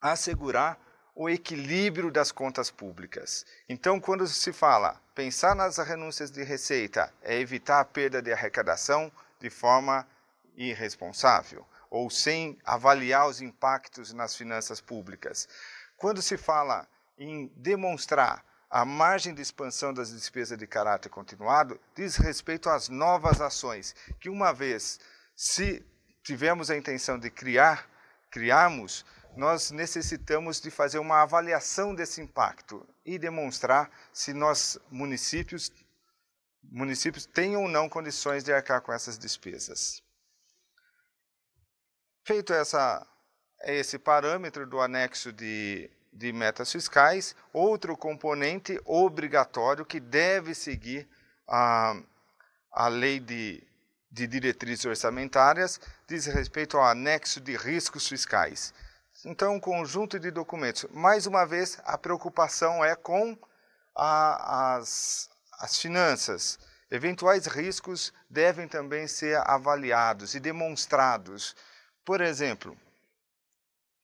assegurar o equilíbrio das contas públicas. Então, quando se fala pensar nas renúncias de receita, é evitar a perda de arrecadação de forma irresponsável ou sem avaliar os impactos nas finanças públicas. Quando se fala em demonstrar a margem de expansão das despesas de caráter continuado, diz respeito às novas ações, que uma vez, se tivermos a intenção de criar, criarmos, nós necessitamos de fazer uma avaliação desse impacto e demonstrar se nós, municípios, municípios têm ou não condições de arcar com essas despesas. Feito essa, esse parâmetro do anexo de, de metas fiscais, outro componente obrigatório que deve seguir a, a lei de, de diretrizes orçamentárias diz respeito ao anexo de riscos fiscais. Então, um conjunto de documentos. Mais uma vez, a preocupação é com a, as, as finanças. Eventuais riscos devem também ser avaliados e demonstrados por exemplo,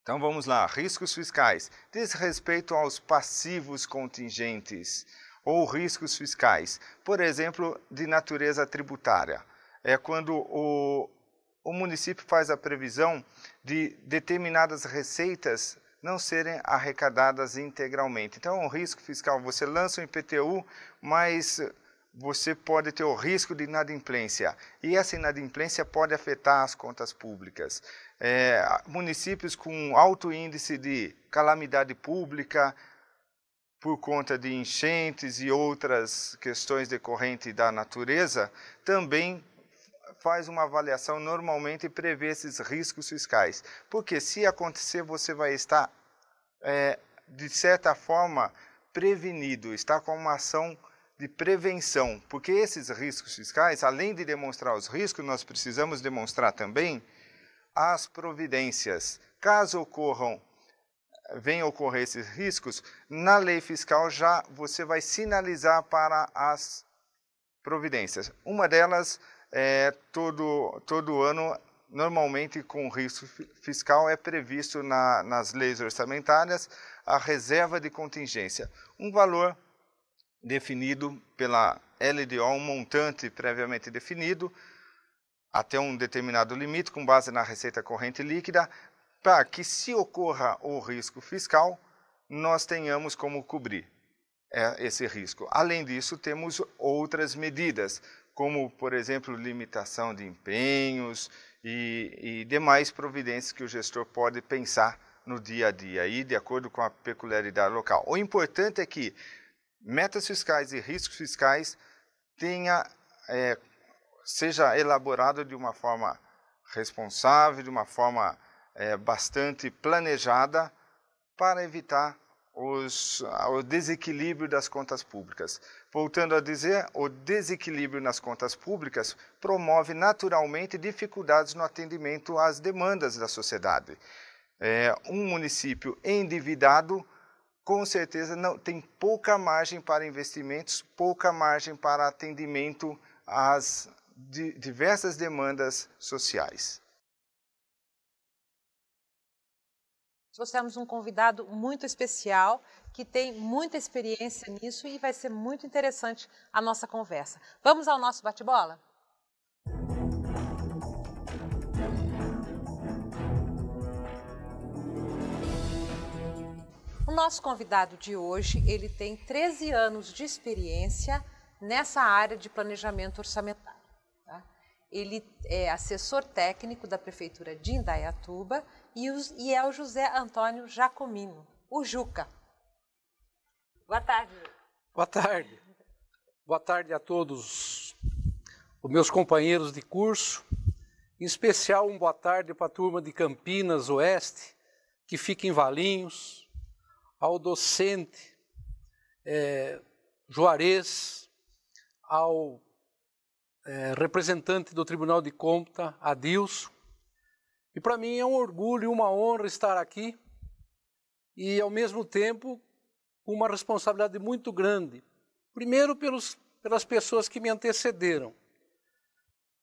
então vamos lá, riscos fiscais. Diz respeito aos passivos contingentes ou riscos fiscais, por exemplo, de natureza tributária. É quando o, o município faz a previsão de determinadas receitas não serem arrecadadas integralmente. Então, é um risco fiscal. Você lança um IPTU, mas você pode ter o risco de inadimplência. E essa inadimplência pode afetar as contas públicas. É, municípios com alto índice de calamidade pública, por conta de enchentes e outras questões decorrentes da natureza, também faz uma avaliação normalmente e prevê esses riscos fiscais. Porque se acontecer, você vai estar, é, de certa forma, prevenido, está com uma ação de prevenção, porque esses riscos fiscais, além de demonstrar os riscos, nós precisamos demonstrar também as providências. Caso ocorram, venham ocorrer esses riscos, na lei fiscal já você vai sinalizar para as providências. Uma delas é todo, todo ano, normalmente com risco fiscal, é previsto na, nas leis orçamentárias a reserva de contingência. Um valor definido pela LDO, um montante previamente definido, até um determinado limite, com base na receita corrente líquida, para que, se ocorra o risco fiscal, nós tenhamos como cobrir é, esse risco. Além disso, temos outras medidas, como, por exemplo, limitação de empenhos e, e demais providências que o gestor pode pensar no dia a dia, aí, de acordo com a peculiaridade local. O importante é que metas fiscais e riscos fiscais tenha, é, seja elaborado de uma forma responsável, de uma forma é, bastante planejada para evitar os, o desequilíbrio das contas públicas. Voltando a dizer, o desequilíbrio nas contas públicas promove naturalmente dificuldades no atendimento às demandas da sociedade. É, um município endividado, com certeza, não tem pouca margem para investimentos, pouca margem para atendimento às diversas demandas sociais. Trouxemos um convidado muito especial que tem muita experiência nisso e vai ser muito interessante a nossa conversa. Vamos ao nosso bate-bola? Nosso convidado de hoje, ele tem 13 anos de experiência nessa área de planejamento orçamentário. Tá? Ele é assessor técnico da Prefeitura de Indaiatuba e, os, e é o José Antônio Jacomino, o Juca. Boa tarde. Boa tarde. Boa tarde a todos os meus companheiros de curso. Em especial, um boa tarde para a turma de Campinas Oeste, que fica em Valinhos, ao docente é, Juarez, ao é, representante do Tribunal de Conta, Adilson, e para mim é um orgulho e uma honra estar aqui e, ao mesmo tempo, uma responsabilidade muito grande. Primeiro, pelos, pelas pessoas que me antecederam.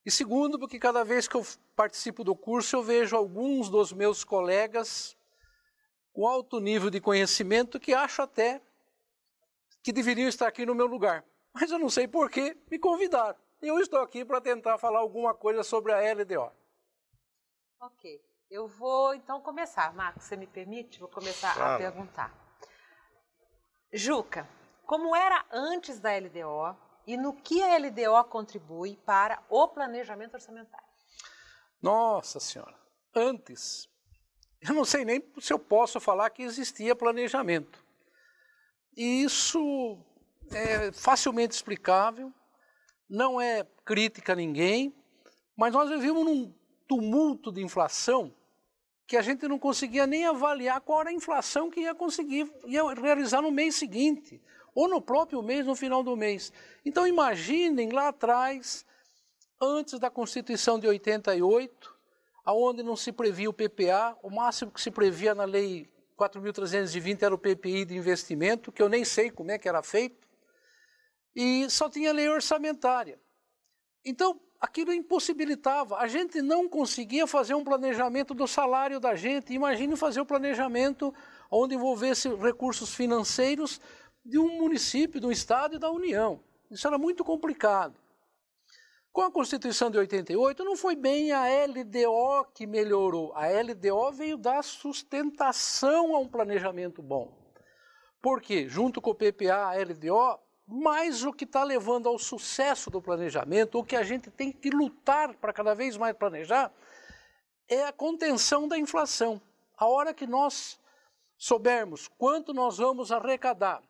E segundo, porque cada vez que eu participo do curso, eu vejo alguns dos meus colegas com alto nível de conhecimento que acho até que deveriam estar aqui no meu lugar. Mas eu não sei por que me convidaram. E eu estou aqui para tentar falar alguma coisa sobre a LDO. Ok. Eu vou então começar. Marcos, você me permite? Vou começar claro. a perguntar. Juca, como era antes da LDO e no que a LDO contribui para o planejamento orçamentário? Nossa Senhora, antes, eu não sei nem se eu posso falar que existia planejamento. E isso é facilmente explicável, não é crítica a ninguém, mas nós vivemos num tumulto de inflação que a gente não conseguia nem avaliar qual era a inflação que ia conseguir ia realizar no mês seguinte, ou no próprio mês, no final do mês. Então imaginem lá atrás, antes da Constituição de 88, aonde não se previa o PPA, o máximo que se previa na lei 4.320 era o PPI de investimento, que eu nem sei como é que era feito, e só tinha lei orçamentária. Então, aquilo impossibilitava. A gente não conseguia fazer um planejamento do salário da gente. Imagine fazer o um planejamento onde envolvesse recursos financeiros de um município, de um estado e da União. Isso era muito complicado. Com a Constituição de 88, não foi bem a LDO que melhorou. A LDO veio dar sustentação a um planejamento bom. Por quê? Junto com o PPA, a LDO mas o que está levando ao sucesso do planejamento, o que a gente tem que lutar para cada vez mais planejar, é a contenção da inflação. A hora que nós soubermos quanto nós vamos arrecadar,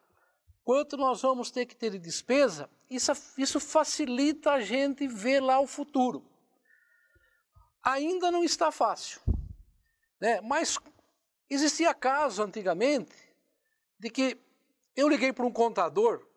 quanto nós vamos ter que ter de despesa, isso, isso facilita a gente ver lá o futuro. Ainda não está fácil, né? mas existia caso antigamente de que eu liguei para um contador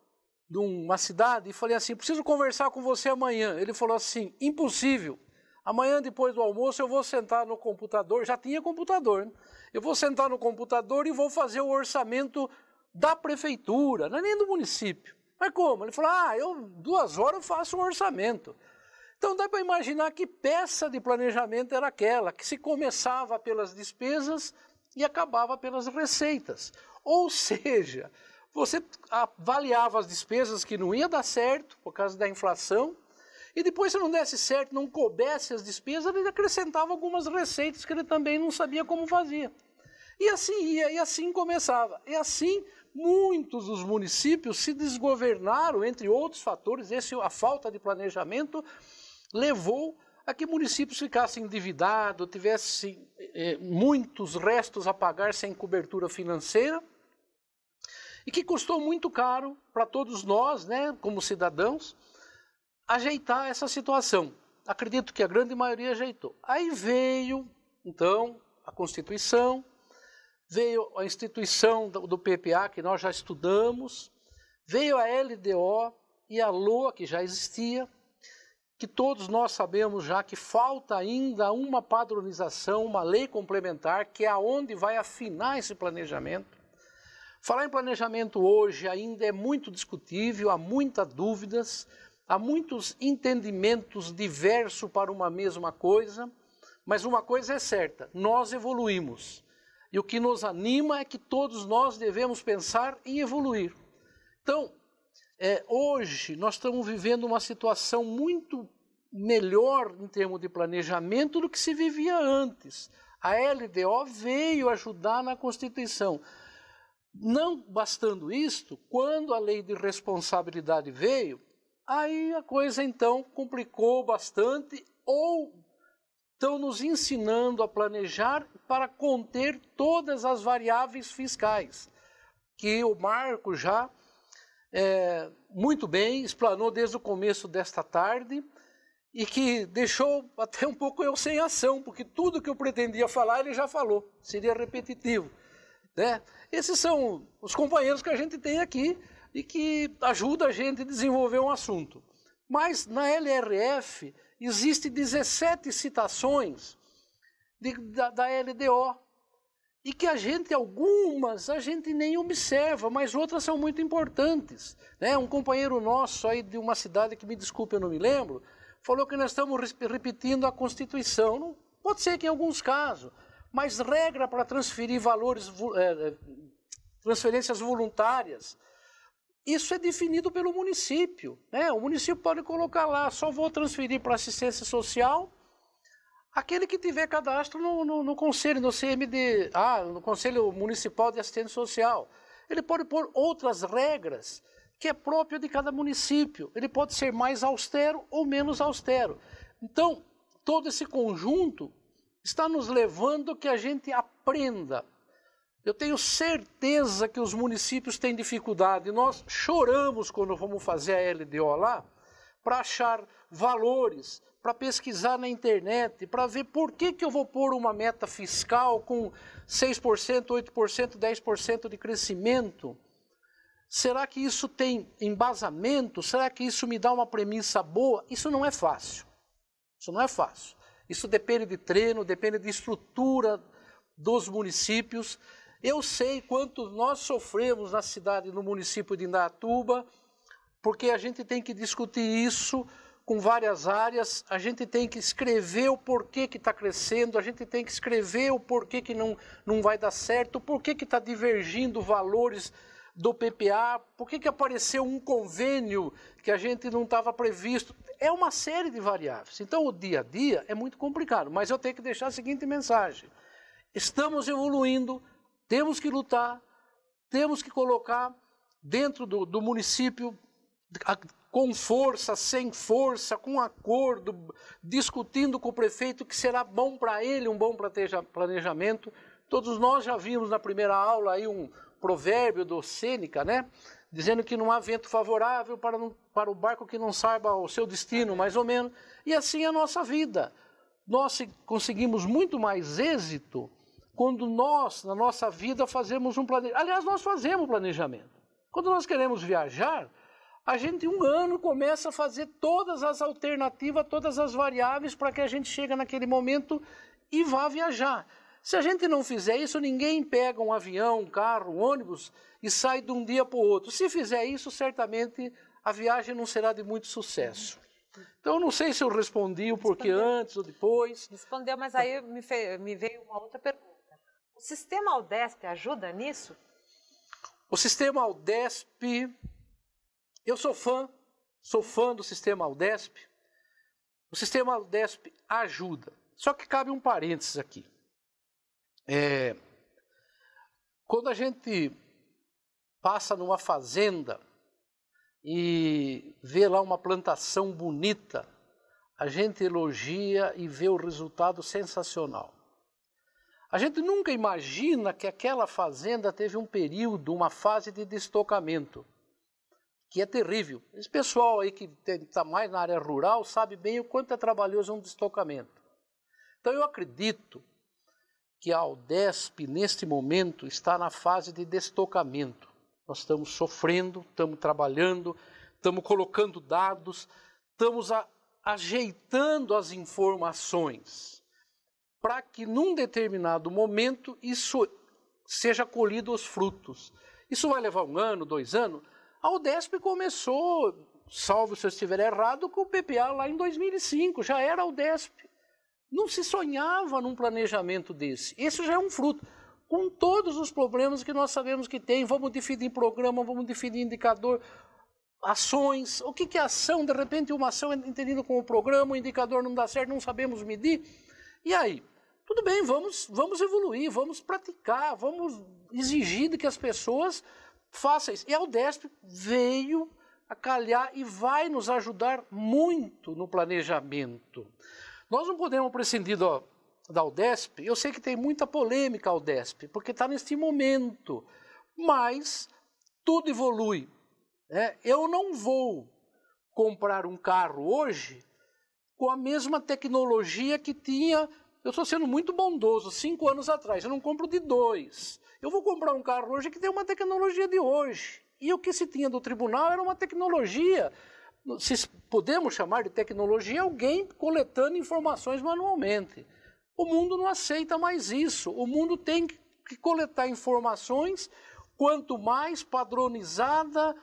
de uma cidade e falei assim: preciso conversar com você amanhã. Ele falou assim: impossível. Amanhã, depois do almoço, eu vou sentar no computador. Já tinha computador, né? Eu vou sentar no computador e vou fazer o orçamento da prefeitura, não é nem do município. Mas como? Ele falou: ah, eu duas horas eu faço um orçamento. Então dá para imaginar que peça de planejamento era aquela, que se começava pelas despesas e acabava pelas receitas. Ou seja, você avaliava as despesas que não ia dar certo por causa da inflação, e depois, se não desse certo, não coubesse as despesas, ele acrescentava algumas receitas que ele também não sabia como fazia. E assim ia, e assim começava. E assim, muitos dos municípios se desgovernaram, entre outros fatores, esse, a falta de planejamento levou a que municípios ficassem endividados, tivessem eh, muitos restos a pagar sem cobertura financeira, e que custou muito caro para todos nós, né, como cidadãos, ajeitar essa situação. Acredito que a grande maioria ajeitou. Aí veio, então, a Constituição, veio a instituição do PPA, que nós já estudamos, veio a LDO e a LOA, que já existia, que todos nós sabemos já que falta ainda uma padronização, uma lei complementar, que é aonde vai afinar esse planejamento. Falar em planejamento hoje ainda é muito discutível, há muitas dúvidas, há muitos entendimentos diversos para uma mesma coisa, mas uma coisa é certa: nós evoluímos. E o que nos anima é que todos nós devemos pensar em evoluir. Então, é, hoje nós estamos vivendo uma situação muito melhor em termos de planejamento do que se vivia antes. A LDO veio ajudar na Constituição. Não bastando isto, quando a lei de responsabilidade veio, aí a coisa então complicou bastante ou estão nos ensinando a planejar para conter todas as variáveis fiscais, que o Marco já é, muito bem explanou desde o começo desta tarde e que deixou até um pouco eu sem ação, porque tudo que eu pretendia falar ele já falou, seria repetitivo. Né? Esses são os companheiros que a gente tem aqui e que ajudam a gente a desenvolver um assunto. Mas na LRF existe 17 citações de, da, da LDO e que a gente, algumas, a gente nem observa, mas outras são muito importantes. Né? Um companheiro nosso aí de uma cidade que, me desculpe, eu não me lembro, falou que nós estamos repetindo a Constituição. Não, pode ser que em alguns casos, mas regra para transferir valores, é, transferências voluntárias, isso é definido pelo município. Né? O município pode colocar lá, só vou transferir para assistência social aquele que tiver cadastro no, no, no conselho, no CMD, ah, no Conselho Municipal de Assistência Social. Ele pode pôr outras regras que é próprio de cada município. Ele pode ser mais austero ou menos austero. Então, todo esse conjunto está nos levando que a gente aprenda. Eu tenho certeza que os municípios têm dificuldade. Nós choramos quando vamos fazer a LDO lá para achar valores, para pesquisar na internet, para ver por que, que eu vou pôr uma meta fiscal com 6%, 8%, 10% de crescimento. Será que isso tem embasamento? Será que isso me dá uma premissa boa? Isso não é fácil. Isso não é fácil. Isso depende de treino, depende de estrutura dos municípios. Eu sei quanto nós sofremos na cidade, no município de Indatuba, porque a gente tem que discutir isso com várias áreas, a gente tem que escrever o porquê que está crescendo, a gente tem que escrever o porquê que não, não vai dar certo, o porquê que está divergindo valores do PPA, por que, que apareceu um convênio que a gente não estava previsto? É uma série de variáveis. Então, o dia a dia é muito complicado, mas eu tenho que deixar a seguinte mensagem: estamos evoluindo, temos que lutar, temos que colocar dentro do, do município, com força, sem força, com acordo, discutindo com o prefeito que será bom para ele um bom planejamento. Todos nós já vimos na primeira aula aí um, provérbio do Sêneca, né? Dizendo que não há vento favorável para, para o barco que não saiba o seu destino, mais ou menos. E assim é a nossa vida. Nós conseguimos muito mais êxito quando nós, na nossa vida, fazemos um planejamento. Aliás, nós fazemos planejamento. Quando nós queremos viajar, a gente, um ano, começa a fazer todas as alternativas, todas as variáveis para que a gente chegue naquele momento e vá viajar. Se a gente não fizer isso, ninguém pega um avião, um carro, um ônibus e sai de um dia para o outro. Se fizer isso, certamente a viagem não será de muito sucesso. Então, não sei se eu respondi o porquê Respondeu. antes ou depois. Respondeu, mas aí me, me veio uma outra pergunta. Sistema Aldesp ajuda nisso? O sistema Aldesp, eu sou fã, sou fã do sistema Aldesp. O sistema Aldesp ajuda. Só que cabe um parênteses aqui. É, quando a gente passa numa fazenda e vê lá uma plantação bonita, a gente elogia e vê o resultado sensacional. A gente nunca imagina que aquela fazenda teve um período, uma fase de destocamento, que é terrível. Esse pessoal aí que está mais na área rural sabe bem o quanto é trabalhoso um destocamento. Então eu acredito que a Aldesp, neste momento, está na fase de destocamento. Nós estamos sofrendo, estamos trabalhando, estamos colocando dados, estamos a, ajeitando as informações para que num determinado momento isso seja colhido os frutos. Isso vai levar um ano, dois anos? A Udesp começou, salvo se eu estiver errado, com o PPA lá em 2005, já era a Udesp. Não se sonhava num planejamento desse. Esse já é um fruto. Com todos os problemas que nós sabemos que tem, vamos definir programa, vamos definir indicador, ações. O que é ação? De repente, uma ação é entendida como programa, o indicador não dá certo, não sabemos medir. E aí? Tudo bem, vamos, vamos evoluir, vamos praticar, vamos exigir que as pessoas façam isso. E a UDESP veio a calhar e vai nos ajudar muito no planejamento. Nós não podemos prescindir do, da UDESP, eu sei que tem muita polêmica a UDESP, porque está neste momento, mas tudo evolui. Né? Eu não vou comprar um carro hoje com a mesma tecnologia que tinha. Eu estou sendo muito bondoso, cinco anos atrás. Eu não compro de dois. Eu vou comprar um carro hoje que tem uma tecnologia de hoje. E o que se tinha do tribunal era uma tecnologia. Se podemos chamar de tecnologia alguém coletando informações manualmente. O mundo não aceita mais isso. O mundo tem que coletar informações quanto mais padronizada,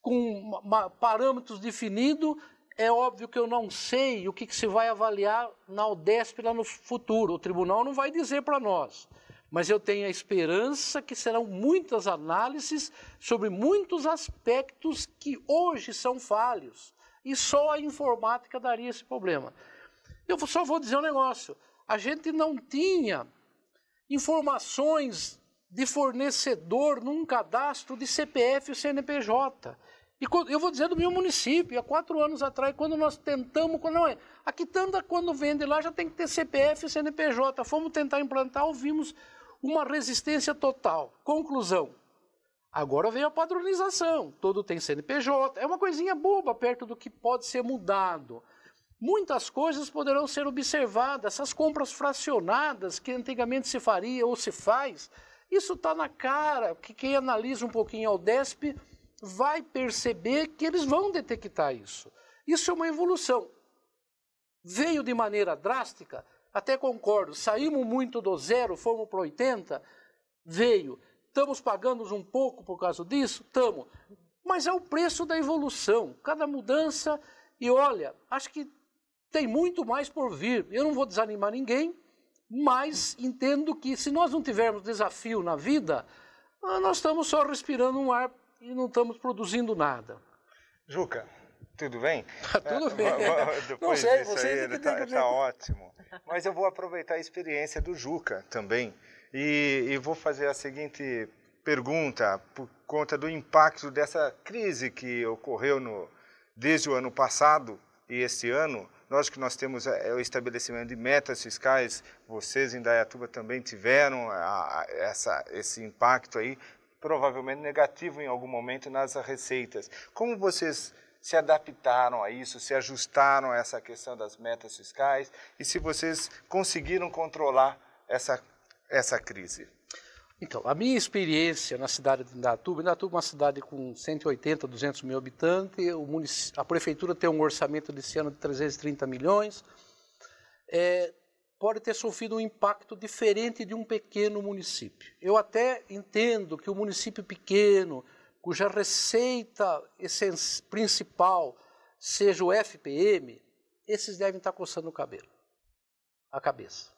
com parâmetros definidos, é óbvio que eu não sei o que, que se vai avaliar na UDESP lá no futuro. O tribunal não vai dizer para nós. Mas eu tenho a esperança que serão muitas análises sobre muitos aspectos que hoje são falhos. E só a informática daria esse problema. Eu só vou dizer um negócio. A gente não tinha informações de fornecedor num cadastro de CPF e CNPJ. E eu vou dizer do meu município, há quatro anos atrás, quando nós tentamos, quando não é, a quitanda quando vende lá já tem que ter CPF e CNPJ. Fomos tentar implantar, ouvimos uma resistência total. Conclusão. Agora veio a padronização, todo tem CNPJ, é uma coisinha boba perto do que pode ser mudado. Muitas coisas poderão ser observadas, essas compras fracionadas que antigamente se faria ou se faz, isso está na cara, que quem analisa um pouquinho ao DESP vai perceber que eles vão detectar isso. Isso é uma evolução. Veio de maneira drástica, até concordo, saímos muito do zero, fomos para 80, veio. Estamos pagando um pouco por causa disso? Estamos. Mas é o preço da evolução. Cada mudança, e olha, acho que tem muito mais por vir. Eu não vou desanimar ninguém, mas entendo que se nós não tivermos desafio na vida, ah, nós estamos só respirando um ar e não estamos produzindo nada. Juca, tudo bem? <laughs> tudo bem. Depois não sei, disso você aí, está tá ótimo. Mas eu vou aproveitar a experiência do Juca também e, e vou fazer a seguinte pergunta por conta do impacto dessa crise que ocorreu no, desde o ano passado e este ano. Nós que nós temos é, o estabelecimento de metas fiscais, vocês em Dayatuba também tiveram a, a, essa, esse impacto aí provavelmente negativo em algum momento nas receitas. Como vocês se adaptaram a isso, se ajustaram a essa questão das metas fiscais e se vocês conseguiram controlar essa, essa crise? Então, a minha experiência na cidade de Indatuba, Indatuba é uma cidade com 180, 200 mil habitantes, a prefeitura tem um orçamento desse ano de 330 milhões, é, pode ter sofrido um impacto diferente de um pequeno município. Eu até entendo que o município pequeno, cuja receita principal seja o FPM, esses devem estar coçando o cabelo, a cabeça.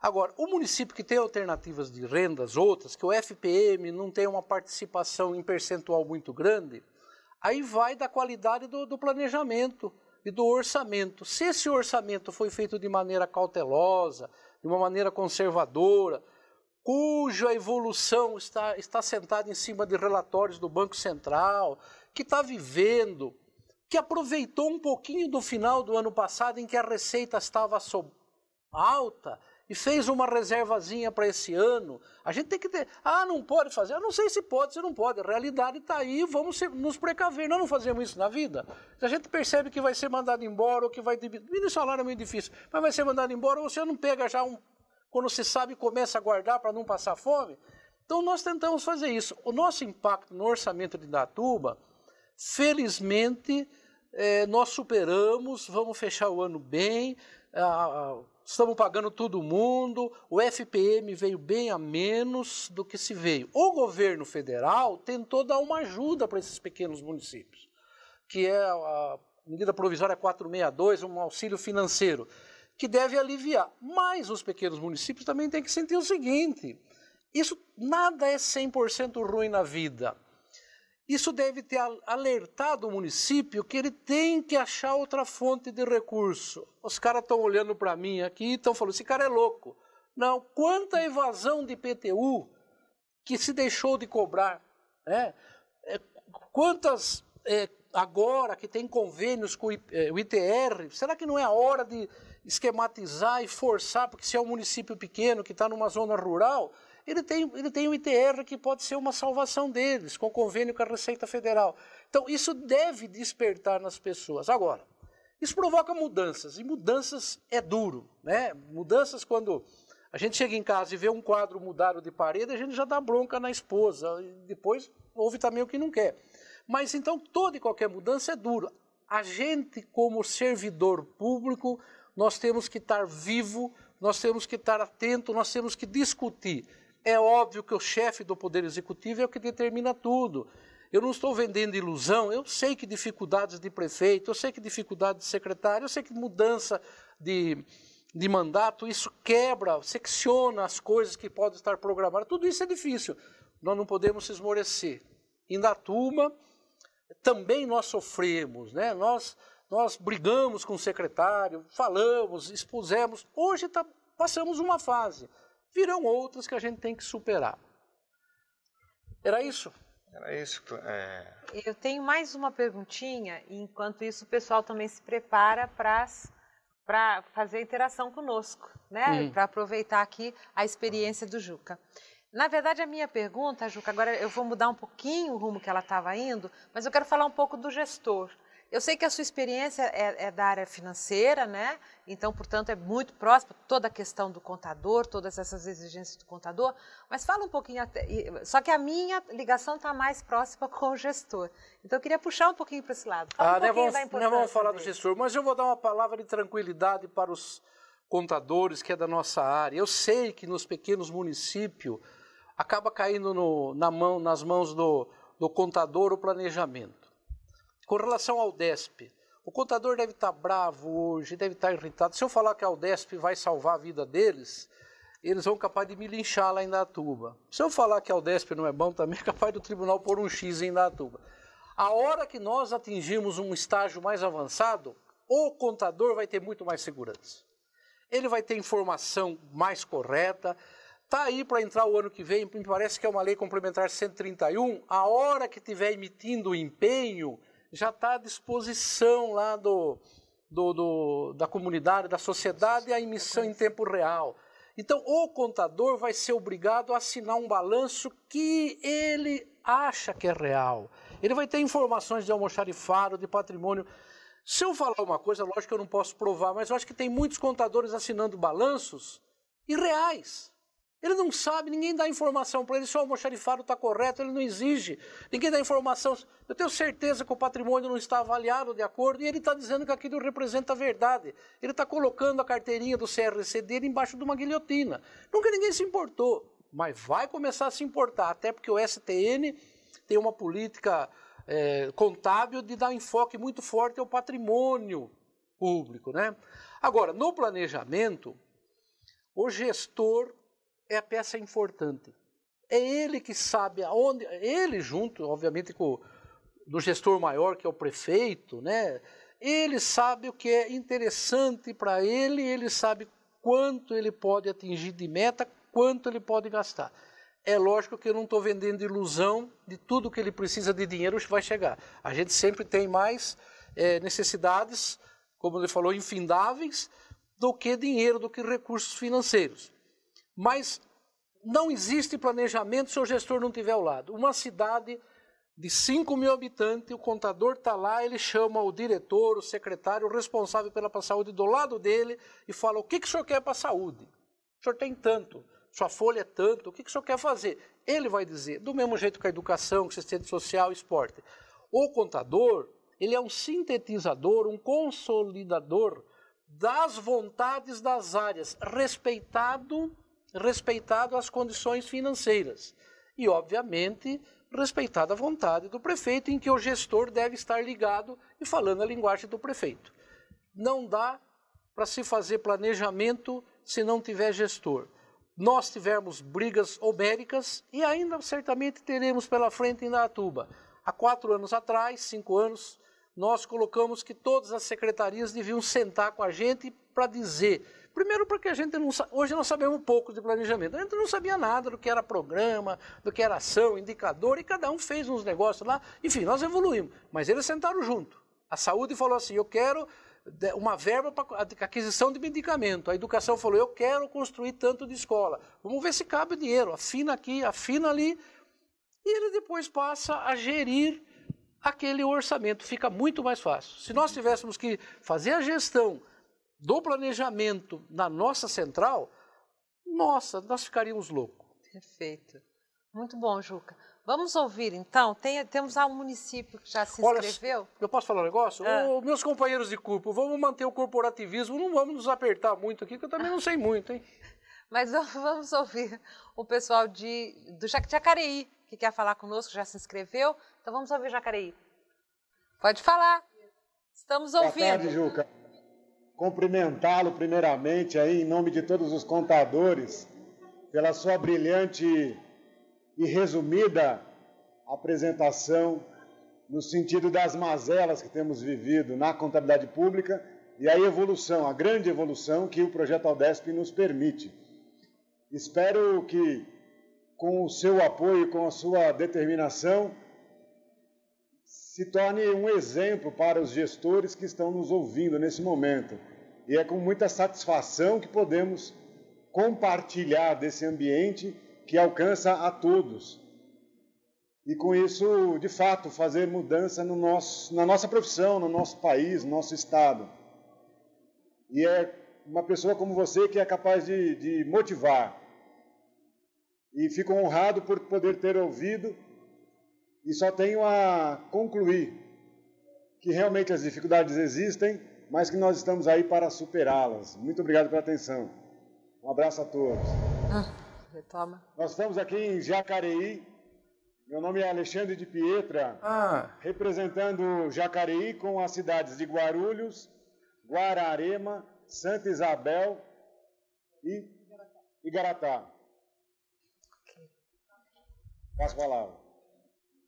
Agora, o município que tem alternativas de rendas outras, que o FPM não tem uma participação em percentual muito grande, aí vai da qualidade do, do planejamento e do orçamento. Se esse orçamento foi feito de maneira cautelosa, de uma maneira conservadora, cuja evolução está, está sentada em cima de relatórios do Banco Central, que está vivendo, que aproveitou um pouquinho do final do ano passado em que a receita estava alta e fez uma reservazinha para esse ano. A gente tem que ter. Ah, não pode fazer? Eu não sei se pode, se não pode. A realidade está aí, vamos nos precaver. Nós não fazemos isso na vida. Se a gente percebe que vai ser mandado embora ou que vai diminuir salário é meio difícil, mas vai ser mandado embora, você não pega já um, Quando se sabe, começa a guardar para não passar fome. Então nós tentamos fazer isso. O nosso impacto no orçamento de Indatuba, felizmente, é, nós superamos, vamos fechar o ano bem, estamos pagando todo mundo, o FPM veio bem a menos do que se veio. O governo federal tentou dar uma ajuda para esses pequenos municípios, que é a medida provisória 462, um auxílio financeiro, que deve aliviar. Mas os pequenos municípios também têm que sentir o seguinte, isso nada é 100% ruim na vida. Isso deve ter alertado o município que ele tem que achar outra fonte de recurso. Os caras estão olhando para mim aqui e estão falando: esse cara é louco. Não, quanta evasão de PTU que se deixou de cobrar. Né? É, quantas, é, agora que tem convênios com o ITR, é, será que não é a hora de esquematizar e forçar? Porque se é um município pequeno que está numa zona rural, ele tem, ele tem o ITR que pode ser uma salvação deles, com convênio com a Receita Federal. Então, isso deve despertar nas pessoas. Agora, isso provoca mudanças, e mudanças é duro. Né? Mudanças quando a gente chega em casa e vê um quadro mudado de parede, a gente já dá bronca na esposa, e depois houve também o que não quer. Mas então, toda e qualquer mudança é duro. A gente, como servidor público, nós temos que estar vivo, nós temos que estar atento, nós temos que discutir. É óbvio que o chefe do Poder Executivo é o que determina tudo. Eu não estou vendendo ilusão, eu sei que dificuldades de prefeito, eu sei que dificuldades de secretário, eu sei que mudança de, de mandato, isso quebra, secciona as coisas que podem estar programadas. Tudo isso é difícil. Nós não podemos se esmorecer. Em Datuba, também nós sofremos, né? nós, nós brigamos com o secretário, falamos, expusemos. Hoje tá, passamos uma fase virão outras que a gente tem que superar. Era isso? Era isso. É... Eu tenho mais uma perguntinha, e enquanto isso o pessoal também se prepara para fazer interação conosco, né? Hum. Para aproveitar aqui a experiência do Juca. Na verdade, a minha pergunta, Juca, agora eu vou mudar um pouquinho o rumo que ela estava indo, mas eu quero falar um pouco do gestor. Eu sei que a sua experiência é, é, da área financeira, né? Então, portanto, é muito próxima toda a questão do contador, todas essas exigências do contador. Mas fala um pouquinho até. Só que a minha ligação está mais próxima <laughs> com o gestor. Então, eu queria puxar um pouquinho para esse lado. Fala ah, um né, vamos, da vamos falar dele. do gestor, mas eu vou dar uma palavra de tranquilidade para os contadores, que é da nossa área. Eu sei que nos pequenos municípios acaba caindo no, na mão, nas mãos do, do contador o planejamento. Com relação ao DESP, o contador deve estar bravo hoje, deve estar irritado. Se eu falar que a Udesp vai salvar a vida deles, eles vão capaz de me linchar lá em Datuba. Se eu falar que a Udesp não é bom, também é capaz do tribunal pôr um X em Datuba. A hora que nós atingirmos um estágio mais avançado, o contador vai ter muito mais segurança. Ele vai ter informação mais correta. Está aí para entrar o ano que vem, me parece que é uma lei complementar 131. A hora que estiver emitindo o empenho, já está à disposição lá do, do, do, da comunidade, da sociedade, a emissão em tempo real. Então, o contador vai ser obrigado a assinar um balanço que ele acha que é real. Ele vai ter informações de almoxarifado, de patrimônio. Se eu falar uma coisa, lógico que eu não posso provar, mas eu acho que tem muitos contadores assinando balanços irreais. Ele não sabe, ninguém dá informação para ele se o almoxarifado está correto, ele não exige. Ninguém dá informação. Eu tenho certeza que o patrimônio não está avaliado de acordo e ele está dizendo que aquilo representa a verdade. Ele está colocando a carteirinha do CRC dele embaixo de uma guilhotina. Nunca ninguém se importou, mas vai começar a se importar, até porque o STN tem uma política é, contábil de dar enfoque muito forte ao patrimônio público. Né? Agora, no planejamento, o gestor é a peça importante. É ele que sabe aonde, ele junto, obviamente, com do gestor maior, que é o prefeito, né? Ele sabe o que é interessante para ele, ele sabe quanto ele pode atingir de meta, quanto ele pode gastar. É lógico que eu não estou vendendo ilusão de tudo que ele precisa de dinheiro vai chegar. A gente sempre tem mais é, necessidades, como ele falou, infindáveis, do que dinheiro, do que recursos financeiros. Mas não existe planejamento se o gestor não tiver ao lado. Uma cidade de 5 mil habitantes, o contador está lá, ele chama o diretor, o secretário, o responsável pela saúde do lado dele e fala: o que, que o senhor quer para a saúde? O senhor tem tanto, sua folha é tanto, o que, que o senhor quer fazer? Ele vai dizer, do mesmo jeito que a educação, que assistente social, esporte. O contador, ele é um sintetizador, um consolidador das vontades das áreas, respeitado, respeitado as condições financeiras. E, obviamente, respeitada a vontade do prefeito, em que o gestor deve estar ligado e falando a linguagem do prefeito. Não dá para se fazer planejamento se não tiver gestor. Nós tivemos brigas homéricas e ainda certamente teremos pela frente em Datuba. Há quatro anos atrás, cinco anos, nós colocamos que todas as secretarias deviam sentar com a gente para dizer Primeiro porque a gente não hoje nós sabemos um pouco de planejamento. A gente não sabia nada do que era programa, do que era ação, indicador, e cada um fez uns negócios lá. Enfim, nós evoluímos. Mas eles sentaram junto. A saúde falou assim: eu quero uma verba para aquisição de medicamento. A educação falou: eu quero construir tanto de escola. Vamos ver se cabe o dinheiro. Afina aqui, afina ali. E ele depois passa a gerir aquele orçamento. Fica muito mais fácil. Se nós tivéssemos que fazer a gestão do planejamento na nossa central, nossa, nós ficaríamos loucos. Perfeito. Muito bom, Juca. Vamos ouvir, então. Tem, temos um município que já se inscreveu. Olha, eu posso falar um negócio? Ah. meus companheiros de corpo, vamos manter o corporativismo, não vamos nos apertar muito aqui, que eu também não sei muito, hein? <laughs> Mas <laughs> vamos ouvir o pessoal de, do Jacareí, que quer falar conosco, já se inscreveu. Então vamos ouvir Jacareí. Pode falar. Estamos ouvindo. Boa tarde, Juca cumprimentá-lo primeiramente aí em nome de todos os contadores pela sua brilhante e resumida apresentação no sentido das mazelas que temos vivido na contabilidade pública e a evolução, a grande evolução que o projeto Aldesp nos permite. Espero que com o seu apoio, com a sua determinação, se torne um exemplo para os gestores que estão nos ouvindo nesse momento e é com muita satisfação que podemos compartilhar desse ambiente que alcança a todos. E com isso, de fato, fazer mudança no nosso, na nossa profissão, no nosso país, no nosso estado. E é uma pessoa como você que é capaz de, de motivar. E fico honrado por poder ter ouvido e só tenho a concluir que realmente as dificuldades existem, mas que nós estamos aí para superá-las. Muito obrigado pela atenção. Um abraço a todos. Ah, retoma. Nós estamos aqui em Jacareí. Meu nome é Alexandre de Pietra, ah. representando Jacareí com as cidades de Guarulhos, Guararema, Santa Isabel e Igaratá. Passo a palavra.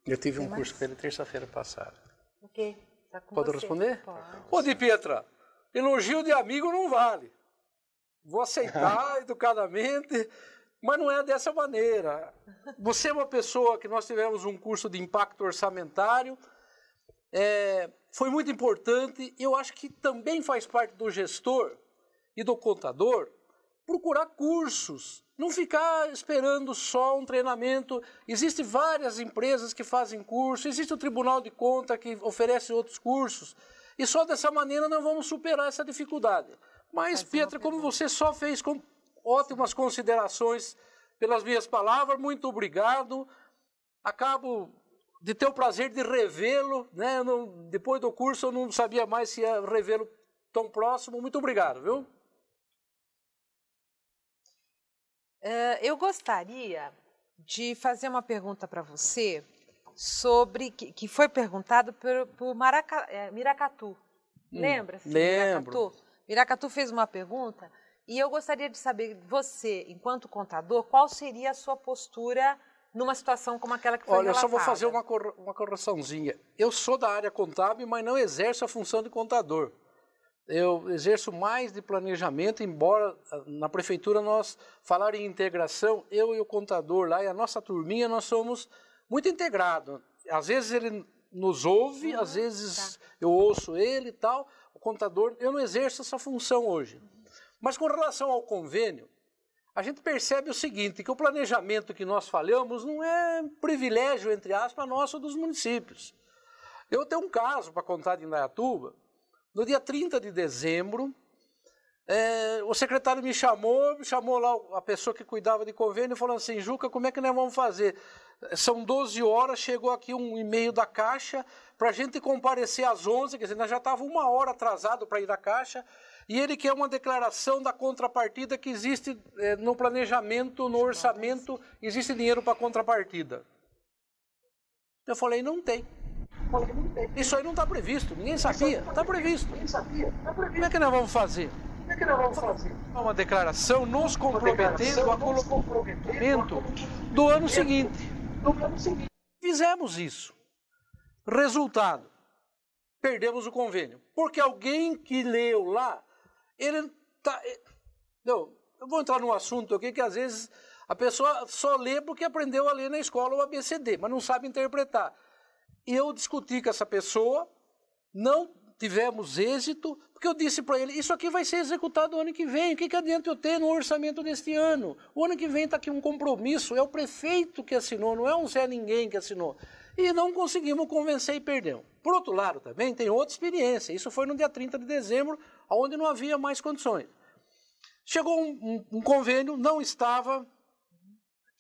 Eu tive um curso com ele terça-feira passada. O quê? Tá Pode você. responder? Pode. Ô, Di Pietra, elogio de amigo não vale. Vou aceitar <laughs> educadamente, mas não é dessa maneira. Você é uma pessoa que nós tivemos um curso de impacto orçamentário, é, foi muito importante. Eu acho que também faz parte do gestor e do contador procurar cursos não ficar esperando só um treinamento. Existem várias empresas que fazem curso, existe o Tribunal de Conta que oferece outros cursos. E só dessa maneira nós vamos superar essa dificuldade. Mas, Pietra, como você só fez com ótimas considerações pelas minhas palavras, muito obrigado. Acabo de ter o prazer de revê-lo. Né? depois do curso eu não sabia mais se ia revê-lo tão próximo. Muito obrigado, viu? Uh, eu gostaria de fazer uma pergunta para você sobre que, que foi perguntado por, por Maraca, é, Miracatu. Hum, Lembra? Lembro. Miracatu? Miracatu fez uma pergunta e eu gostaria de saber, você, enquanto contador, qual seria a sua postura numa situação como aquela que foi Olha, relatada? eu só vou fazer uma, cor, uma correçãozinha. Eu sou da área contábil, mas não exerço a função de contador eu exerço mais de planejamento, embora ah, na prefeitura nós falar em integração, eu e o contador lá e a nossa turminha, nós somos muito integrados. Às vezes ele nos ouve, uhum, às vezes tá. eu ouço ele e tal. O contador, eu não exerço essa função hoje. Mas com relação ao convênio, a gente percebe o seguinte, que o planejamento que nós falhamos não é privilégio, entre aspas, nosso dos municípios. Eu tenho um caso para contar de Indaiatuba, no dia 30 de dezembro, É, o secretário me chamou, me chamou lá a pessoa que cuidava de convênio, falando assim, Juca, como é que nós vamos fazer? São 12 horas, chegou aqui um e-mail da Caixa para a gente comparecer às 11, quer dizer, nós já estava uma hora atrasado para ir à Caixa, e ele quer uma declaração da contrapartida que existe é, no planejamento, no orçamento, existe dinheiro para contrapartida. Eu falei, não tem. Isso aí não está previsto, ninguém sabia. Está previsto. Como é que nós vamos fazer? Como é que nós vamos fazer? Uma declaração nos comprometendo a comprometimento do ano seguinte. Fizemos isso. Resultado: perdemos o convênio. Porque alguém que leu lá, ele tá. Não, eu vou entrar num assunto aqui que às vezes a pessoa só lê porque aprendeu a ler na escola o ABCD, mas não sabe interpretar. Eu discuti com essa pessoa, não tivemos êxito, porque eu disse para ele: Isso aqui vai ser executado ano que vem. O que, que adianta eu ter no orçamento deste ano? O ano que vem está aqui um compromisso, é o prefeito que assinou, não é um Zé Ninguém que assinou. E não conseguimos convencer e perdemos. Por outro lado, também tem outra experiência. Isso foi no dia 30 de dezembro, onde não havia mais condições. Chegou um, um, um convênio, não estava,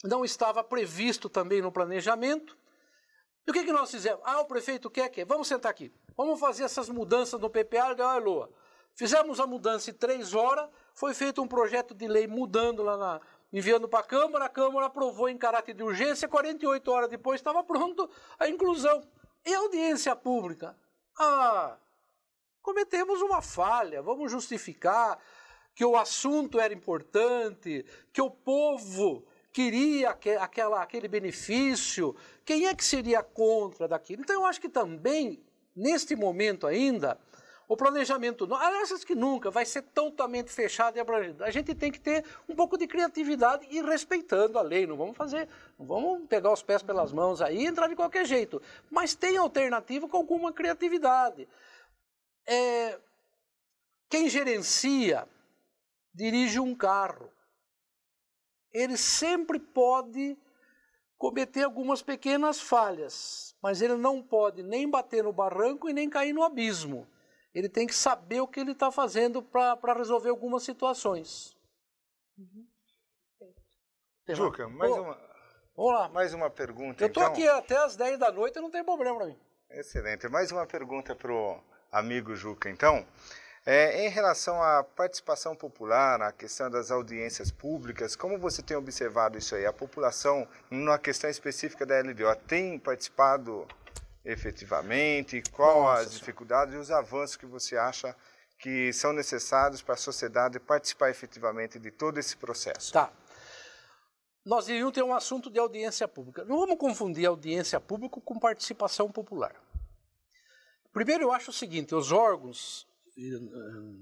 não estava previsto também no planejamento. E o que, que nós fizemos? Ah, o prefeito quer que? Vamos sentar aqui. Vamos fazer essas mudanças no PPA da Loa. Fizemos a mudança em três horas, foi feito um projeto de lei mudando lá na, enviando para a Câmara, a Câmara aprovou em caráter de urgência, 48 horas depois estava pronto a inclusão. E audiência pública? Ah, cometemos uma falha, vamos justificar que o assunto era importante, que o povo queria aquele benefício, quem é que seria contra daquilo? Então eu acho que também, neste momento ainda, o planejamento, aliás, que nunca vai ser totalmente fechado e abrangido. A gente tem que ter um pouco de criatividade e respeitando a lei. Não vamos fazer, não vamos pegar os pés pelas mãos aí e entrar de qualquer jeito. Mas tem alternativa com alguma criatividade. É, quem gerencia dirige um carro ele sempre pode cometer algumas pequenas falhas, mas ele não pode nem bater no barranco e nem cair no abismo. Ele tem que saber o que ele está fazendo para resolver algumas situações. Uhum. Juca, mais oh, uma, vamos lá. mais uma pergunta. Eu estou então. aqui até as 10 da noite, não tem problema para mim. Excelente. Mais uma pergunta para o amigo Juca, então. É, em relação à participação popular, a questão das audiências públicas, como você tem observado isso aí? A população, numa questão específica da LDO, tem participado efetivamente? Qual Nossa, as dificuldades e os avanços que você acha que são necessários para a sociedade participar efetivamente de todo esse processo? Tá. Nós iríamos ter um assunto de audiência pública. Não vamos confundir audiência pública com participação popular. Primeiro, eu acho o seguinte: os órgãos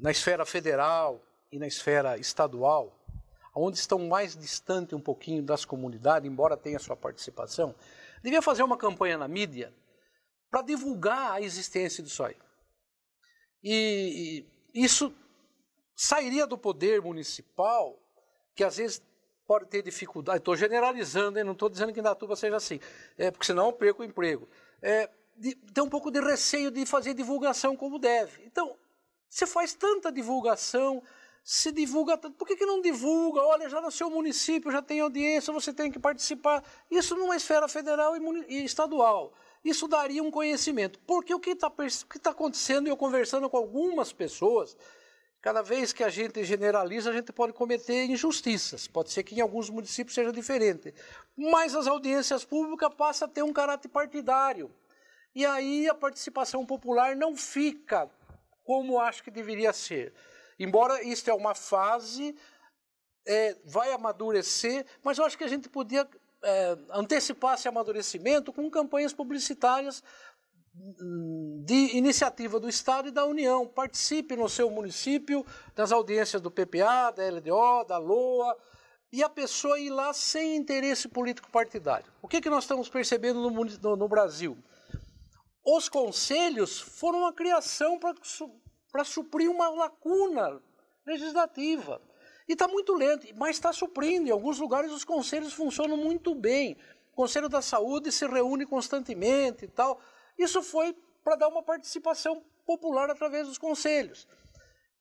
na esfera federal e na esfera estadual, onde estão mais distante um pouquinho das comunidades, embora tenha sua participação, devia fazer uma campanha na mídia para divulgar a existência disso aí. E, e isso sairia do poder municipal, que às vezes pode ter dificuldade. Estou generalizando, hein? não estou dizendo que em Datuba seja assim, é, porque senão eu perco o emprego. É, de, tem um pouco de receio de fazer divulgação como deve. Então, você faz tanta divulgação, se divulga tanto, por que, que não divulga? Olha, já no seu município já tem audiência, você tem que participar. Isso numa esfera federal e, estadual. Isso daria um conhecimento. Porque o que está tá acontecendo, e eu conversando com algumas pessoas, cada vez que a gente generaliza, a gente pode cometer injustiças. Pode ser que em alguns municípios seja diferente. Mas as audiências públicas passam a ter um caráter partidário. E aí a participação popular não fica como acho que deveria ser. Embora isto é uma fase, é, vai amadurecer, mas eu acho que a gente podia é, antecipar esse amadurecimento com campanhas publicitárias hum, de iniciativa do Estado e da União. Participe no seu município das audiências do PPA, da LDO, da LOA, e a pessoa ir lá sem interesse político partidário. O que, que nós estamos percebendo no, no, no Brasil? Os conselhos foram uma criação para suprir uma lacuna legislativa. E está muito lento, mas está suprindo. Em alguns lugares os conselhos funcionam muito bem. O Conselho da Saúde se reúne constantemente e tal. Isso foi para dar uma participação popular através dos conselhos.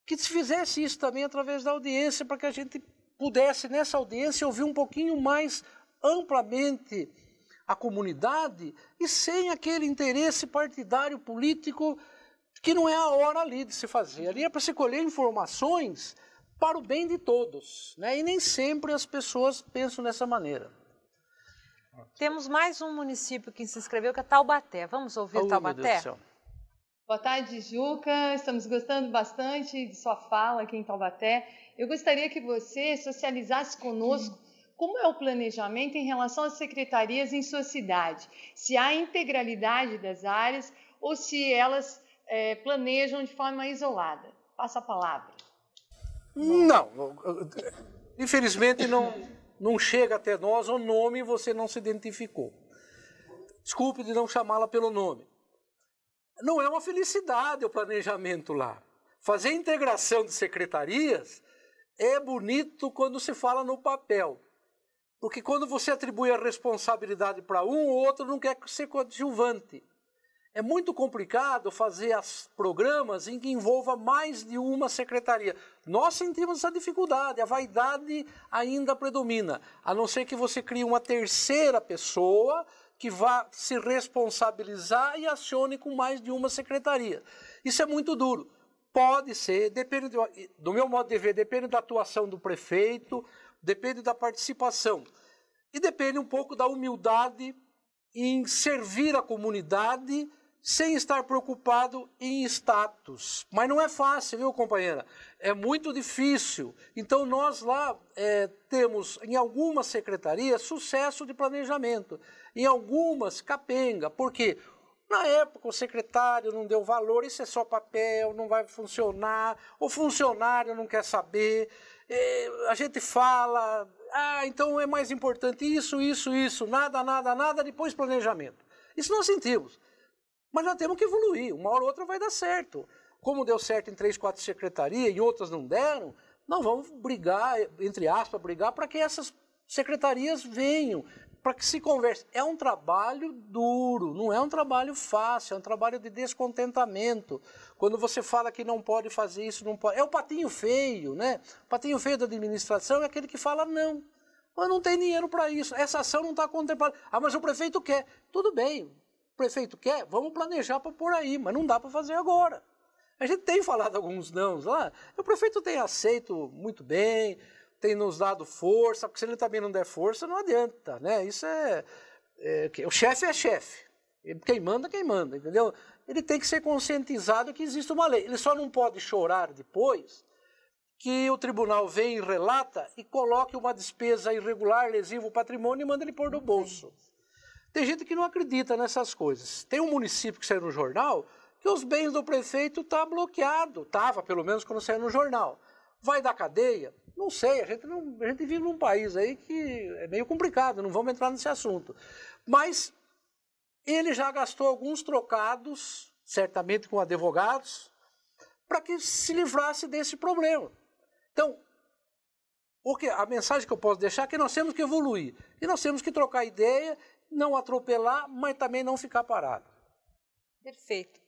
que se fizesse isso também através da audiência, para que a gente pudesse, nessa audiência, ouvir um pouquinho mais amplamente a comunidade e sem aquele interesse partidário político que não é a hora ali de se fazer. Ali é para se colher informações para o bem de todos. Né? E nem sempre as pessoas pensam dessa maneira. Temos mais um município que se inscreveu, que é Taubaté. Vamos ouvir oh, Taubaté? Boa tarde, Juca. Estamos gostando bastante de sua fala aqui em Taubaté. Eu gostaria que você socializasse conosco como é o planejamento em relação às secretarias em sua cidade. Se há integralidade das áreas ou se elas é, planejam de forma isolada. Passa a palavra. Não, infelizmente não, não chega até nós o nome e você não se identificou. Desculpe de não chamá-la pelo nome. Não é uma felicidade o planejamento lá. Fazer integração de secretarias é bonito quando se fala no papel. Porque quando você atribui a responsabilidade para um, o outro não quer ser coadjuvante. É muito complicado fazer as programas em que envolva mais de uma secretaria. Nós sentimos essa dificuldade, a vaidade ainda predomina, a não ser que você crie uma terceira pessoa que vá se responsabilizar e acione com mais de uma secretaria. Isso é muito duro. Pode ser, depende do, do meu modo de ver, depende da atuação do prefeito, depende da participação e depende um pouco da humildade em servir a comunidade sem estar preocupado em status. Mas não é fácil, viu, companheira? É muito difícil. Então, nós lá é, temos, em algumas secretarias, sucesso de planejamento. Em algumas, capenga. Por quê? Na época, o secretário não deu valor, isso é só papel, não vai funcionar, o funcionário não quer saber, a gente fala, ah, então é mais importante isso, isso, isso, nada, nada, nada, depois planejamento. Isso nós sentimos. Mas nós temos que evoluir, uma hora ou outra vai dar certo. Como deu certo em três, quatro secretarias e outras não deram, nós vamos brigar, entre aspas, brigar para que essas secretarias venham, para que se converse. É um trabalho duro, não é um trabalho fácil, é um trabalho de descontentamento. Quando você fala que não pode fazer isso, não pode. É o patinho feio, né? O patinho feio da administração é aquele que fala não. Mas não tem dinheiro para isso. Essa ação não está contemplada. Ah, mas o prefeito quer. Tudo bem, prefeito quer, vamos planejar para pôr aí, mas não dá para fazer agora. A gente tem falado alguns não lá, o prefeito tem aceito muito bem, tem nos dado força, porque se ele também não der força, não adianta, né? Isso é. é o chefe é chefe. Quem manda, quem manda, entendeu? Ele tem que ser conscientizado que existe uma lei. Ele só não pode chorar depois que o tribunal vem e relata e coloque uma despesa irregular, lesiva o patrimônio e manda ele pôr no bolso. Tem gente que não acredita nessas coisas. Tem um município que saiu no jornal que os bens do prefeito tá bloqueado, estava pelo menos quando saiu no jornal. Vai da cadeia? Não sei, a gente, não, a gente vive num país aí que é meio complicado, não vamos entrar nesse assunto. Mas ele já gastou alguns trocados, certamente com advogados, para que se livrasse desse problema. Então, o que, a mensagem que eu posso deixar é que nós temos que evoluir. E nós temos que trocar ideia não atropelar, mas também não ficar parado. Perfeito.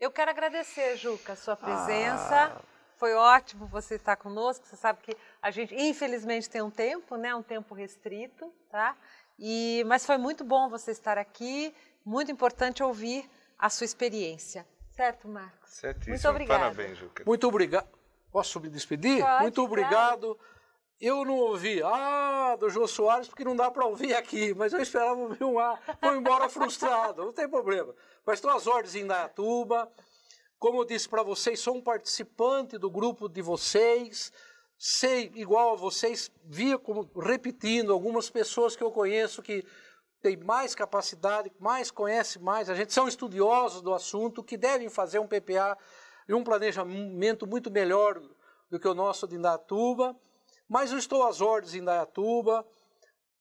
Eu quero agradecer, Juca, a sua presença. Ah. Foi ótimo você estar conosco. Você sabe que a gente, infelizmente, tem um tempo, né? Um tempo restrito, tá? E, mas foi muito bom você estar aqui. Muito importante ouvir a sua experiência. Certo, Marcos? Certíssimo. Muito obrigado. Parabéns, Juca. Muito obrigado. Posso me despedir? Pode, muito obrigado. Claro. Eu não ouvi, ah, do Jô Soares, porque não dá para ouvir aqui, mas eu esperava ouvir um ah, vou embora frustrado, não tem problema. Mas estou às ordens em Dayatuba. Como eu disse para vocês, sou um participante do grupo de vocês, sei, igual a vocês, via como repetindo algumas pessoas que eu conheço que têm mais capacidade, mais conhecem mais, a gente são estudiosos do assunto, que devem fazer um PPA e um planejamento muito melhor do que o nosso de Indatuba. Mas eu estou às ordens em Dayatuba.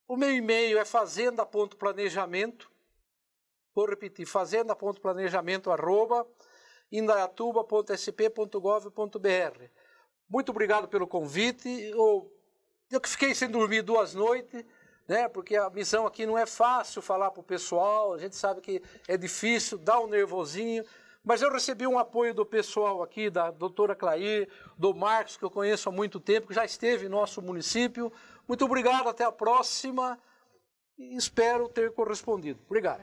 O meu e-mail é fazenda.planejamento. Vou repetir, fazenda.planejamento arroba indaiatuba.sp.gov.br. Muito obrigado pelo convite. Eu, eu que fiquei sem dormir duas noites, né? Porque a missão aqui não é fácil falar para o pessoal. A gente sabe que é difícil, dá um nervosinho, mas eu recebi um apoio do pessoal aqui, da doutora Clair, do Marcos, que eu conheço há muito tempo, que já esteve em nosso município. Muito obrigado, até a próxima e espero ter correspondido. Obrigado.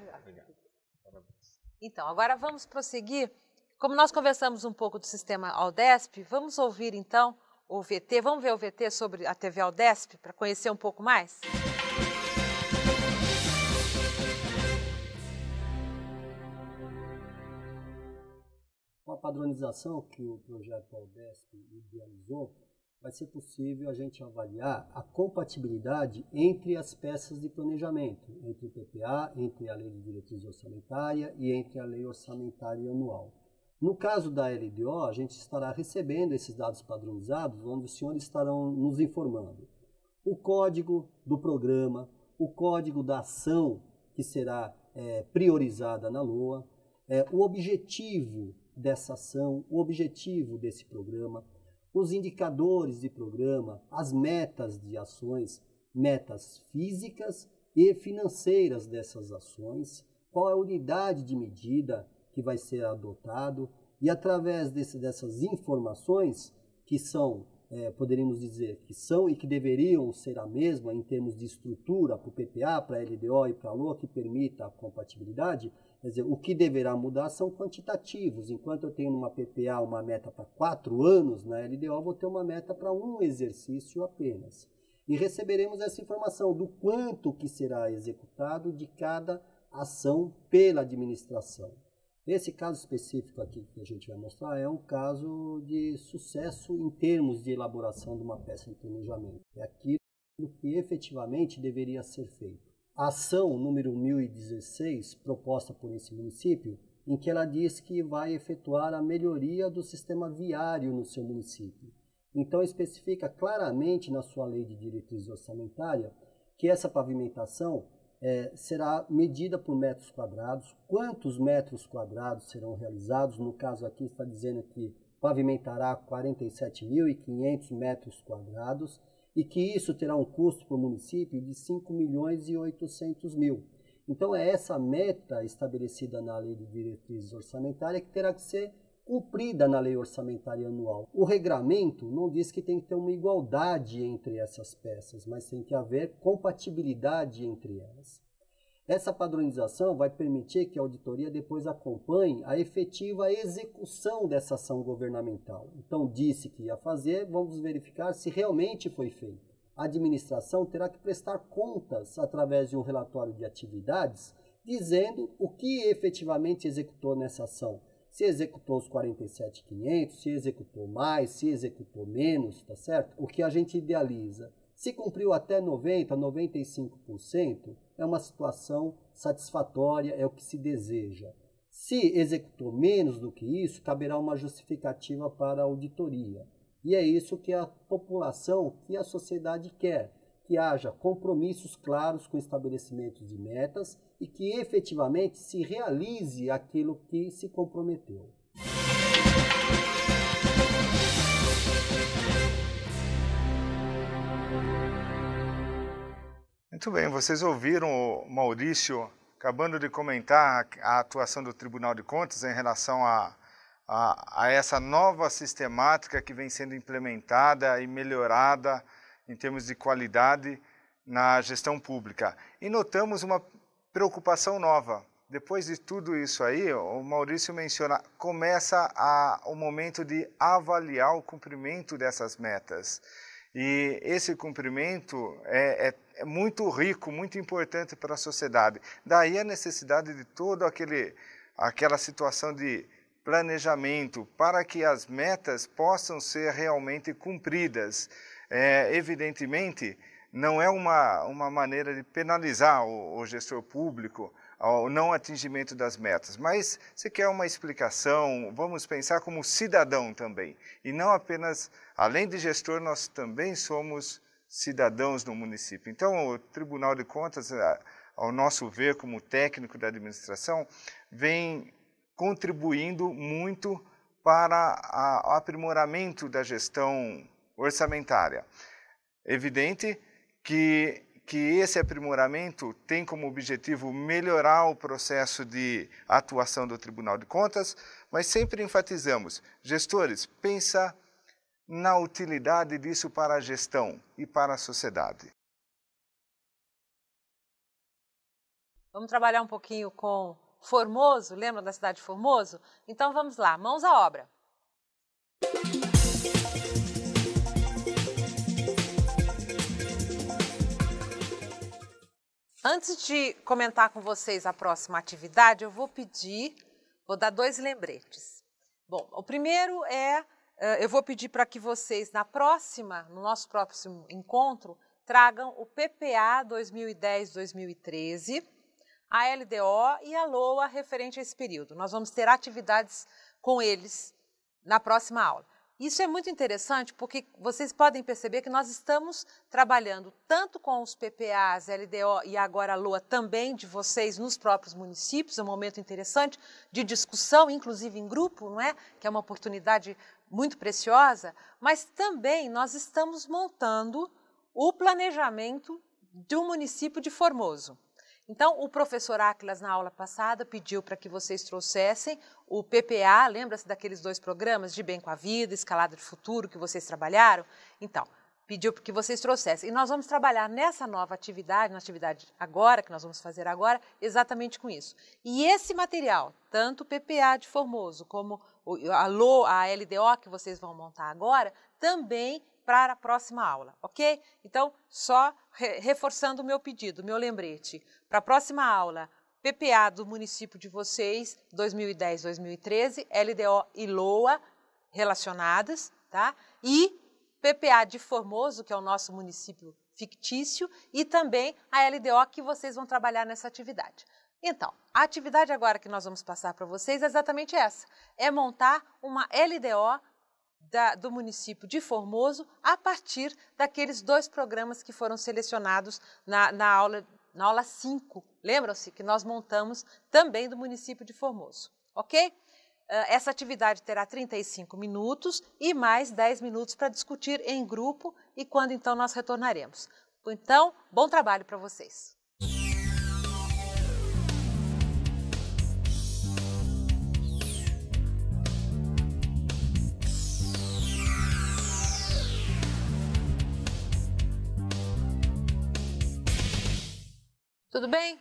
Então, agora vamos prosseguir. Como nós conversamos um pouco do sistema Aldesp, vamos ouvir então o VT, vamos ver o VT sobre a TV Aldesp para conhecer um pouco mais? Padronização que o projeto Aldesp idealizou, vai ser possível a gente avaliar a compatibilidade entre as peças de planejamento, entre o PPA, entre a Lei de Diretriz Orçamentária e entre a Lei Orçamentária Anual. No caso da LDO, a gente estará recebendo esses dados padronizados, onde os senhores estarão nos informando o código do programa, o código da ação que será é, priorizada na LOA, é, o objetivo dessa ação, o objetivo desse programa, os indicadores de programa, as metas de ações, metas físicas e financeiras dessas ações, qual é a unidade de medida que vai ser adotado e através desse, dessas informações que são, é, poderíamos dizer, que são e que deveriam ser a mesma em termos de estrutura para o PPA, para a LDO e para a LOA, que permita a compatibilidade, Quer dizer, o que deverá mudar são quantitativos. Enquanto eu tenho numa PPA uma meta para quatro anos, na LDO vou ter uma meta para um exercício apenas. E receberemos essa informação do quanto que será executado de cada ação pela administração. Esse caso específico aqui que a gente vai mostrar é um caso de sucesso em termos de elaboração de uma peça de planejamento. É aquilo que efetivamente deveria ser feito a ação número 1016, proposta por esse município, em que ela diz que vai efetuar a melhoria do sistema viário no seu município. Então, especifica claramente na sua lei de diretriz orçamentária que essa pavimentação é, será medida por metros quadrados, quantos metros quadrados serão realizados, no caso aqui está dizendo que pavimentará 47.500 metros quadrados, e que isso terá um custo para o município de 5 milhões e 800 mil. Então é essa meta estabelecida na lei de diretrizes orçamentárias que terá que ser cumprida na lei orçamentária anual. O regramento não diz que tem que ter uma igualdade entre essas peças, mas tem que haver compatibilidade entre elas. Essa padronização vai permitir que a auditoria depois acompanhe a efetiva execução dessa ação governamental. Então, disse que ia fazer, vamos verificar se realmente foi feito. A administração terá que prestar contas através de um relatório de atividades, dizendo o que efetivamente executou nessa ação. Se executou os 47,500, se executou mais, se executou menos, tá certo? O que a gente idealiza. Se cumpriu até 90, 95%, é uma situação satisfatória, é o que se deseja. Se executou menos do que isso, caberá uma justificativa para a auditoria. E é isso que a população, que a sociedade quer, que haja compromissos claros com estabelecimentos de metas e que efetivamente se realize aquilo que se comprometeu. Muito bem, vocês ouviram o Maurício acabando de comentar a atuação do Tribunal de Contas em relação a, a, a, essa nova sistemática que vem sendo implementada e melhorada em termos de qualidade na gestão pública. E notamos uma preocupação nova. Depois de tudo isso aí, o Maurício menciona, começa a, o momento de avaliar o cumprimento dessas metas. E esse cumprimento é, é, é, muito rico, muito importante para a sociedade. Daí a necessidade de toda aquele, aquela situação de planejamento para que as metas possam ser realmente cumpridas. É, evidentemente, não é uma, uma maneira de penalizar o, o gestor público ao não atingimento das metas, mas se quer uma explicação, vamos pensar como cidadão também, e não apenas Além de gestor, nós também somos cidadãos no município. Então, o Tribunal de Contas, ao nosso ver, como técnico da administração, vem contribuindo muito para o aprimoramento da gestão orçamentária. Evidente que que esse aprimoramento tem como objetivo melhorar o processo de atuação do Tribunal de Contas, mas sempre enfatizamos, gestores, pensa na utilidade disso para a gestão e para a sociedade. Vamos trabalhar um pouquinho com Formoso, lembra da cidade de Formoso? Então vamos lá, mãos à obra. Antes de comentar com vocês a próxima atividade, eu vou pedir, vou dar dois lembretes. Bom, o primeiro é, eu vou pedir para que vocês, na próxima, no nosso próximo encontro, tragam o PPA 2010-2013 a LDO e a LOA referente a esse período. Nós vamos ter atividades com eles na próxima aula. Isso é muito interessante porque vocês podem perceber que nós estamos trabalhando tanto com os PPAs, LDO e agora a LOA também de vocês nos próprios municípios, é um momento interessante de discussão, inclusive em grupo, não é? Que é uma oportunidade muito preciosa, mas também nós estamos montando o planejamento do município de Formoso. Então, o professor Áquilas, na aula passada, pediu para que vocês trouxessem o PPA, lembra-se daqueles dois programas de Bem com a Vida, Escalada de Futuro, que vocês trabalharam? Então, pediu que vocês trouxessem. E nós vamos trabalhar nessa nova atividade, na atividade agora, que nós vamos fazer agora, exatamente com isso. E esse material, tanto o PPA de Formoso como a LO, a LDO que vocês vão montar agora, também para a próxima aula, ok? Então, só re reforçando o meu pedido, meu lembrete. Para a próxima aula, PPA do município de vocês, 2010-2013, LDO e LOA relacionadas, tá? E PPA de Formoso, que é o nosso município fictício, e também a LDO que vocês vão trabalhar nessa atividade. Então, a atividade agora que nós vamos passar para vocês é exatamente essa: é montar uma LDO da, do município de Formoso a partir daqueles dois programas que foram selecionados na, na aula na aula 5. Lembram-se que nós montamos também do município de Formoso, ok? Ah, essa atividade terá 35 minutos e mais 10 minutos para discutir em grupo e quando então nós retornaremos. Então, bom trabalho para vocês. Tudo bem?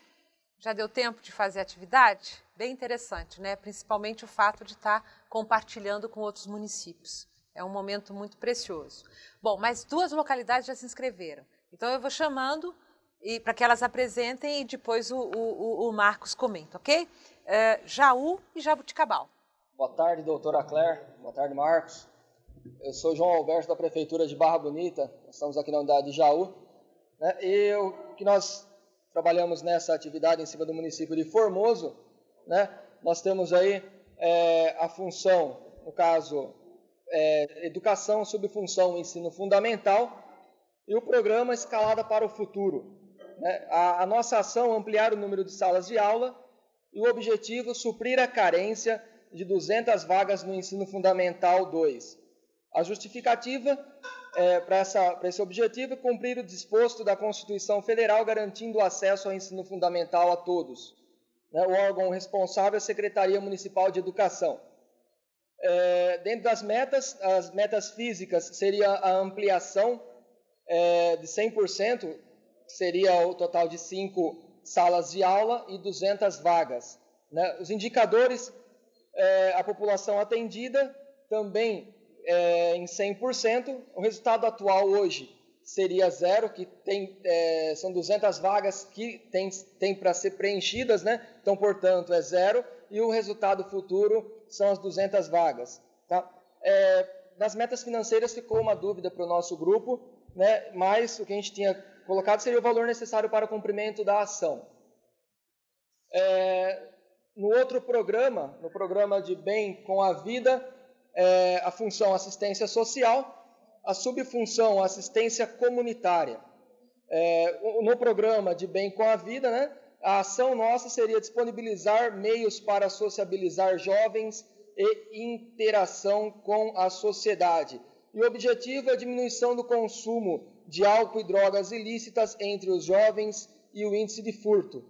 Já deu tempo de fazer a atividade? Bem interessante, né? Principalmente o fato de estar compartilhando com outros municípios. É um momento muito precioso. Bom, mas duas localidades já se inscreveram. Então eu vou chamando e para que elas apresentem e depois o, o, o Marcos comenta, ok? É, Jaú e Jabuticabal. Boa tarde, doutora Claire. Boa tarde, Marcos. Eu sou João Alberto da Prefeitura de Barra Bonita. Nós estamos aqui na unidade de Jaú. Né? E o que nós trabalhamos nessa atividade em cima do município de Formoso, né? Nós temos aí é, a função, no caso, é, educação sob função ensino fundamental e o programa Escalada para o Futuro. Né? A, a nossa ação é ampliar o número de salas de aula e o objetivo suprir a carência de 200 vagas no ensino fundamental 2. A justificativa é, para esse objetivo é cumprir o disposto da Constituição Federal, garantindo o acesso ao ensino fundamental a todos. Né? O órgão responsável é a Secretaria Municipal de Educação. É, dentro das metas, as metas físicas seria a ampliação é, de 100%, seria o total de 5 salas de aula e 200 vagas. Né? Os indicadores, é, a população atendida, também é, em 100%. O resultado atual hoje seria zero, que tem, é, são 200 vagas que tem, tem para ser preenchidas, né? então, portanto, é zero. E o resultado futuro são as 200 vagas. Tá? É, nas metas financeiras ficou uma dúvida para o nosso grupo, né? mas o que a gente tinha colocado seria o valor necessário para o cumprimento da ação. É, no outro programa, no programa de Bem com a Vida, é, a função assistência social, a subfunção assistência comunitária. É, no programa de Bem com a Vida, né, a ação nossa seria disponibilizar meios para sociabilizar jovens e interação com a sociedade. E o objetivo é a diminuição do consumo de álcool e drogas ilícitas entre os jovens e o índice de furto,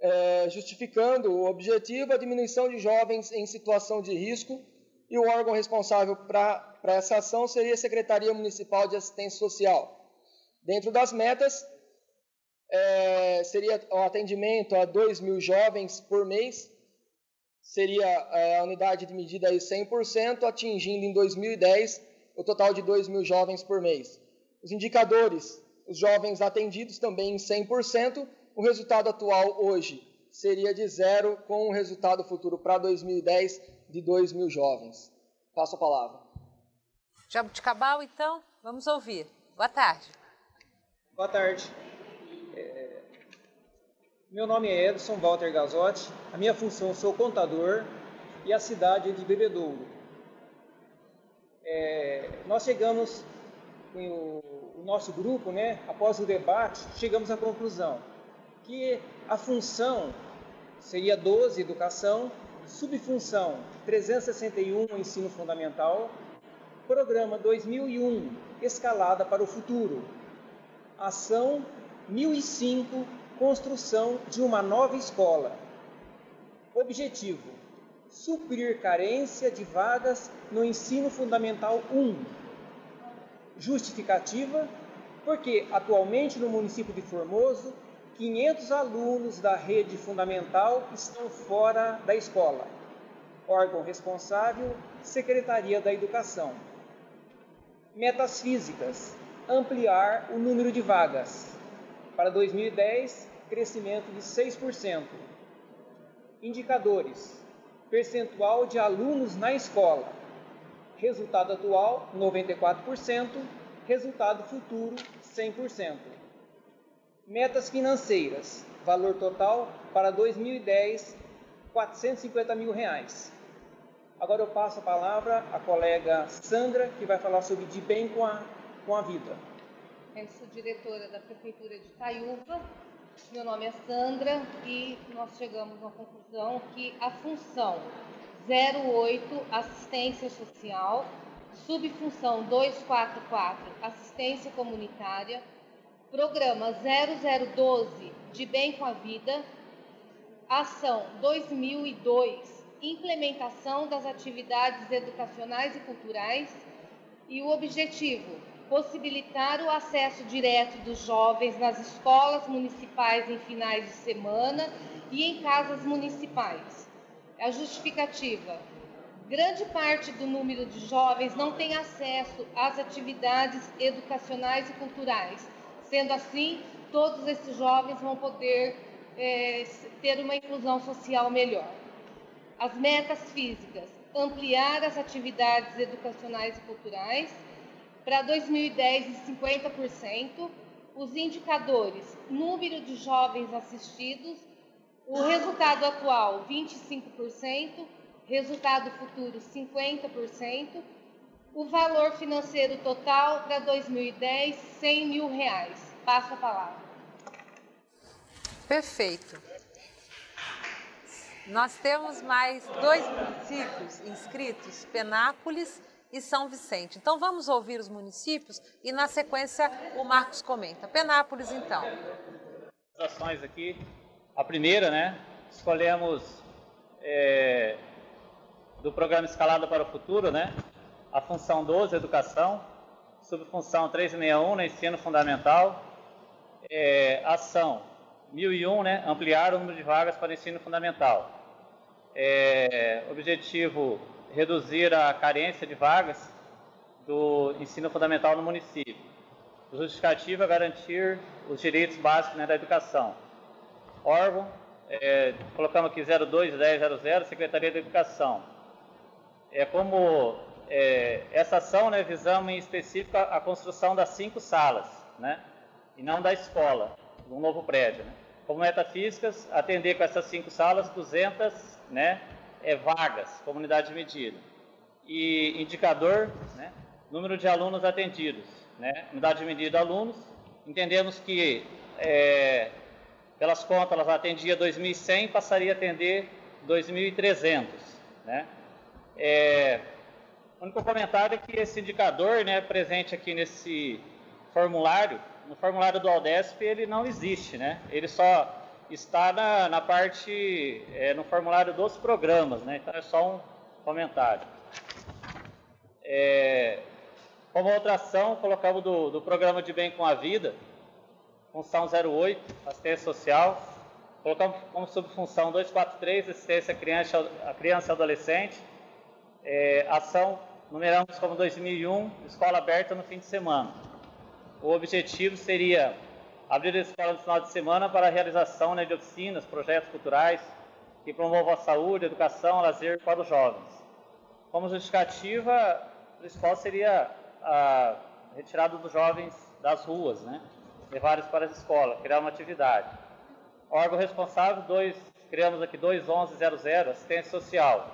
é, justificando o objetivo a diminuição de jovens em situação de risco e o órgão responsável para essa ação seria a Secretaria Municipal de Assistência Social. Dentro das metas, é, seria o atendimento a 2 mil jovens por mês, seria é, a unidade de medida aí 100%, atingindo em 2010 o total de 2 mil jovens por mês. Os indicadores, os jovens atendidos também em 100%, o resultado atual hoje seria de zero, com o resultado futuro para 2010 de 2 mil jovens. Passo a palavra. Jabuticabal, então, vamos ouvir. Boa tarde. Boa tarde. É... Meu nome é Edson Walter Gazotti. A minha função sou contador e a cidade é de Bebedouro. É... Nós chegamos com o, o nosso grupo, né, após o debate, chegamos à conclusão que a função seria 12, educação, subfunção 361, ensino fundamental, programa 2001, escalada para o futuro, ação 1005, construção de uma nova escola. Objetivo: suprir carência de vagas no ensino fundamental 1. Justificativa: porque atualmente no município de Formoso 500 alunos da rede fundamental estão fora da escola. Órgão responsável: Secretaria da Educação. Metas físicas: ampliar o número de vagas. Para 2010, crescimento de 6%. Indicadores: percentual de alunos na escola. Resultado atual: 94%. Resultado futuro: 100%. Metas financeiras, valor total para 2010, 450 mil reais. Agora eu passo a palavra à colega Sandra, que vai falar sobre de bem com a, com a vida. Eu sou diretora da Prefeitura de Itaiúva, meu nome é Sandra e nós chegamos à conclusão que a função 08, assistência social, subfunção 244, assistência comunitária, Programa 0012 de Bem com a Vida, Ação 2002, Implementação das atividades educacionais e culturais e o objetivo possibilitar o acesso direto dos jovens nas escolas municipais em finais de semana e em casas municipais. A justificativa: grande parte do número de jovens não tem acesso às atividades educacionais e culturais Sendo assim, todos esses jovens vão poder é, ter uma inclusão social melhor. As metas físicas: ampliar as atividades educacionais e culturais para 2010 em 50%. Os indicadores: número de jovens assistidos, o resultado atual 25%, resultado futuro 50%, o valor financeiro total para 2010, 100 mil reais. Passa a palavra. Perfeito. Nós temos mais dois municípios inscritos, Penápolis e São Vicente. Então vamos ouvir os municípios e na sequência o Marcos comenta. Penápolis então. As ações aqui, a primeira, né? Escolhemos é, do programa Escalada para o Futuro, né? A função 12, educação, subfunção 361, né, ensino fundamental, é, ação 1001, né, ampliar o número de vagas para ensino fundamental. É, objetivo, reduzir a carência de vagas do ensino fundamental no município. Justificativa, garantir os direitos básicos né, da educação. Órgão, é, colocamos aqui 021000, Secretaria da Educação. É como é, essa ação, né, visamos em específico a, a, construção das cinco salas, né, e não da escola, do novo prédio. Né. Como metafísicas, atender com essas cinco salas 200 né, é, vagas, comunidade de medida. E indicador, né, número de alunos atendidos, né, unidade de medida alunos. Entendemos que, é, pelas contas, elas atendia 2.100, passaria a atender 2.300. Né. É, único comentário é que esse indicador, né, presente aqui nesse formulário, no formulário do Aldesp ele não existe, né? Ele só está na, na parte, é, no formulário dos programas, né? Então é só um comentário. É, como outra ação, colocamos do, do programa de Bem com a Vida, função 08, assistência social. Colocamos como subfunção 243, assistência à criança, criança e adolescente. É, ação numeramos como 2001, escola aberta no fim de semana. O objetivo seria abrir a escola no final de semana para a realização né, de oficinas, projetos culturais que promovam a saúde, a educação, a lazer para os jovens. Como justificativa principal seria a retirada dos jovens das ruas, né? levar para as escolas, criar uma atividade. Órgão responsável, dois, criamos aqui 21100, assistência social.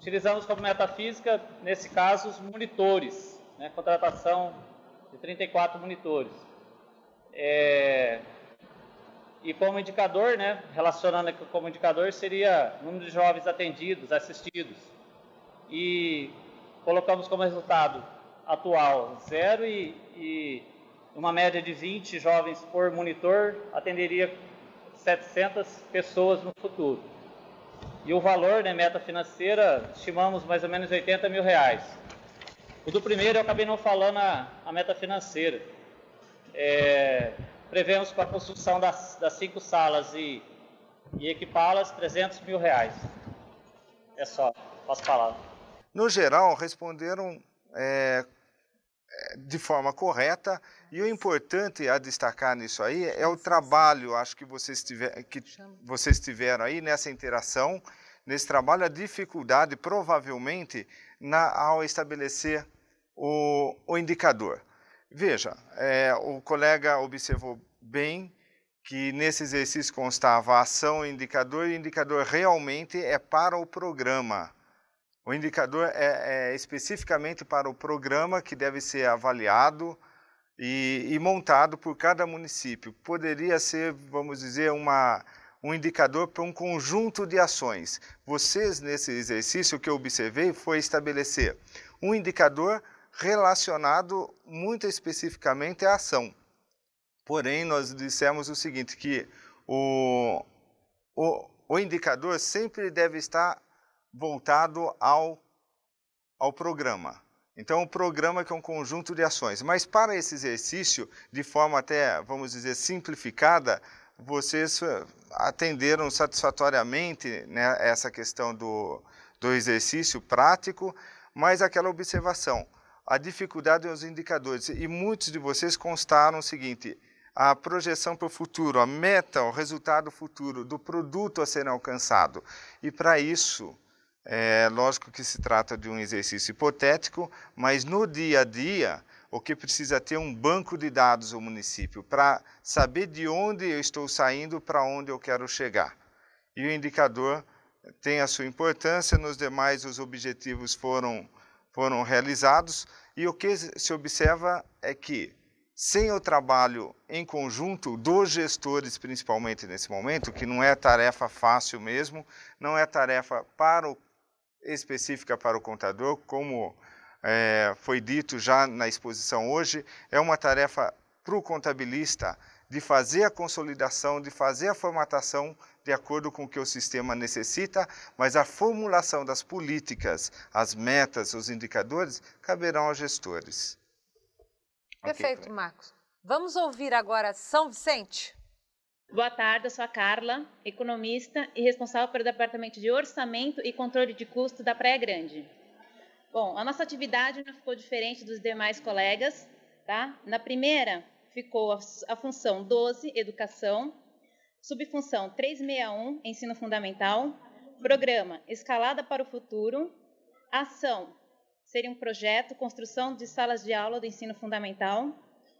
Utilizamos como metafísica, nesse caso, os monitores, né? contratação de 34 monitores. É, e como indicador, né, relacionando como indicador, seria número de jovens atendidos, assistidos. E colocamos como resultado atual zero e, e uma média de 20 jovens por monitor atenderia 700 pessoas no futuro. E o valor, né, meta financeira, estimamos mais ou menos 80 mil reais. O do primeiro eu acabei não falando a, a meta financeira. É, prevemos para a construção das, das cinco salas e, e equipá-las 300 mil reais. É só, posso falar. No geral, responderam é, é, de forma correta e o importante a destacar nisso aí é o trabalho, acho que vocês, tiver, que vocês tiveram aí nessa interação, nesse trabalho, a dificuldade provavelmente na, ao estabelecer o, o indicador. Veja, é, o colega observou bem que nesse exercício constava ação indicador, e o indicador realmente é para o programa. O indicador é, é especificamente para o programa que deve ser avaliado e, e, montado por cada município. Poderia ser, vamos dizer, uma, um indicador para um conjunto de ações. Vocês, nesse exercício, o que eu observei foi estabelecer um indicador relacionado muito especificamente à ação. Porém, nós dissemos o seguinte, que o, o, o indicador sempre deve estar voltado ao, ao programa. Então, o programa que é um conjunto de ações. Mas para esse exercício, de forma até, vamos dizer, simplificada, vocês eh, atenderam satisfatoriamente né, essa questão do, do exercício prático, mas aquela observação a dificuldade nos indicadores. E muitos de vocês constaram o seguinte, a projeção para o futuro, a meta, o resultado futuro do produto a ser alcançado. E para isso, é lógico que se trata de um exercício hipotético, mas no dia a dia, o que precisa ter um banco de dados o município para saber de onde eu estou saindo para onde eu quero chegar. E o indicador tem a sua importância, nos demais os objetivos foram, foram realizados, e o que se observa é que, sem o trabalho em conjunto dos gestores, principalmente nesse momento, que não é tarefa fácil mesmo, não é tarefa para o, específica para o contador, como é, foi dito já na exposição hoje, é uma tarefa para o contabilista de fazer a consolidação, de fazer a formatação de acordo com o que o sistema necessita, mas a formulação das políticas, as metas, os indicadores, caberão aos gestores. Perfeito, okay, Marcos. Vamos ouvir agora São Vicente. Boa tarde, eu sou a Carla, economista e responsável pelo Departamento de Orçamento e Controle de Custo da Praia Grande. Bom, a nossa atividade não ficou diferente dos demais colegas, tá? Na primeira, ficou a, a função 12, Educação, subfunção 361, Ensino Fundamental, programa Escalada para o Futuro, ação seria um projeto, construção de salas de aula do ensino fundamental,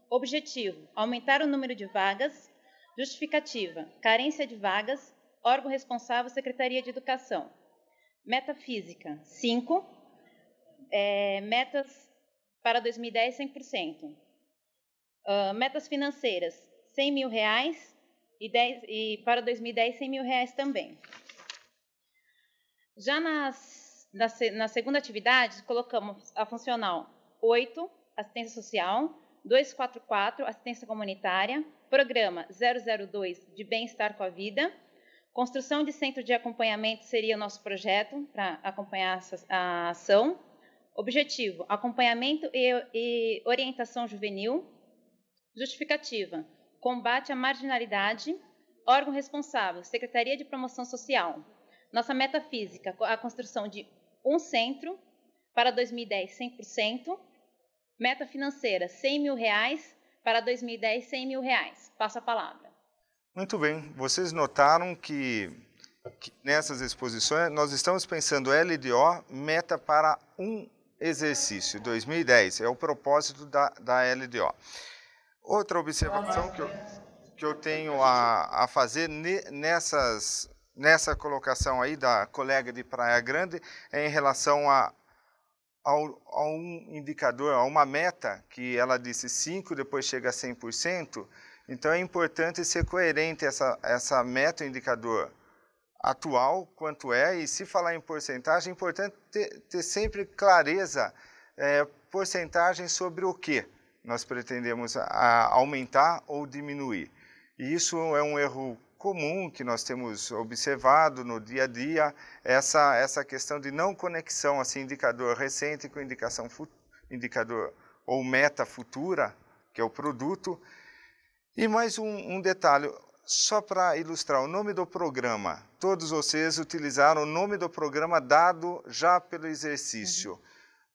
objetivo, aumentar o número de vagas, justificativa, carência de vagas, órgão responsável, Secretaria de Educação. Metafísica, 5, é, metas para 2010, 100%. Uh, metas financeiras, 100 mil reais, e, 10, e para 2010 100 mil reais também. Já nas, na, na segunda atividade, colocamos a funcional 8, assistência social, 244, assistência comunitária, programa 002 de bem-estar com a vida, construção de centro de acompanhamento seria o nosso projeto para acompanhar a ação, objetivo, acompanhamento e, e orientação juvenil, justificativa, combate à marginalidade, órgão responsável, Secretaria de Promoção Social, nossa meta física, a construção de um centro para 2010, 100%. Meta financeira, 100 mil reais. Para 2010, 100 mil reais. Passo a palavra. Muito bem. Vocês notaram que, que nessas exposições nós estamos pensando LDO, meta para um exercício, 2010. É o propósito da, da LDO. Outra observação que eu, que eu tenho a, a fazer nessas nessa colocação aí da colega de Praia Grande é em relação a, a um indicador, a uma meta, que ela disse 5, depois chega a 100%, então é importante ser coerente essa, essa meta, indicador atual, quanto é, e se falar em porcentagem, é importante ter, ter sempre clareza, é, porcentagem sobre o que nós pretendemos a, aumentar ou diminuir. E isso é um erro comum que nós temos observado no dia a dia, essa, essa questão de não conexão, assim, indicador recente com indicação, indicador ou meta futura, que é o produto. E mais um, um detalhe, só para ilustrar, o nome do programa. Todos vocês utilizaram o nome do programa dado já pelo exercício. Uhum.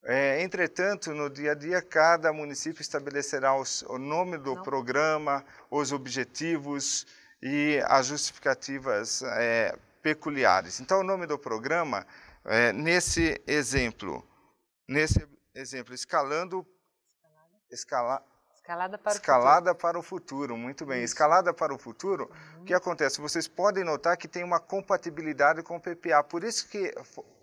É, entretanto, no dia a dia, cada município estabelecerá os, o nome do Não. programa, os objetivos, e as justificativas é, peculiares. Então, o nome do programa, é, nesse exemplo, nesse exemplo, escalando, escala, escalada para escalada o futuro. para o futuro, muito bem. Isso. Escalada para o futuro, uhum. o que acontece? Vocês podem notar que tem uma compatibilidade com o PPA. Por isso que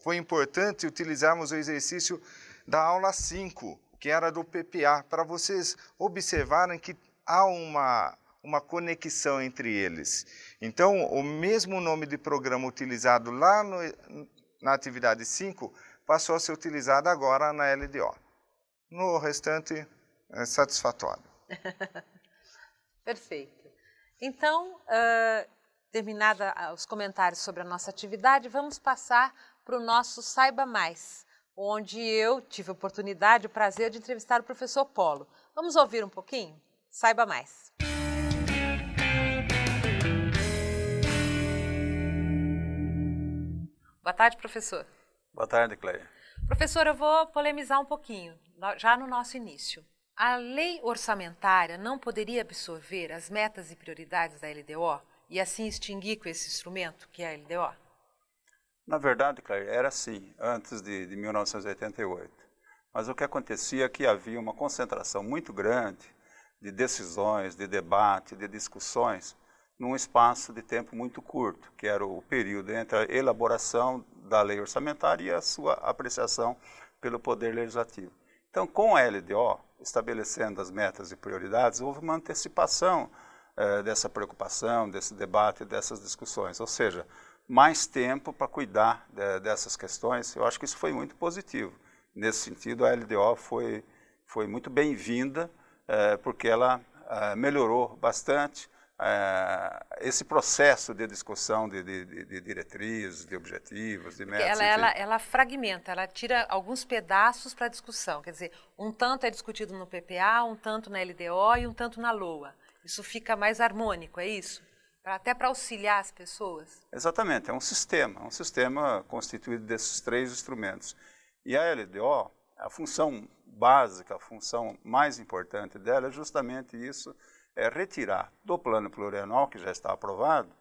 foi importante utilizarmos o exercício da aula 5, que era do PPA, para vocês observarem que há uma uma conexão entre eles. Então, o mesmo nome de programa utilizado lá no, na atividade 5 passou a ser utilizado agora na LDO. No restante, é satisfatório. <laughs> Perfeito. Então, uh, terminada os comentários sobre a nossa atividade, vamos passar para o nosso Saiba Mais, onde eu tive a oportunidade, o prazer de entrevistar o professor Polo. Vamos ouvir um pouquinho? Saiba Mais. Boa tarde, professor. Boa tarde, Cleia. Professor, eu vou polemizar um pouquinho, já no nosso início. A lei orçamentária não poderia absorver as metas e prioridades da LDO e assim extinguir com esse instrumento que é a LDO? Na verdade, Cleia, era assim, antes de, de 1988. Mas o que acontecia é que havia uma concentração muito grande de decisões, de debate, de discussões num espaço de tempo muito curto, que era o período entre a elaboração da lei orçamentária e a sua apreciação pelo Poder Legislativo. Então, com a LDO, estabelecendo as metas e prioridades, houve uma antecipação eh, dessa preocupação, desse debate, dessas discussões, ou seja, mais tempo para cuidar de, dessas questões. Eu acho que isso foi muito positivo. Nesse sentido, a LDO foi, foi muito bem-vinda, eh, porque ela eh, melhorou bastante é, esse processo de discussão de, de, de, diretrizes, de objetivos, de metas. Ela, ela, ela, fragmenta, ela tira alguns pedaços para a discussão. Quer dizer, um tanto é discutido no PPA, um tanto na LDO e um tanto na LOA. Isso fica mais harmônico, é isso? Até para auxiliar as pessoas? Exatamente, é um sistema, um sistema constituído desses três instrumentos. E a LDO, a função básica, a função mais importante dela é justamente isso, é retirar do plano plurianual, que já está aprovado,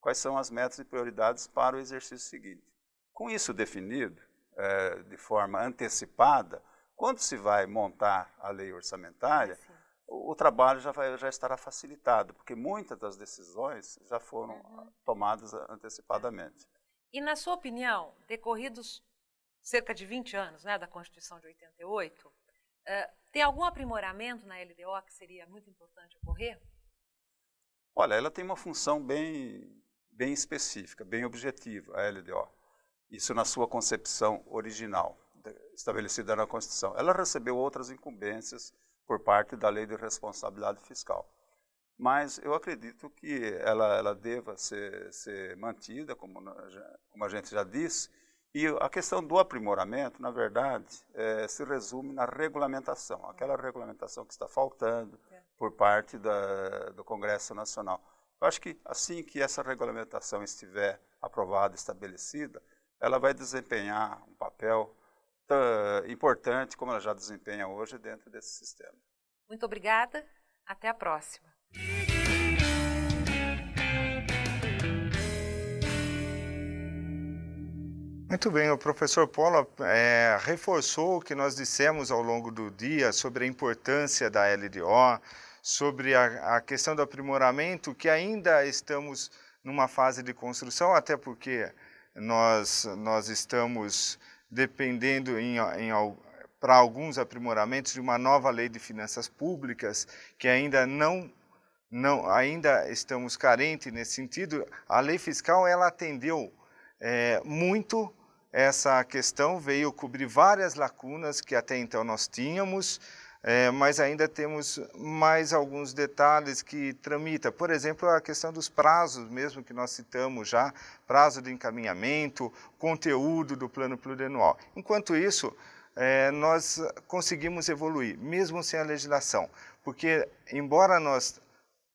quais são as metas e prioridades para o exercício seguinte. Com isso definido, é, de forma antecipada, quando se vai montar a lei orçamentária, o, o, trabalho já, vai, já estará facilitado, porque muitas das decisões já foram uhum. tomadas antecipadamente. E, na sua opinião, decorridos cerca de 20 anos né, da Constituição de 88, uh, tem algum aprimoramento na LDO que seria muito importante ocorrer? Olha, ela tem uma função bem, bem específica, bem objetiva, a LDO. Isso na sua concepção original, estabelecida na Constituição. Ela recebeu outras incumbências por parte da lei de responsabilidade fiscal. Mas eu acredito que ela, ela deva ser, ser mantida, como, como a gente já disse, e a questão do aprimoramento, na verdade, é, se resume na regulamentação, aquela regulamentação que está faltando por parte da, do Congresso Nacional. Eu acho que assim que essa regulamentação estiver aprovada, estabelecida, ela vai desempenhar um papel importante, como ela já desempenha hoje dentro desse sistema. Muito obrigada. Até a próxima. Muito bem, o professor Paula é, reforçou o que nós dissemos ao longo do dia sobre a importância da LDO, sobre a, a questão do aprimoramento, que ainda estamos numa fase de construção, até porque nós, nós estamos dependendo em, em para alguns aprimoramentos de uma nova lei de finanças públicas, que ainda não, não ainda estamos carentes nesse sentido. A lei fiscal ela atendeu é, muito essa questão veio cobrir várias lacunas que até então nós tínhamos, é, mas ainda temos mais alguns detalhes que tramita. Por exemplo, a questão dos prazos, mesmo que nós citamos já, prazo de encaminhamento, conteúdo do plano plurianual. Enquanto isso, é, nós conseguimos evoluir, mesmo sem a legislação, porque embora nós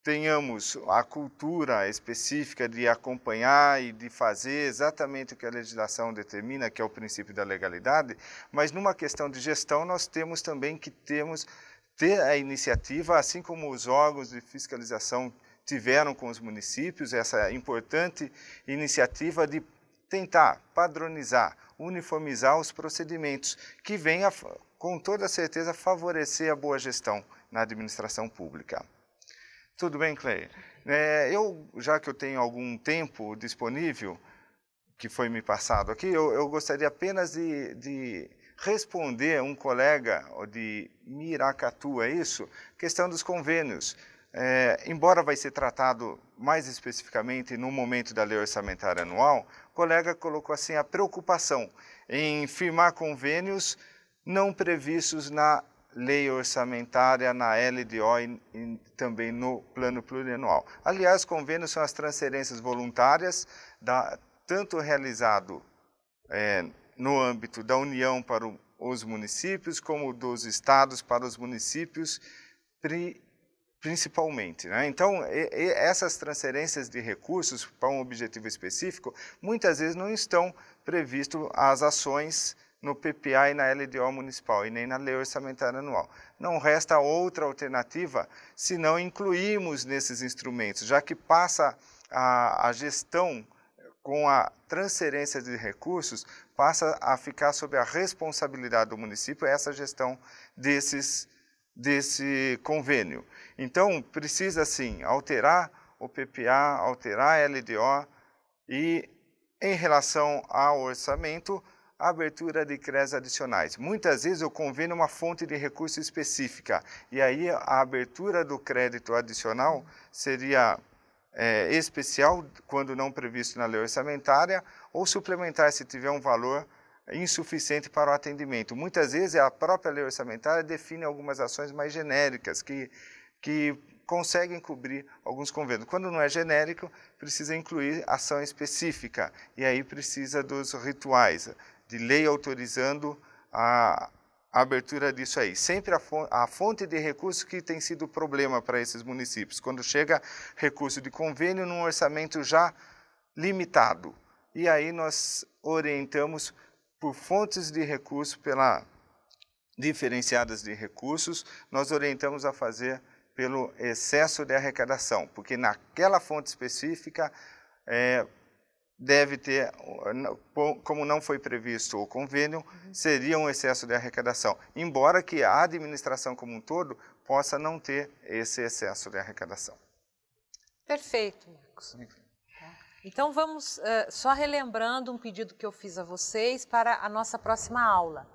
tenhamos a cultura específica de acompanhar e de fazer exatamente o que a legislação determina, que é o princípio da legalidade, mas numa questão de gestão nós temos também que temos ter a iniciativa, assim como os órgãos de fiscalização tiveram com os municípios, essa importante iniciativa de tentar padronizar, uniformizar os procedimentos, que venha com toda certeza favorecer a boa gestão na administração pública. Tudo bem, Clay? É, eu, já que eu tenho algum tempo disponível, que foi me passado aqui, eu, eu gostaria apenas de, de, responder um colega de Miracatu, é isso? Questão dos convênios. É, embora vai ser tratado mais especificamente no momento da lei orçamentária anual, o colega colocou assim a preocupação em firmar convênios não previstos na lei orçamentária, na LDO e, e, também no plano plurianual. Aliás, convênios são as transferências voluntárias, da, tanto realizado é, no âmbito da União para o, os municípios, como dos estados para os municípios, pri, principalmente. Né? Então, e, e essas transferências de recursos para um objetivo específico, muitas vezes não estão previstas as ações no PPA e na LDO municipal e nem na lei orçamentária anual. Não resta outra alternativa se não incluirmos nesses instrumentos, já que passa a, a gestão com a transferência de recursos, passa a ficar sob a responsabilidade do município essa gestão desses, desse convênio. Então, precisa sim alterar o PPA, alterar a LDO e, em relação ao orçamento, abertura de CREs adicionais. Muitas vezes eu convênio uma fonte de recurso específica e aí a abertura do crédito adicional seria é, especial quando não previsto na lei orçamentária ou suplementar se tiver um valor insuficiente para o atendimento. Muitas vezes a própria lei orçamentária define algumas ações mais genéricas que, que conseguem cobrir alguns convênios. Quando não é genérico, precisa incluir ação específica e aí precisa dos rituais de lei autorizando a, abertura disso aí. Sempre a fonte, de recursos que tem sido problema para esses municípios. Quando chega recurso de convênio num orçamento já limitado. E aí nós orientamos por fontes de recursos, pela diferenciadas de recursos, nós orientamos a fazer pelo excesso de arrecadação, porque naquela fonte específica é, deve ter, como não foi previsto o convênio, uhum. seria um excesso de arrecadação, embora que a administração como um todo possa não ter esse excesso de arrecadação. Perfeito, Marcos. Então vamos uh, só relembrando um pedido que eu fiz a vocês para a nossa próxima aula.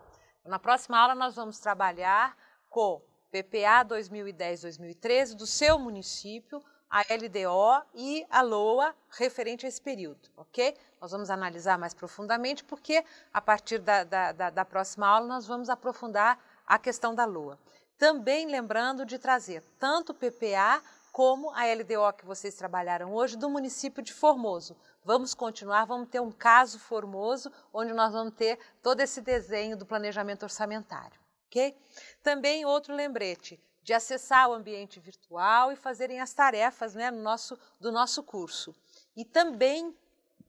Na próxima aula nós vamos trabalhar com PPA 2010-2013 do seu município, a LDO e a LOA referente a esse período, ok? Nós vamos analisar mais profundamente, porque a partir da, da, da, da próxima aula nós vamos aprofundar a questão da LOA. Também lembrando de trazer tanto o PPA como a LDO que vocês trabalharam hoje do município de Formoso. Vamos continuar, vamos ter um caso formoso, onde nós vamos ter todo esse desenho do planejamento orçamentário, ok? Também outro lembrete, de acessar o ambiente virtual e fazerem as tarefas né, no nosso, do nosso curso. E também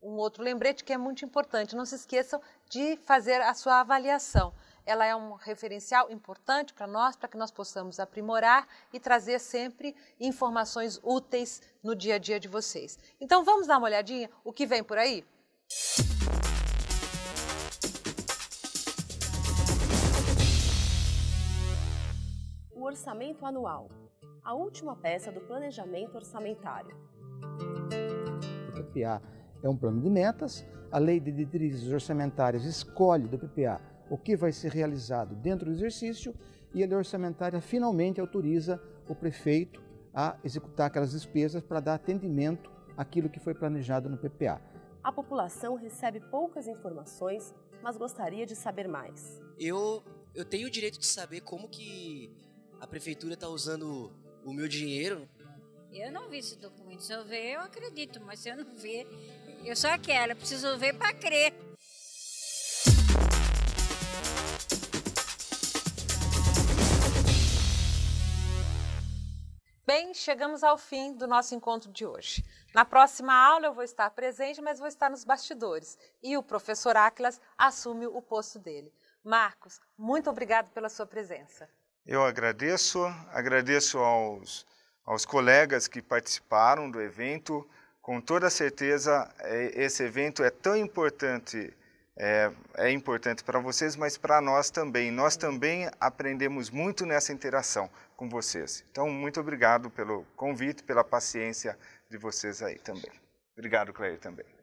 um outro lembrete que é muito importante, não se esqueçam de fazer a sua avaliação. Ela é um referencial importante para nós, para que nós possamos aprimorar e trazer sempre informações úteis no dia a dia de vocês. Então vamos dar uma olhadinha o que vem por aí? O orçamento anual, a última peça do planejamento orçamentário. O PPA é um plano de metas, a lei de diretrizes orçamentárias escolhe do PPA o que vai ser realizado dentro do exercício e a lei orçamentária finalmente autoriza o prefeito a executar aquelas despesas para dar atendimento àquilo que foi planejado no PPA. A população recebe poucas informações, mas gostaria de saber mais. Eu, eu tenho o direito de saber como que a prefeitura está usando o meu dinheiro. Eu não vi esse documento. Se eu ver, eu acredito, mas se eu não ver, eu sou aquela, preciso ver para crer. Bem, chegamos ao fim do nosso encontro de hoje. Na próxima aula eu vou estar presente, mas vou estar nos bastidores. E o professor Áquilas assume o posto dele. Marcos, muito obrigado pela sua presença. Eu agradeço, agradeço aos, aos colegas que participaram do evento. Com toda certeza, é, esse evento é tão importante é, é importante para vocês, mas para nós também. Nós também aprendemos muito nessa interação com vocês. Então, muito obrigado pelo convite, pela paciência de vocês aí também. Obrigado, Claire, também.